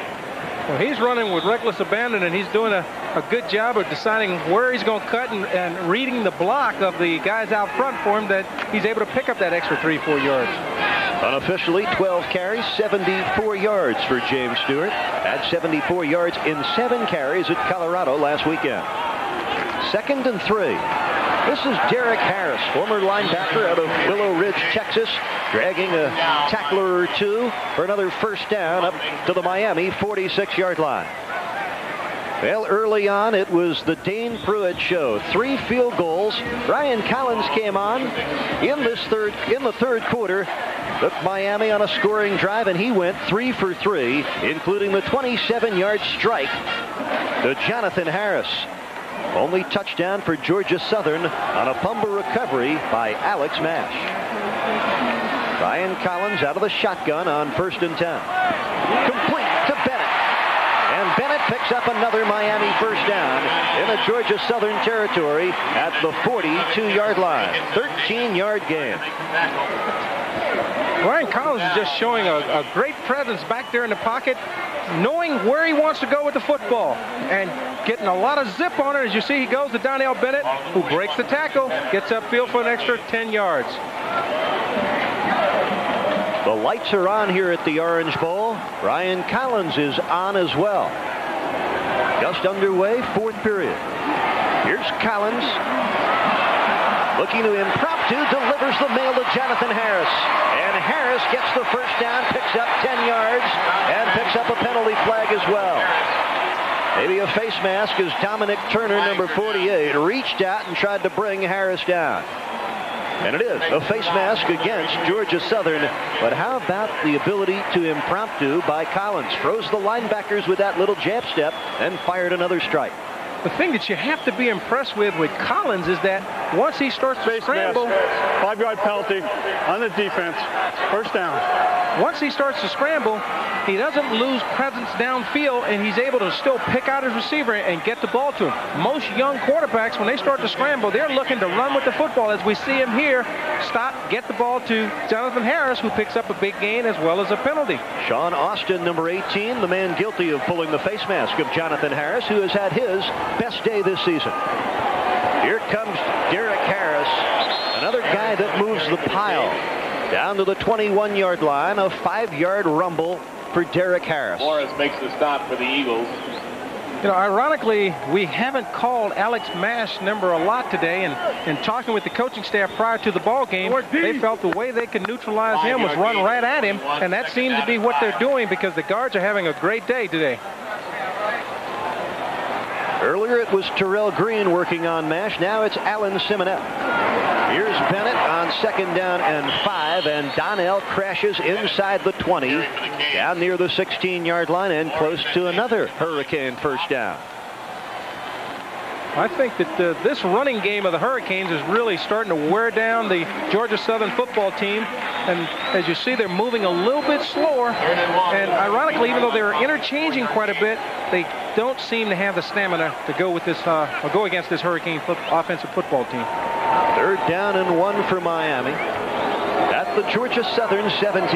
[SPEAKER 2] Well, he's running with reckless abandon, and he's doing a, a good job of deciding where he's going to cut and, and reading the block of the guys out front for him that he's able to pick up that extra three, four yards.
[SPEAKER 1] Unofficially, 12 carries, 74 yards for James Stewart. Had 74 yards in seven carries at Colorado last weekend. Second and three. This is Derek Harris, former linebacker out of Willow Ridge, Texas, dragging a tackler or two for another first down up to the Miami 46-yard line. Well, early on, it was the Dane Prewitt show. Three field goals. Ryan Collins came on in this third in the third quarter. Took Miami on a scoring drive, and he went three for three, including the 27-yard strike to Jonathan Harris. Only touchdown for Georgia Southern on a fumble recovery by Alex Mash. Ryan Collins out of the shotgun on first and 10. Complete to Bennett. And Bennett picks up another Miami first down in the Georgia Southern territory at the 42-yard line. 13-yard gain.
[SPEAKER 2] Ryan Collins is just showing a, a, great presence back there in the pocket, knowing where he wants to go with the football, and getting a lot of zip on it. As you see, he goes to Donnell Bennett, who breaks the tackle, gets upfield for an extra 10 yards.
[SPEAKER 1] The lights are on here at the Orange Bowl. Ryan Collins is on as well. Just underway, fourth period. Here's Collins looking to impromptu impromptu, delivers the mail to Jonathan Harris. Harris gets the first down, picks up 10 yards, and picks up a penalty flag as well. Maybe a face mask as Dominic Turner, number 48, reached out and tried to bring Harris down. And it is a face mask against Georgia Southern. But how about the ability to impromptu by Collins? Froze the linebackers with that little jab step and fired another strike.
[SPEAKER 2] The thing that you have to be impressed with with Collins is that once he starts to scramble,
[SPEAKER 6] mask. Five-yard penalty on the defense. First down.
[SPEAKER 2] once he starts to scramble, he doesn't lose presence downfield, and he's able to still pick out his receiver and get the ball to him. Most young quarterbacks, when they start to scramble, they're looking to run with the football, as we see him here. Stop, get the ball to Jonathan Harris, who picks up a big gain as well as a penalty.
[SPEAKER 1] Sean Austin, number 18, the man guilty of pulling the face mask of Jonathan Harris, who has had his best day this season. Here comes Derek Harris, another guy that moves the pile down to the 21-yard line, a five-yard rumble for Derek Harris.
[SPEAKER 5] Morris makes the stop for the Eagles.
[SPEAKER 2] You know, ironically, we haven't called Alex Mash number a lot today, and, and talking with the coaching staff prior to the ball game, they felt the way they could neutralize him was run right at him, and that seemed to be what they're doing because the guards are having a great day today.
[SPEAKER 1] Earlier it was Terrell Green working on Mash. Now it's Alan Simonette. Here's Bennett on second down and five, and Donnell crashes inside the 20, down near the 16-yard line and close to another Hurricane first down.
[SPEAKER 2] I think that uh, this running game of the Hurricanes is really starting to wear down the Georgia Southern football team. And as you see, they're moving a little bit slower. And ironically, even though they're interchanging quite a bit, they don't seem to have the stamina to go with this uh, or go against this Hurricane foot offensive football team.
[SPEAKER 1] Third down and one for Miami. At the Georgia Southern 17.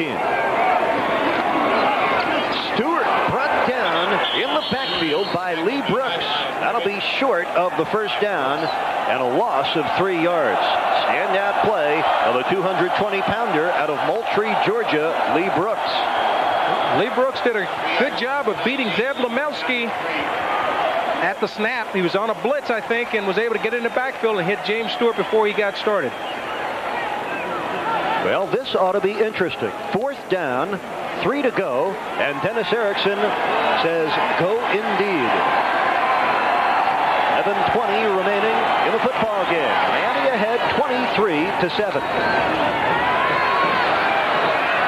[SPEAKER 1] Stewart brought down in the backfield by Lee Brooks. That'll be short of the first down and a loss of three yards. Standout play of a 220-pounder out of Moultrie, Georgia, Lee Brooks.
[SPEAKER 2] Lee Brooks did a good job of beating Zev Lumelski at the snap. He was on a blitz, I think, and was able to get in the backfield and hit James Stewart before he got started.
[SPEAKER 1] Well, this ought to be interesting. Fourth down, three to go, and Dennis Erickson says, go indeed. 11.20 remaining in the football game. Miami ahead 23 to 7.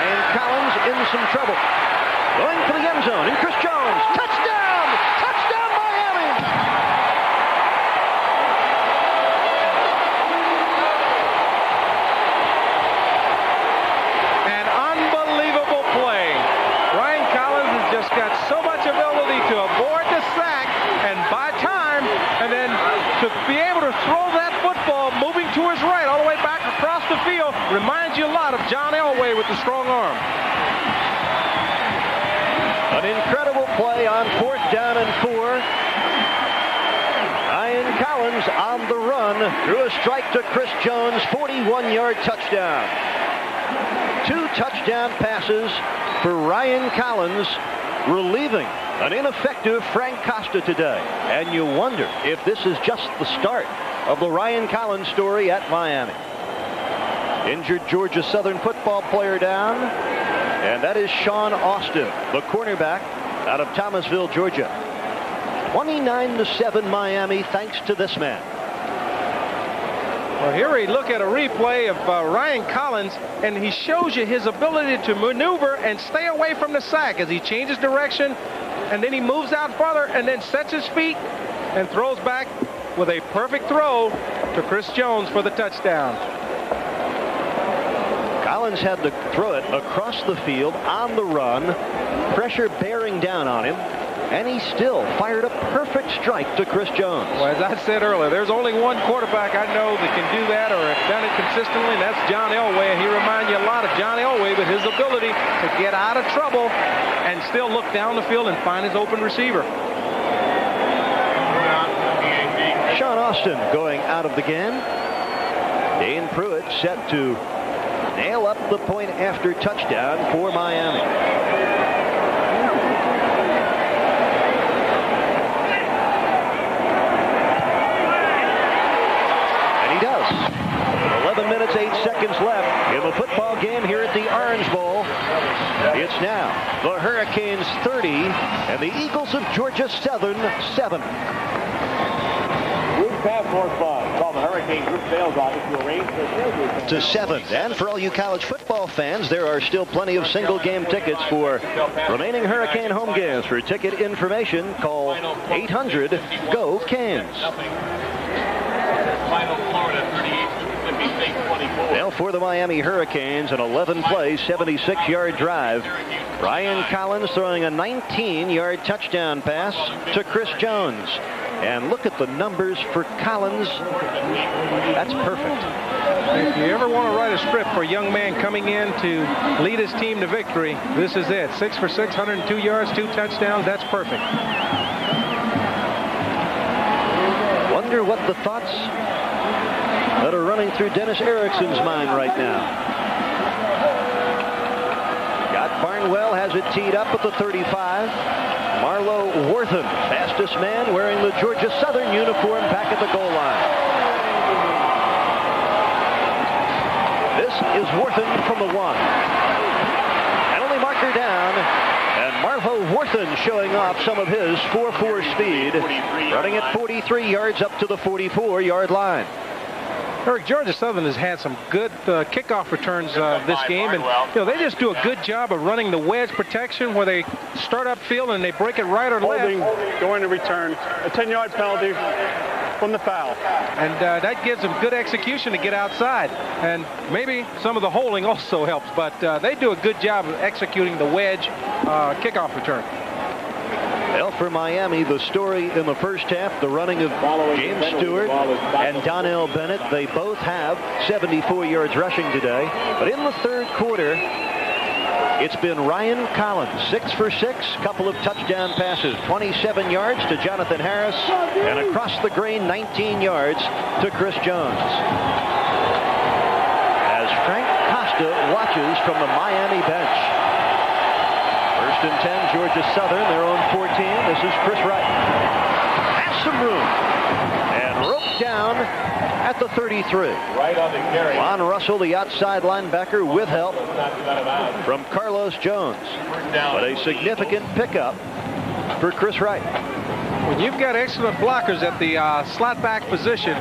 [SPEAKER 1] And Collins in some trouble. Going for the end zone, and Chris Jones, touchdown! Touchdown, Miami!
[SPEAKER 2] An unbelievable play. Ryan Collins has just got so much ability to avoid the sack and buy time, and then to be able to throw that football moving to his right all the way back across the field reminds you a lot of John Elway with the strong arm.
[SPEAKER 1] An incredible play on fourth down and four. Ryan Collins on the run through a strike to Chris Jones, 41-yard touchdown. Two touchdown passes for Ryan Collins, relieving an ineffective Frank Costa today. And you wonder if this is just the start of the Ryan Collins story at Miami. Injured Georgia Southern football player down, and that is Sean Austin, the cornerback out of Thomasville, Georgia. 29 to 7 Miami thanks to this man.
[SPEAKER 2] Well, here we look at a replay of uh, Ryan Collins, and he shows you his ability to maneuver and stay away from the sack as he changes direction, and then he moves out farther and then sets his feet and throws back with a perfect throw to Chris Jones for the touchdown.
[SPEAKER 1] Collins had to throw it across the field on the run, pressure bearing down on him, and he still fired a perfect strike to Chris Jones.
[SPEAKER 2] Well, as I said earlier, there's only one quarterback I know that can do that or have done it consistently, and that's John Elway. And he reminds you a lot of John Elway with his ability to get out of trouble and still look down the field and find his open receiver.
[SPEAKER 1] Sean Austin going out of the game. Dane Prewitt set to nail up the point after touchdown for Miami. And he does. 11 minutes eight seconds left in the football game here at the Orange Bowl. It's now the Hurricanes 30 and the Eagles of Georgia Southern 7.
[SPEAKER 5] Group have more fun. Call the Hurricane Group Sales Office to arrange sales
[SPEAKER 1] to seven. And for all you college football fans, there are still plenty of single game tickets for remaining Hurricane home games. For ticket information, call 800 GO Canes.
[SPEAKER 5] Final Florida 38, Mississippi State 24.
[SPEAKER 1] Now for the Miami Hurricanes, an 11-play, 76-yard drive. Ryan Collins throwing a 19-yard touchdown pass to Chris Jones. And look at the numbers for Collins. That's perfect.
[SPEAKER 2] If you ever want to write a script for a young man coming in to lead his team to victory, this is it. Six for six, 102 yards, two touchdowns. That's perfect.
[SPEAKER 1] Wonder what the thoughts that are running through Dennis Erickson's mind right now. Got Barnwell has it teed up at the 35. Marlo Worthen, fastest man wearing the Georgia Southern uniform back at the goal line. This is Worthen from the one. Penalty marker down. And Marlo Worthen showing off some of his 4-4 speed. Running at 43 yards up to the 44-yard line.
[SPEAKER 2] Eric, Georgia Southern has had some good uh, kickoff returns uh, this game, and you know they just do a good job of running the wedge protection where they start up field and they break it right or
[SPEAKER 6] Holding,
[SPEAKER 2] left,
[SPEAKER 6] going to return, a 10-yard penalty from the foul.
[SPEAKER 2] and uh, that gives them good execution to get outside. And maybe some of the holding also helps, but uh, they do a good job of executing the wedge uh, kickoff return.
[SPEAKER 1] Well, for Miami, the story in the first half, the running of James Stewart and Donnell Bennett, they both have 74 yards rushing today. But in the third quarter, it's been Ryan Collins, six for six, couple of touchdown passes, 27 yards to Jonathan Harris, and across the grain, 19 yards to Chris Jones. As Frank Costa watches from the Miami bench. First and 10, Georgia Southern, their own 14. This is Chris Wright. Has some room. And roped down at the 33.
[SPEAKER 5] Right on the carry.
[SPEAKER 1] Twan Russell, the outside linebacker, with help from Carlos Jones. But a significant pickup for Chris Wright.
[SPEAKER 2] When you've got excellent blockers at the uh, slot back position,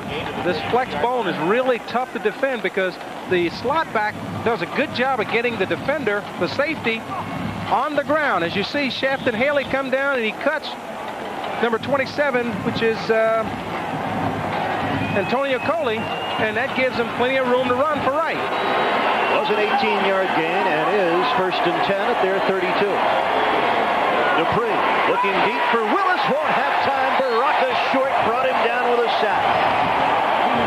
[SPEAKER 2] this flex bone is really tough to defend because the slot back does a good job of getting the defender, the safety, on the ground. As you see, Shafton Haley come down and he cuts number 27, which is uh, Antonio Coley, and that gives him plenty of room to run for Wright.
[SPEAKER 1] Was an 18-yard gain and is first and 10 at their 32. Dupree looking deep for Willis. Won't have time. Baraka short brought him down with a sack.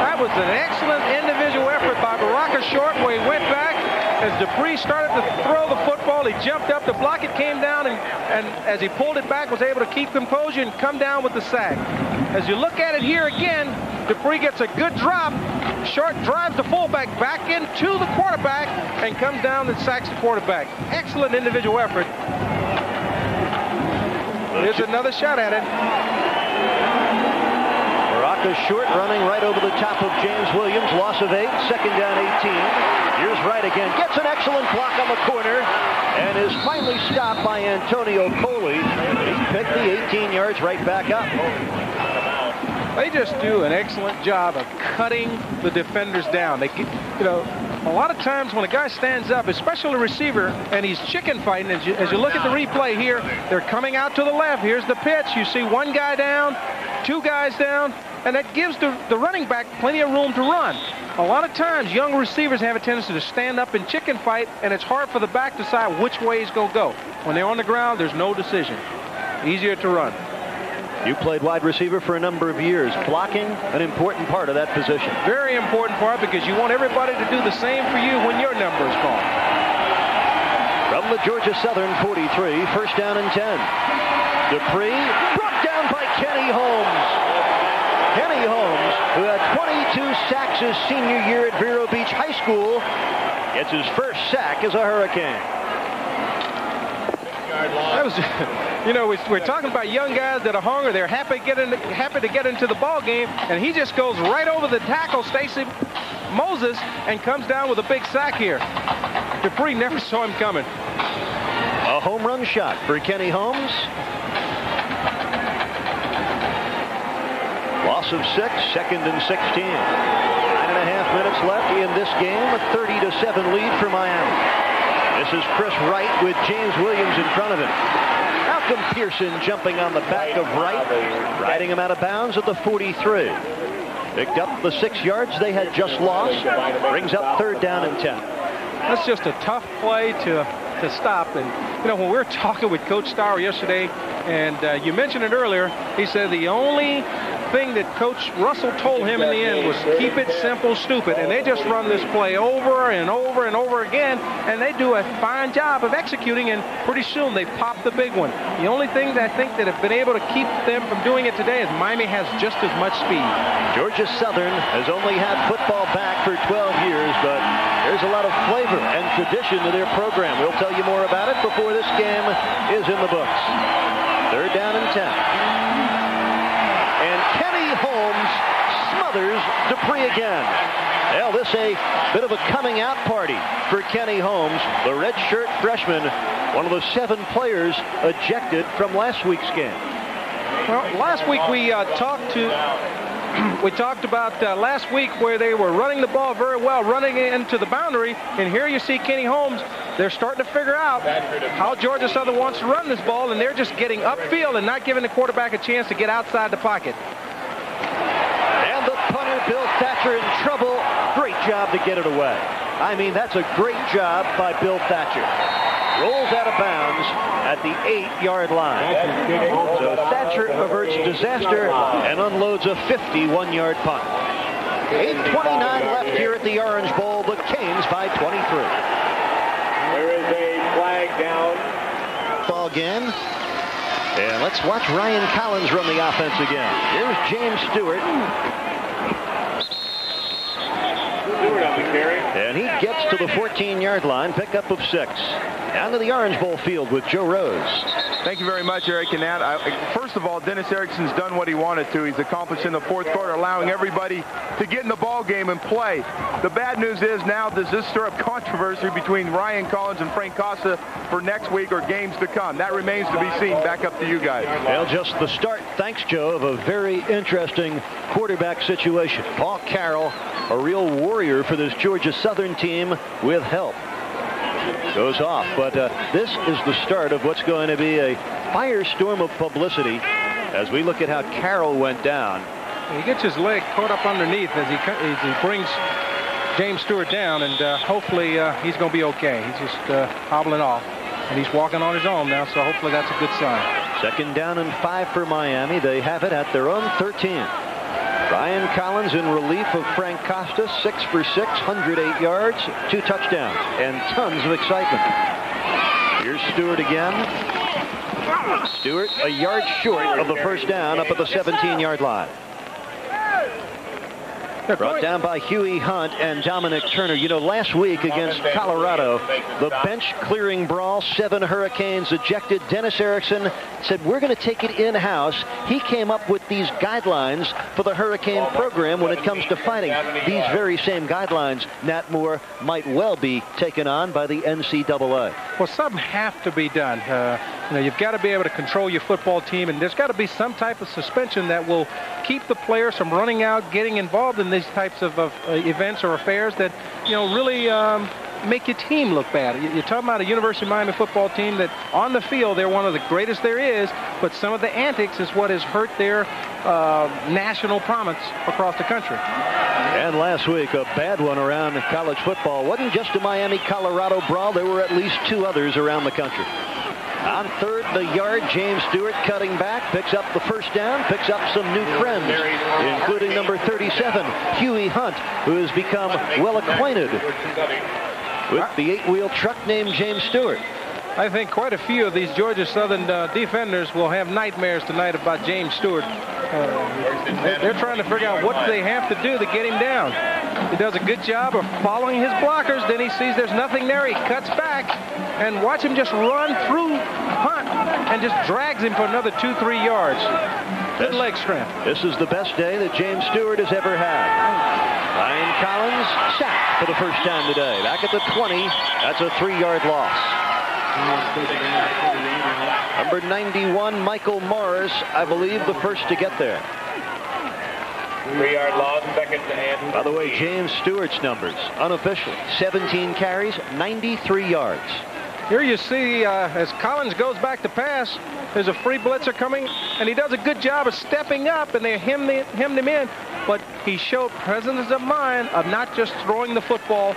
[SPEAKER 2] That was an excellent individual effort by Baraka Short where he went back. As Dupree started to throw the football, he jumped up to block it, came down, and, and as he pulled it back, was able to keep composure and come down with the sack. As you look at it here again, Dupree gets a good drop. Short drives the fullback back into the quarterback and comes down and sacks the quarterback. Excellent individual effort. Here's another shot at it.
[SPEAKER 1] Baraka short running right over the top of James Williams. Loss of eight. Second down 18. Wright again. Gets an excellent block on the corner and is finally stopped by Antonio Coley. He picked the 18 yards right back up.
[SPEAKER 2] They just do an excellent job of cutting the defenders down. They, you know, a lot of times when a guy stands up, especially a receiver, and he's chicken fighting, as you, as you look at the replay here, they're coming out to the left. Here's the pitch. You see one guy down, two guys down, and that gives the, the running back plenty of room to run. A lot of times, young receivers have a tendency to stand up and chicken fight, and it's hard for the back to decide which way he's going to go. When they're on the ground, there's no decision. Easier to run.
[SPEAKER 1] You played wide receiver for a number of years. Blocking, an important part of that position.
[SPEAKER 2] Very important part because you want everybody to do the same for you when your number is called.
[SPEAKER 1] From the Georgia Southern 43, first down and 10. Dupree brought down by Kenny Holmes. Kenny Holmes, who had 22 sacks his senior year at Vero Beach High School, gets his first sack as a Hurricane.
[SPEAKER 2] That was, you know, we're talking about young guys that are hungry. They're happy to get into, happy to get into the ball game, and he just goes right over the tackle, Stacy, Moses and comes down with a big sack here. Dupree never saw him coming.
[SPEAKER 1] A home run shot for Kenny Holmes. Loss of six, second and 16. Nine and a half minutes left in this game. A 30 to 7 lead for Miami. This is Chris Wright with James Williams in front of him. Malcolm Pearson jumping on the back of Wright, riding him out of bounds at the 43. Picked up the six yards they had just lost. Brings up third down and 10.
[SPEAKER 2] That's just a tough play to to stop. And, you know, when we were talking with Coach Starr yesterday, and uh, you mentioned it earlier, he said the only thing that Coach Russell told him in the end was keep it simple, stupid. And they just run this play over and over and over again, and they do a fine job of executing, and pretty soon they pop the big one. The only thing that I think that have been able to keep them from doing it today is Miami has just as much speed.
[SPEAKER 1] Georgia Southern has only had football back for 12 years, but there's a lot of flavor and tradition to their program. We'll tell you more about it before this game is in the books. Third down and 10. And Kenny Holmes smothers Dupree again. Well, this a bit of a coming out party for Kenny Holmes, the redshirt freshman, one of the seven players ejected from last week's game.
[SPEAKER 2] Well, last week we uh, talked to we talked about uh, last week where they were running the ball very well, running into the boundary, and here you see Kenny Holmes. They're starting to figure out how Georgia Southern wants to run this ball, and they're just getting upfield and not giving the quarterback a chance to get outside the pocket.
[SPEAKER 1] And the punter, Bill Thatcher, in trouble. Great job to get it away. I mean, that's a great job by Bill Thatcher. Rolls out of bounds at the eight-yard line. So Thatcher averts disaster and unloads a 51-yard punt. 8.29 left here at the Orange Bowl. The Canes by 23.
[SPEAKER 5] There is a flag down.
[SPEAKER 1] Ball game. And let's watch Ryan Collins run the offense again. Here's James Stewart.
[SPEAKER 5] Stewart on the carry.
[SPEAKER 1] And he gets to the 14-yard line, pickup of six. Down to the Orange Bowl field with Joe Rose.
[SPEAKER 3] Thank you very much, Eric and Nat. I, first of all, Dennis Erickson's done what he wanted to. He's accomplished in the fourth quarter, allowing everybody to get in the ball game and play. The bad news is now, does this stir up controversy between Ryan Collins and Frank Costa for next week or games to come? That remains to be seen. Back up to you guys.
[SPEAKER 1] Well, just the start, thanks, Joe, of a very interesting quarterback situation. Paul Carroll, a real warrior for this Georgia Southern team with help. Goes off, but uh, this is the start of what's going to be a firestorm of publicity as we look at how Carroll went down.
[SPEAKER 2] He gets his leg caught up underneath as he, as he brings James Stewart down, and uh, hopefully uh, he's going to be okay. He's just uh, hobbling off, and he's walking on his own now, so hopefully that's a good sign.
[SPEAKER 1] Second down and five for Miami. They have it at their own 13. Ryan Collins in relief of Frank Costa, six for six, 108 yards, two touchdowns, and tons of excitement. Here's Stewart again. Stewart a yard short of the first down up at the 17-yard line. Brought down by Huey Hunt and Dominic Turner. You know, last week against Colorado, the bench clearing brawl, seven Hurricanes ejected. Dennis Erickson said, we're going to take it in-house. He came up with these guidelines for the Hurricane program when it comes to fighting. These very same guidelines, Nat Moore, might well be taken on by the NCAA.
[SPEAKER 2] Well, some have to be done. Uh, you know, you've got to be able to control your football team, and there's got to be some type of suspension that will keep the players from running out, getting involved in these types of, of uh, events or affairs that, you know, really um, make your team look bad. You're talking about a University of Miami football team that on the field they're one of the greatest there is, but some of the antics is what has hurt their uh, national prominence across the country.
[SPEAKER 1] And last week, a bad one around college football. Wasn't just a Miami-Colorado brawl. There were at least two others around the country. On third, the yard, James Stewart cutting back, picks up the first down, picks up some new friends, including number 37, Huey Hunt, who has become well acquainted with the eight-wheel truck named James Stewart.
[SPEAKER 2] I think quite a few of these Georgia Southern uh, defenders will have nightmares tonight about James Stewart. Uh, they're trying to figure out what they have to do to get him down. He does a good job of following his blockers. Then he sees there's nothing there. He cuts back and watch him just run through Hunt and just drags him for another two, three yards. Good leg strength.
[SPEAKER 1] This is the best day that James Stewart has ever had. Ryan Collins sacked for the first time today. Back at the 20, that's a three-yard loss. Number 91, Michael Morris, I believe the first to get there.
[SPEAKER 5] Three-yard loss, second to hand.
[SPEAKER 1] By the way, James Stewart's numbers, unofficially, 17 carries, 93 yards.
[SPEAKER 2] Here you see, uh, as Collins goes back to pass, there's a free blitzer coming, and he does a good job of stepping up, and they hemmed, hemmed him in. But he showed presence of mind of not just throwing the football.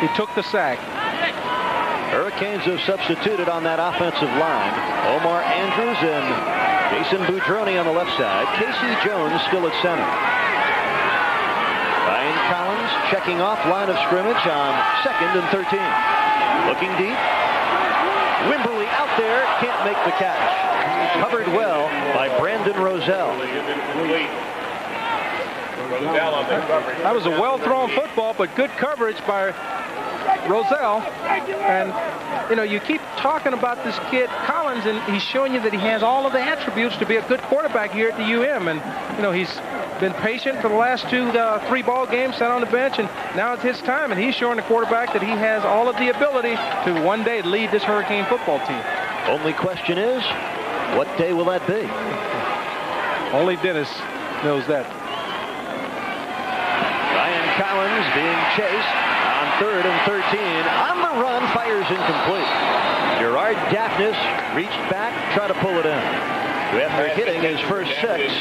[SPEAKER 2] He took the sack.
[SPEAKER 1] Hurricanes have substituted on that offensive line. Omar Andrews and Jason Boudroni on the left side. Casey Jones still at center. Ryan Collins checking off line of scrimmage on second and 13. Looking deep. Wimberly out there, can't make the catch. Covered well by Brandon Roselle.
[SPEAKER 2] That was a well-thrown football, but good coverage by Roselle. And, you know, you keep talking about this kid, Collins, and he's showing you that he has all of the attributes to be a good quarterback here at the UM. And, you know, he's been patient for the last two, uh, three ball games, sat on the bench, and now it's his time. And he's showing the quarterback that he has all of the ability to one day lead this Hurricane football team.
[SPEAKER 1] Only question is, what day will that be?
[SPEAKER 2] Only Dennis knows that.
[SPEAKER 1] Collins being chased on third and 13. On the run, fires incomplete. Gerard Daphnis reached back, tried to pull it in. After hitting his first six,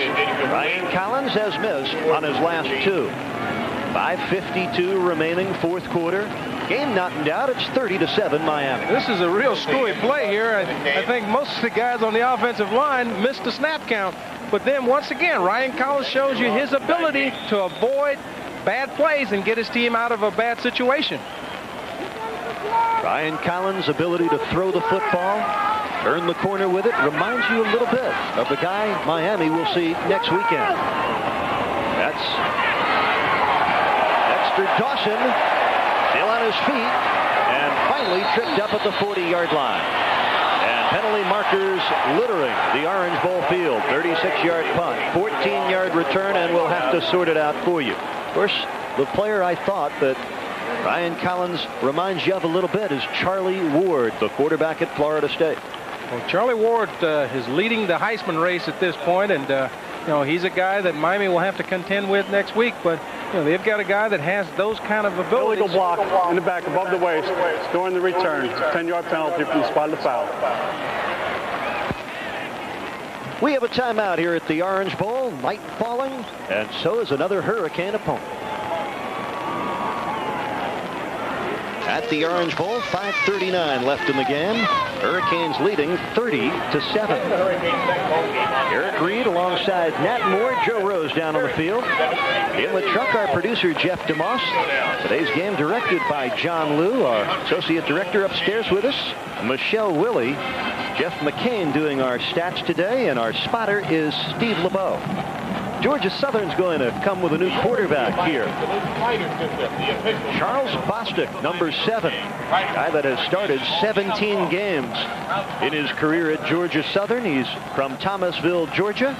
[SPEAKER 1] Ryan Collins has missed on his last two. 5.52 remaining fourth quarter. Game not in doubt. It's 30 to 7 Miami.
[SPEAKER 2] This is a real screwy play here. I, I think most of the guys on the offensive line missed the snap count. But then once again, Ryan Collins shows you his ability to avoid bad plays and get his team out of a bad situation.
[SPEAKER 1] Ryan Collins' ability to throw the football, turn the corner with it, reminds you a little bit of the guy Miami will see next weekend. That's Dexter Dawson, still on his feet, and finally tripped up at the 40-yard line. And penalty markers littering the Orange Bowl field. 36-yard punt, 14-yard return, and we'll have to sort it out for you. Of course, the player I thought that Ryan Collins reminds you of a little bit is Charlie Ward, the quarterback at Florida State.
[SPEAKER 2] Well, Charlie Ward uh, is leading the Heisman race at this point, and uh, you know he's a guy that Miami will have to contend with next week. But you know they've got a guy that has those kind of abilities.
[SPEAKER 6] Illegal block in the back above the waist during the return. 10-yard penalty from the spot of the foul.
[SPEAKER 1] We have a timeout here at the Orange Bowl. Night falling, and so is another Hurricane opponent. At the Orange Bowl, 5.39 left in the game. Hurricanes leading 30 to 7. Eric Reed alongside Nat Moore, Joe Rose down on the field. In the truck, our producer Jeff DeMoss. Today's game directed by John Liu, our associate director upstairs with us, Michelle Willie. Jeff McCain doing our stats today, and our spotter is Steve LeBeau. Georgia Southern's going to come with a new quarterback here. Charles Bostic, number seven, guy that has started 17 games in his career at Georgia Southern. He's from Thomasville, Georgia.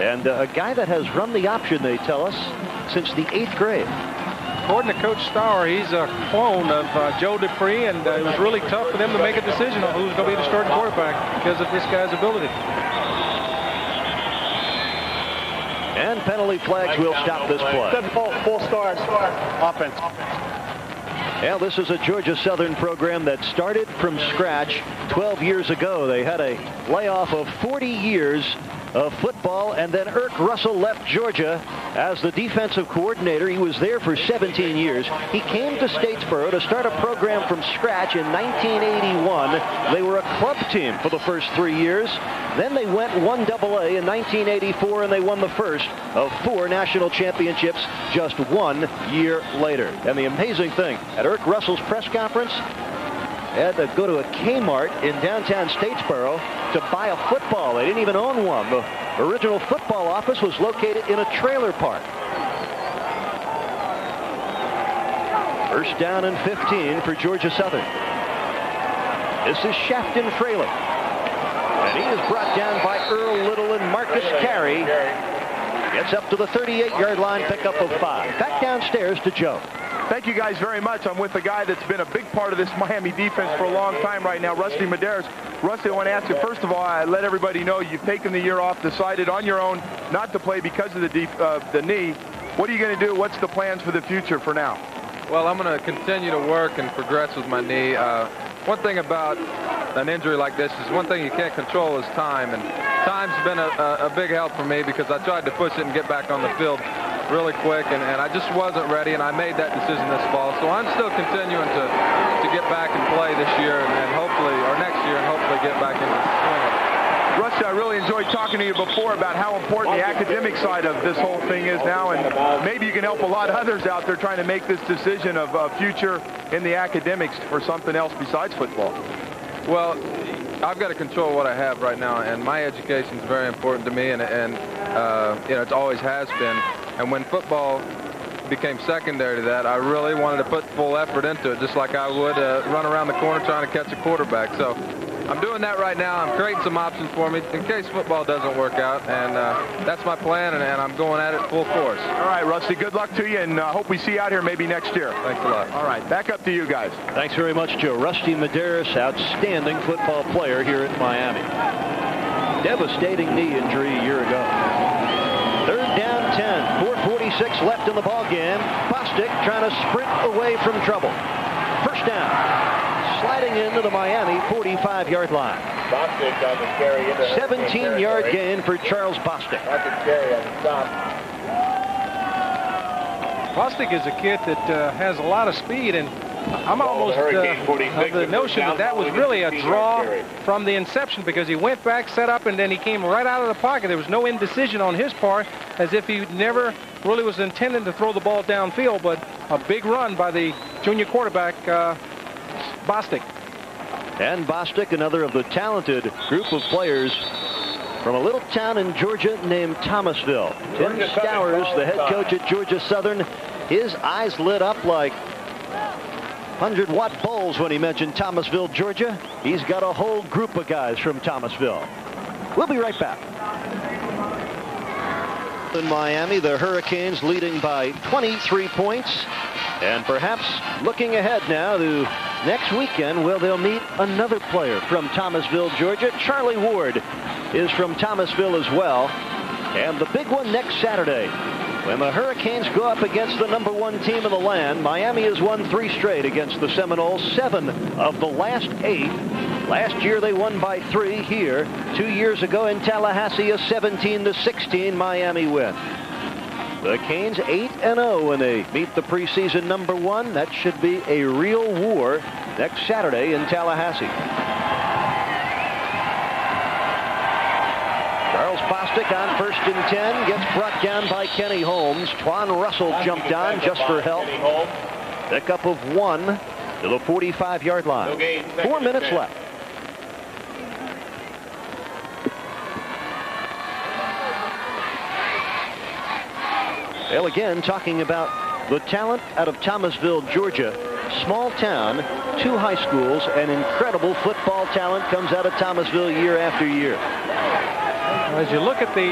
[SPEAKER 1] And uh, a guy that has run the option, they tell us, since the eighth grade.
[SPEAKER 2] According to Coach Starr, he's a clone of uh, Joe Dupree, and uh, it was really tough for them to make a decision on who's going to be the starting quarterback because of this guy's ability.
[SPEAKER 1] And penalty flags will stop this play.
[SPEAKER 6] Seven full, full stars offense.
[SPEAKER 1] Yeah, this is a Georgia Southern program that started from scratch 12 years ago. They had a layoff of 40 years of football, and then Erk Russell left Georgia as the defensive coordinator. He was there for 17 years. He came to Statesboro to start a program from scratch in 1981. They were a club team for the first three years. Then they went 1AA in 1984, and they won the first of four national championships just one year later. And the amazing thing, at Erk Russell's press conference, had to go to a Kmart in downtown Statesboro to buy a football. They didn't even own one. The original football office was located in a trailer park. First down and 15 for Georgia Southern. This is Shafton Fraley. And he is brought down by Earl Little and Marcus Carey. Gets up to the 38-yard line, pickup of five. Back downstairs to Joe.
[SPEAKER 3] Thank you guys very much. I'm with a guy that's been a big part of this Miami defense for a long time right now, Rusty Medearis. Rusty, I want to ask you, first of all, I let everybody know you've taken the year off, decided on your own not to play because of the, deep, uh, the knee. What are you going to do? What's the plans for the future for now?
[SPEAKER 11] Well, I'm going to continue to work and progress with my knee. Uh, one thing about an injury like this is one thing you can't control is time, and time's been a, a, a big help for me because I tried to push it and get back on the field really quick, and, and I just wasn't ready, and I made that decision this fall. So I'm still continuing to, to get back and play this year, and, and hopefully, or next year, and hopefully get back into
[SPEAKER 3] I really enjoyed talking to you before about how important the academic side of this whole thing is now, and maybe you can help a lot of others out there trying to make this decision of uh, future in the academics for something else besides football.
[SPEAKER 11] Well, I've got to control what I have right now, and my education is very important to me, and, and uh, you know, it always has been. And when football became secondary to that, I really wanted to put full effort into it, just like I would uh, run around the corner trying to catch a quarterback. So I'm doing that right now. I'm creating some options for me in case football doesn't work out, and uh, that's my plan, and, and, I'm going at it full force.
[SPEAKER 3] All right, Rusty, good luck to you, and uh, hope we see you out here maybe next year.
[SPEAKER 11] Thanks a lot.
[SPEAKER 3] All right, back up to you guys.
[SPEAKER 1] Thanks very much, Joe. Rusty Medearis, outstanding football player here at Miami. Devastating knee injury a year ago. Third down 10, 4.46 left in the ball game. Bostic trying to sprint away from trouble. First down sliding into the Miami 45-yard line. 17-yard gain for Charles Bostic.
[SPEAKER 2] Bostic is a kid that uh, has a lot of speed, and I'm almost uh, of the notion that that was really a draw from the inception because he went back, set up, and then he came right out of the pocket. There was no indecision on his part, as if he never really was intending to throw the ball downfield, but a big run by the junior quarterback, uh, Bostic.
[SPEAKER 1] And Bostic, another of the talented group of players from a little town in Georgia named Thomasville. Tim Stowers, the head coach at Georgia Southern, his eyes lit up like 100 watt bulbs when he mentioned Thomasville, Georgia. He's got a whole group of guys from Thomasville. We'll be right back. In Miami, the Hurricanes leading by 23 points. And perhaps looking ahead now to next weekend, well, they'll meet another player from Thomasville, Georgia. Charlie Ward is from Thomasville as well. And the big one next Saturday, when the Hurricanes go up against the number one team in the land, Miami has won three straight against the Seminoles, seven of the last eight. Last year they won by three here. Two years ago in Tallahassee, a 17 to 16 Miami win. The Canes 8-0 when they meet the preseason number one. That should be a real war next Saturday in Tallahassee. Charles Bostic on first and 10 gets brought down by Kenny Holmes. Twan Russell jumped on just for help. Pickup of one to the 45-yard line. Four minutes left. Well, again, talking about the talent out of Thomasville, Georgia. Small town, two high schools, and incredible football talent comes out of Thomasville year after year.
[SPEAKER 2] As you look at the,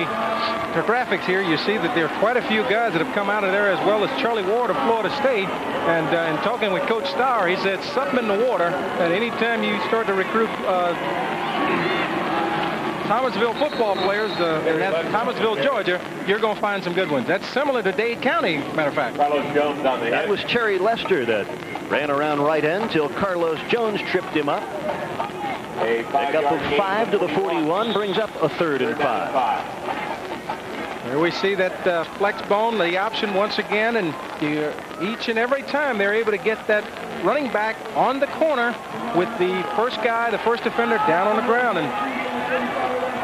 [SPEAKER 2] the graphics here, you see that there are quite a few guys that have come out of there, as well as Charlie Ward of Florida State. And uh, in talking with Coach Starr, he said something in the water. And anytime you start to recruit uh, Thomasville football players uh, in Thomasville, Georgia, you're going to find some good ones. That's similar to Dade County, matter of fact.
[SPEAKER 5] Carlos Jones on the
[SPEAKER 1] That was Cherry Lester that ran around right end till Carlos Jones tripped him up.
[SPEAKER 5] A
[SPEAKER 1] Pick up of five to the 41 brings up a third and five.
[SPEAKER 2] There we see that uh, flex bone, the option once again, and each and every time they're able to get that running back on the corner with the first guy, the first defender down on the ground. And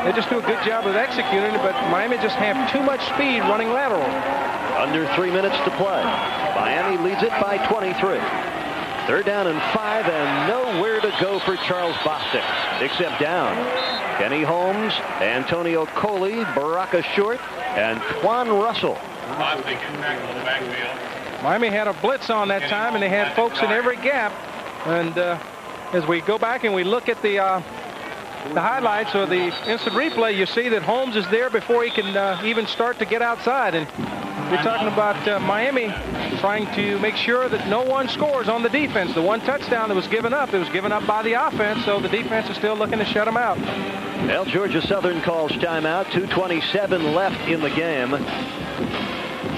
[SPEAKER 2] they just do a good job of executing it, but Miami just have too much speed running lateral.
[SPEAKER 1] Under three minutes to play. Miami leads it by 23. Third down and five, and nowhere to go for Charles Bostic, except down. Kenny Holmes, Antonio Coley, Baraka Short, and Twan Russell.
[SPEAKER 2] Miami had a blitz on that time, and they had folks in every gap. And uh, as we go back and we look at the uh, the highlights or the instant replay, you see that Holmes is there before he can uh, even start to get outside. And you're talking about uh, Miami trying to make sure that no one scores on the defense. The one touchdown that was given up, it was given up by the offense, so the defense is still looking to shut them out.
[SPEAKER 1] Well, Georgia Southern calls timeout. 2.27 left in the game.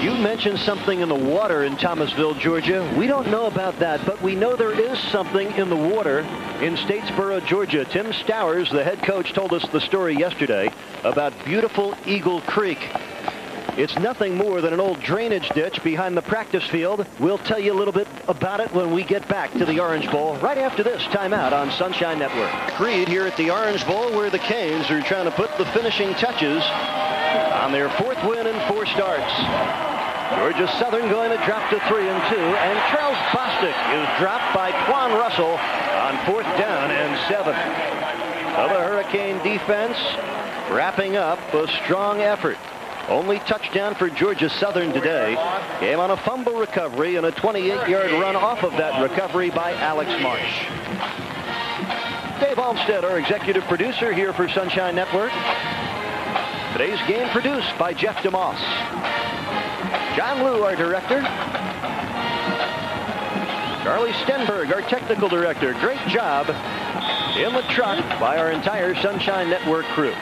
[SPEAKER 1] You mentioned something in the water in Thomasville, Georgia. We don't know about that, but we know there is something in the water in Statesboro, Georgia. Tim Stowers, the head coach, told us the story yesterday about beautiful Eagle Creek. It's nothing more than an old drainage ditch behind the practice field. We'll tell you a little bit about it when we get back to the Orange Bowl right after this timeout on Sunshine Network. Creed here at the Orange Bowl where the Canes are trying to put the finishing touches on their fourth win in four starts. Georgia Southern going to drop to three and two, and Charles Bostic is dropped by Twan Russell on fourth down and seven. So the Hurricane defense wrapping up a strong effort. Only touchdown for Georgia Southern today. Came on a fumble recovery and a 28-yard run off of that recovery by Alex Marsh. Dave Olmstead, our executive producer here for Sunshine Network. Today's game produced by Jeff DeMoss. John Liu, our director. Charlie Stenberg, our technical director. Great job in the truck by our entire Sunshine Network crew.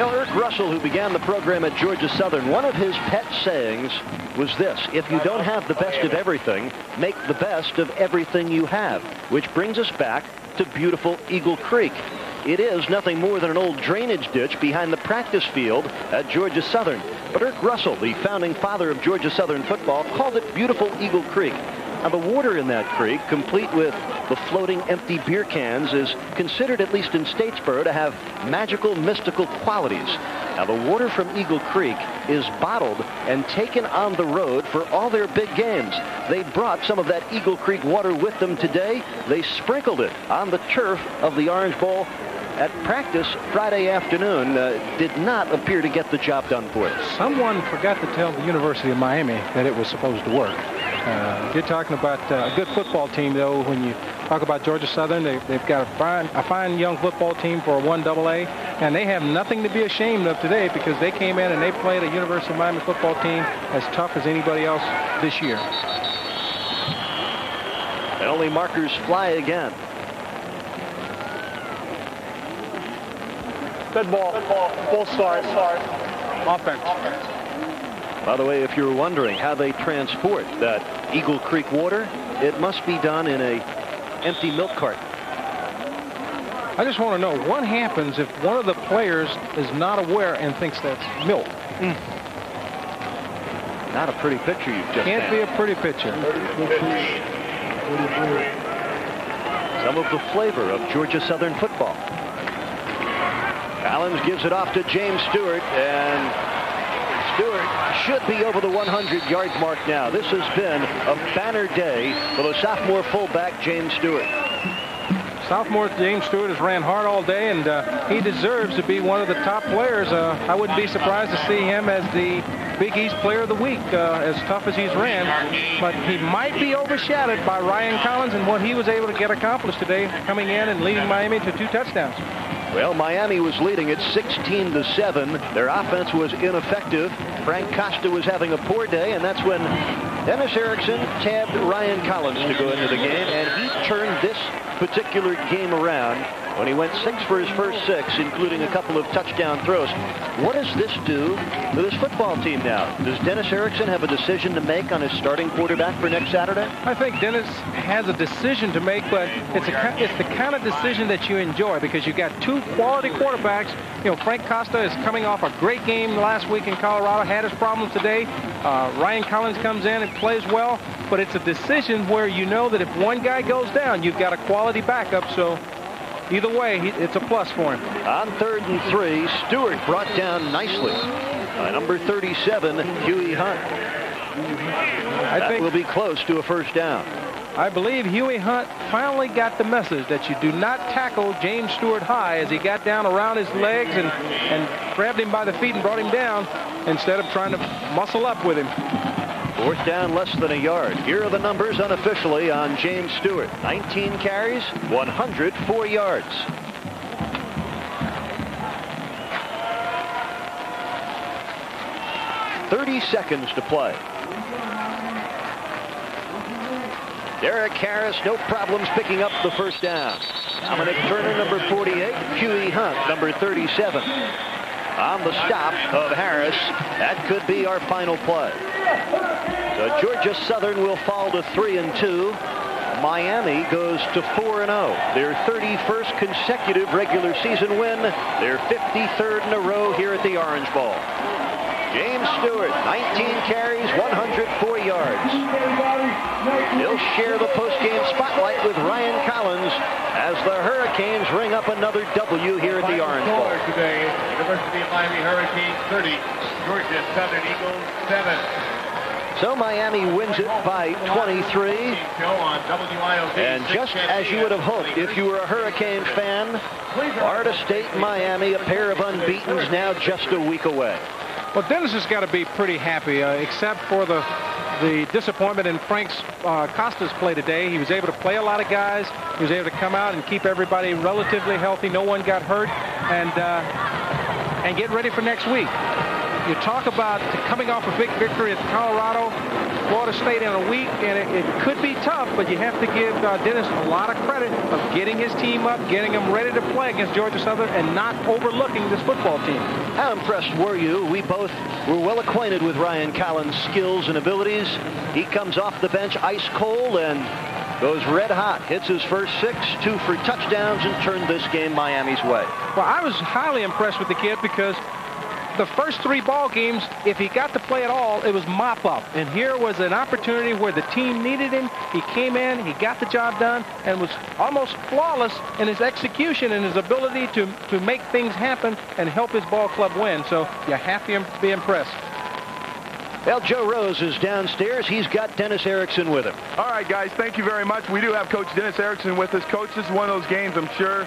[SPEAKER 1] Now, Erk Russell, who began the program at Georgia Southern, one of his pet sayings was this, if you don't have the best of everything, make the best of everything you have, which brings us back to beautiful Eagle Creek. It is nothing more than an old drainage ditch behind the practice field at Georgia Southern. But Erk Russell, the founding father of Georgia Southern football, called it beautiful Eagle Creek. Now, the water in that creek, complete with the floating empty beer cans, is considered, at least in Statesboro, to have magical, mystical qualities. Now, the water from Eagle Creek is bottled and taken on the road for all their big games. They brought some of that Eagle Creek water with them today. They sprinkled it on the turf of the Orange Bowl at practice Friday afternoon uh, did not appear to get the job done for us.
[SPEAKER 2] Someone forgot to tell the University of Miami that it was supposed to work. Uh, you're talking about uh, a good football team, though. When you talk about Georgia Southern, they, have got a fine, a fine young football team for a 1AA, and they have nothing to be ashamed of today because they came in and they played a University of Miami football team as tough as anybody else this year.
[SPEAKER 1] And only markers fly again.
[SPEAKER 6] Dead ball. Dead ball. Full start. start. Offense.
[SPEAKER 1] By the way, if you're wondering how they transport that Eagle Creek water, it must be done in a empty milk cart.
[SPEAKER 2] I just want to know what happens if one of the players is not aware and thinks that's milk. Mm.
[SPEAKER 1] Not a pretty picture you've just
[SPEAKER 2] Can't
[SPEAKER 1] had.
[SPEAKER 2] be a pretty picture.
[SPEAKER 1] Some of the flavor of Georgia Southern football. Collins gives it off to James Stewart, and Stewart should be over the 100-yard mark now. This has been a banner day for the sophomore fullback, James Stewart.
[SPEAKER 2] Sophomore James Stewart has ran hard all day, and uh, he deserves to be one of the top players. Uh, I wouldn't be surprised to see him as the Big East Player of the Week, uh, as tough as he's ran. But he might be overshadowed by Ryan Collins and what he was able to get accomplished today, coming in and leading Miami to two touchdowns.
[SPEAKER 1] Well, Miami was leading at 16 to 7. Their offense was ineffective. Frank Costa was having a poor day, and that's when Dennis Erickson tabbed Ryan Collins to go into the game, and he turned this particular game around when he went six for his first six, including a couple of touchdown throws. What does this do to this football team now? Does Dennis Erickson have a decision to make on his starting quarterback for next Saturday?
[SPEAKER 2] I think Dennis has a decision to make, but it's a it's the kind of decision that you enjoy because you've got two quality quarterbacks. You know, Frank Costa is coming off a great game last week in Colorado, had his problems today. Uh, Ryan Collins comes in and plays well, but it's a decision where you know that if one guy goes down, you've got a quality backup. So either way, it's a plus for him.
[SPEAKER 1] On third and three, Stewart brought down nicely by number 37, Huey Hunt.
[SPEAKER 2] I
[SPEAKER 1] that
[SPEAKER 2] think
[SPEAKER 1] will be close to a first down.
[SPEAKER 2] I believe Huey Hunt finally got the message that you do not tackle James Stewart high as he got down around his legs and, and grabbed him by the feet and brought him down instead of trying to muscle up with him.
[SPEAKER 1] Fourth down, less than a yard. Here are the numbers unofficially on James Stewart. 19 carries, 104 yards. Thirty seconds to play. Derek Harris, no problems picking up the first down. Dominic Turner, number 48. Huey Hunt, number 37. On the stop of Harris, that could be our final play. So Georgia Southern will fall to 3 and 2. Miami goes to 4 and 0. Their 31st consecutive regular season win. Their 53rd in a row here at the Orange Bowl. James Stewart, 19 carries, 104 yards. He'll share the postgame spotlight with Ryan Collins as the Hurricanes ring up another W here at the Orange Bowl.
[SPEAKER 5] today, University of Miami Hurricanes 30, Georgia Southern Eagles 7.
[SPEAKER 1] So Miami wins it by 23. And just as you would have hoped if you were a Hurricane fan, Florida State Miami, a pair of unbeatens now just a week away.
[SPEAKER 2] Well, Dennis has got to be pretty happy, uh, except for the the disappointment in Frank's uh, Costa's play today. He was able to play a lot of guys. He was able to come out and keep everybody relatively healthy. No one got hurt, and uh, and get ready for next week. You talk about coming off a big victory at Colorado, Florida State in a week, and it, it could be tough, but you have to give uh, Dennis a lot of credit of getting his team up, getting them ready to play against Georgia Southern, and not overlooking this football team.
[SPEAKER 1] How impressed were you? We both were well acquainted with Ryan Collins' skills and abilities. He comes off the bench ice cold and goes red hot, hits his first six, two for touchdowns, and turned this game Miami's way.
[SPEAKER 2] Well, I was highly impressed with the kid because the first three ball games, if he got to play at all, it was mop up. And here was an opportunity where the team needed him. He came in, he got the job done, and was almost flawless in his execution and his ability to, to make things happen and help his ball club win. So you have to be impressed.
[SPEAKER 1] Well, Joe Rose is downstairs. He's got Dennis Erickson with him.
[SPEAKER 3] All right, guys, thank you very much. We do have Coach Dennis Erickson with us. Coach, this is one of those games, I'm sure.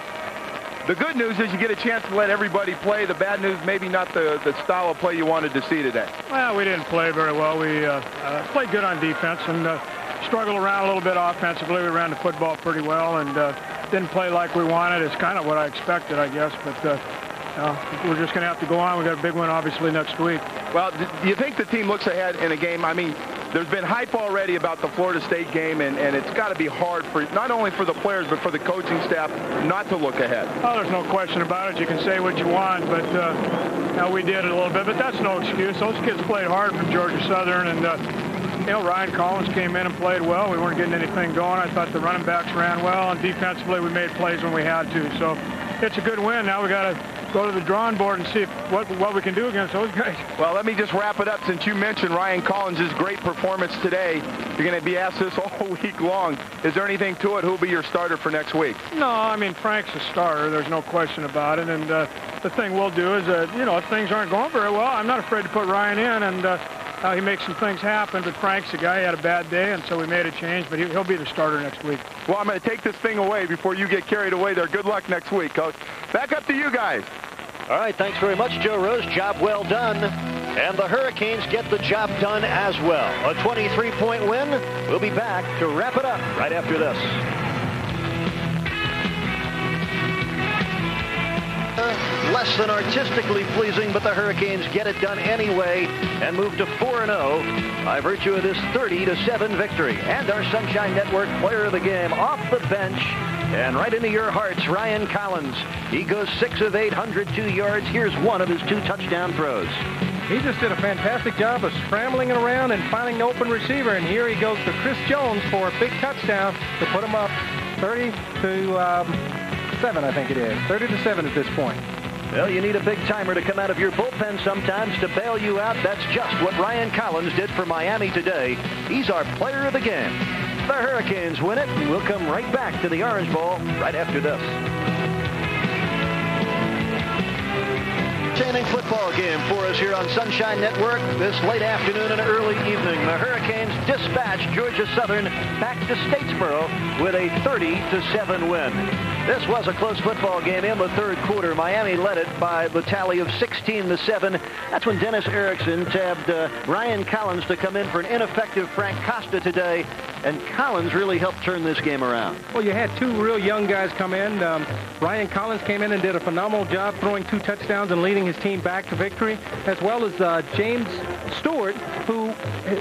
[SPEAKER 3] The good news is you get a chance to let everybody play. The bad news, maybe not the, the style of play you wanted to see today.
[SPEAKER 12] Well, we didn't play very well. We uh, uh, played good on defense and uh, struggled around a little bit offensively. We ran the football pretty well and uh, didn't play like we wanted. It's kind of what I expected, I guess. But uh, we're just going to have to go on. We got a big one, obviously, next week.
[SPEAKER 3] Well, do you think the team looks ahead in a game? I mean, there's been hype already about the Florida State game, and, and it's got to be hard for not only for the players but for the coaching staff not to look ahead.
[SPEAKER 12] Oh, there's no question about it. You can say what you want, but uh, we did it a little bit, but that's no excuse. Those kids played hard from Georgia Southern, and uh, you know Ryan Collins came in and played well. We weren't getting anything going. I thought the running backs ran well, and defensively we made plays when we had to. So it's a good win. Now we got to go to the drawing board and see if, what, what we can do against those guys.
[SPEAKER 3] Well, let me just wrap it up. Since you mentioned Ryan Collins' great performance today, you're going to be asked this all week long. Is there anything to it? Who'll be your starter for next week?
[SPEAKER 12] No, I mean, Frank's a starter. There's no question about it. And uh, the thing we'll do is, uh, you know, if things aren't going very well, I'm not afraid to put Ryan in and uh, uh, he makes some things happen, but Frank's a guy. He had a bad day, and so we made a change, but he, will be the starter next week.
[SPEAKER 3] Well, I'm going to take this thing away before you get carried away there. Good luck next week, Coach. Back up to you guys.
[SPEAKER 1] All right, thanks very much, Joe Rose. Job well done. And the Hurricanes get the job done as well. A 23-point win. We'll be back to wrap it up right after this. Less than artistically pleasing, but the Hurricanes get it done anyway and move to 4-0 by virtue of this 30-7 victory. And our Sunshine Network player of the game off the bench and right into your hearts, Ryan Collins. He goes 6 of 8, 102 yards. Here's one of his two touchdown throws.
[SPEAKER 2] He just did a fantastic job of scrambling around and finding the open receiver. And here he goes to Chris Jones for a big touchdown to put him up 30 to um, 7, I think it is. 30 to 7 at this point.
[SPEAKER 1] Well, you need a big timer to come out of your bullpen sometimes to bail you out. That's just what Ryan Collins did for Miami today. He's our player of the game. The Hurricanes win it. and We'll come right back to the Orange Bowl right after this. Entertaining football game for us here on Sunshine Network this late afternoon and early evening. The Hurricanes dispatched Georgia Southern back to Statesboro with a 30 to 7 win. This was a close football game in the third quarter. Miami led it by the tally of 16 to 7. That's when Dennis Erickson tabbed uh, Ryan Collins to come in for an ineffective Frank Costa today and Collins really helped turn this game around.
[SPEAKER 2] Well, you had two real young guys come in. Um, Ryan Collins came in and did a phenomenal job throwing two touchdowns and leading his team back to victory, as well as uh, James Stewart, who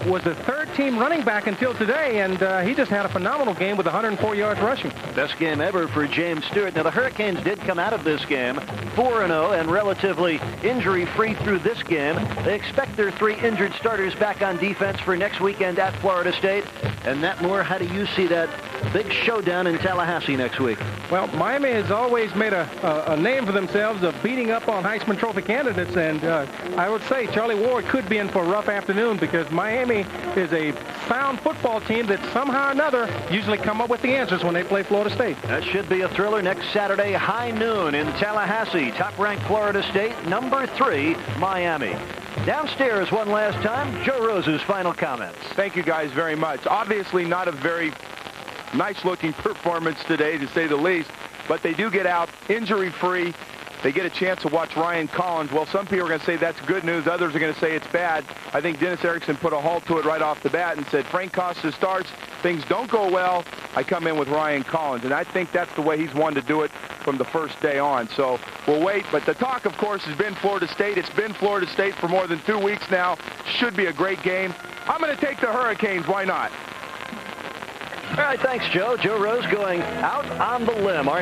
[SPEAKER 2] was a third-team running back until today, and uh, he just had a phenomenal game with 104 yards rushing.
[SPEAKER 1] Best game ever for James Stewart. Now, the Hurricanes did come out of this game 4-0 and relatively injury-free through this game. They expect their three injured starters back on defense for next weekend at Florida State, and that Nat Moore, how do you see that big showdown in Tallahassee next week?
[SPEAKER 2] Well, Miami has always made a, a, a name for themselves of beating up on Heisman Trophy candidates, and uh, I would say Charlie Ward could be in for a rough afternoon because Miami is a sound football team that somehow or another usually come up with the answers when they play Florida State.
[SPEAKER 1] That should be a thriller next Saturday, high noon in Tallahassee. Top-ranked Florida State, number three, Miami. Downstairs one last time, Joe Rose's final comments.
[SPEAKER 3] Thank you guys very much. Obviously not a very nice looking performance today to say the least, but they do get out injury free. They get a chance to watch Ryan Collins. Well, some people are going to say that's good news. Others are going to say it's bad. I think Dennis Erickson put a halt to it right off the bat and said, Frank Costa starts. Things don't go well. I come in with Ryan Collins. And I think that's the way he's wanted to do it from the first day on. So we'll wait. But the talk, of course, has been Florida State. It's been Florida State for more than two weeks now. Should be a great game. I'm going to take the Hurricanes. Why not?
[SPEAKER 1] All right, thanks, Joe. Joe Rose going out on the limb. Our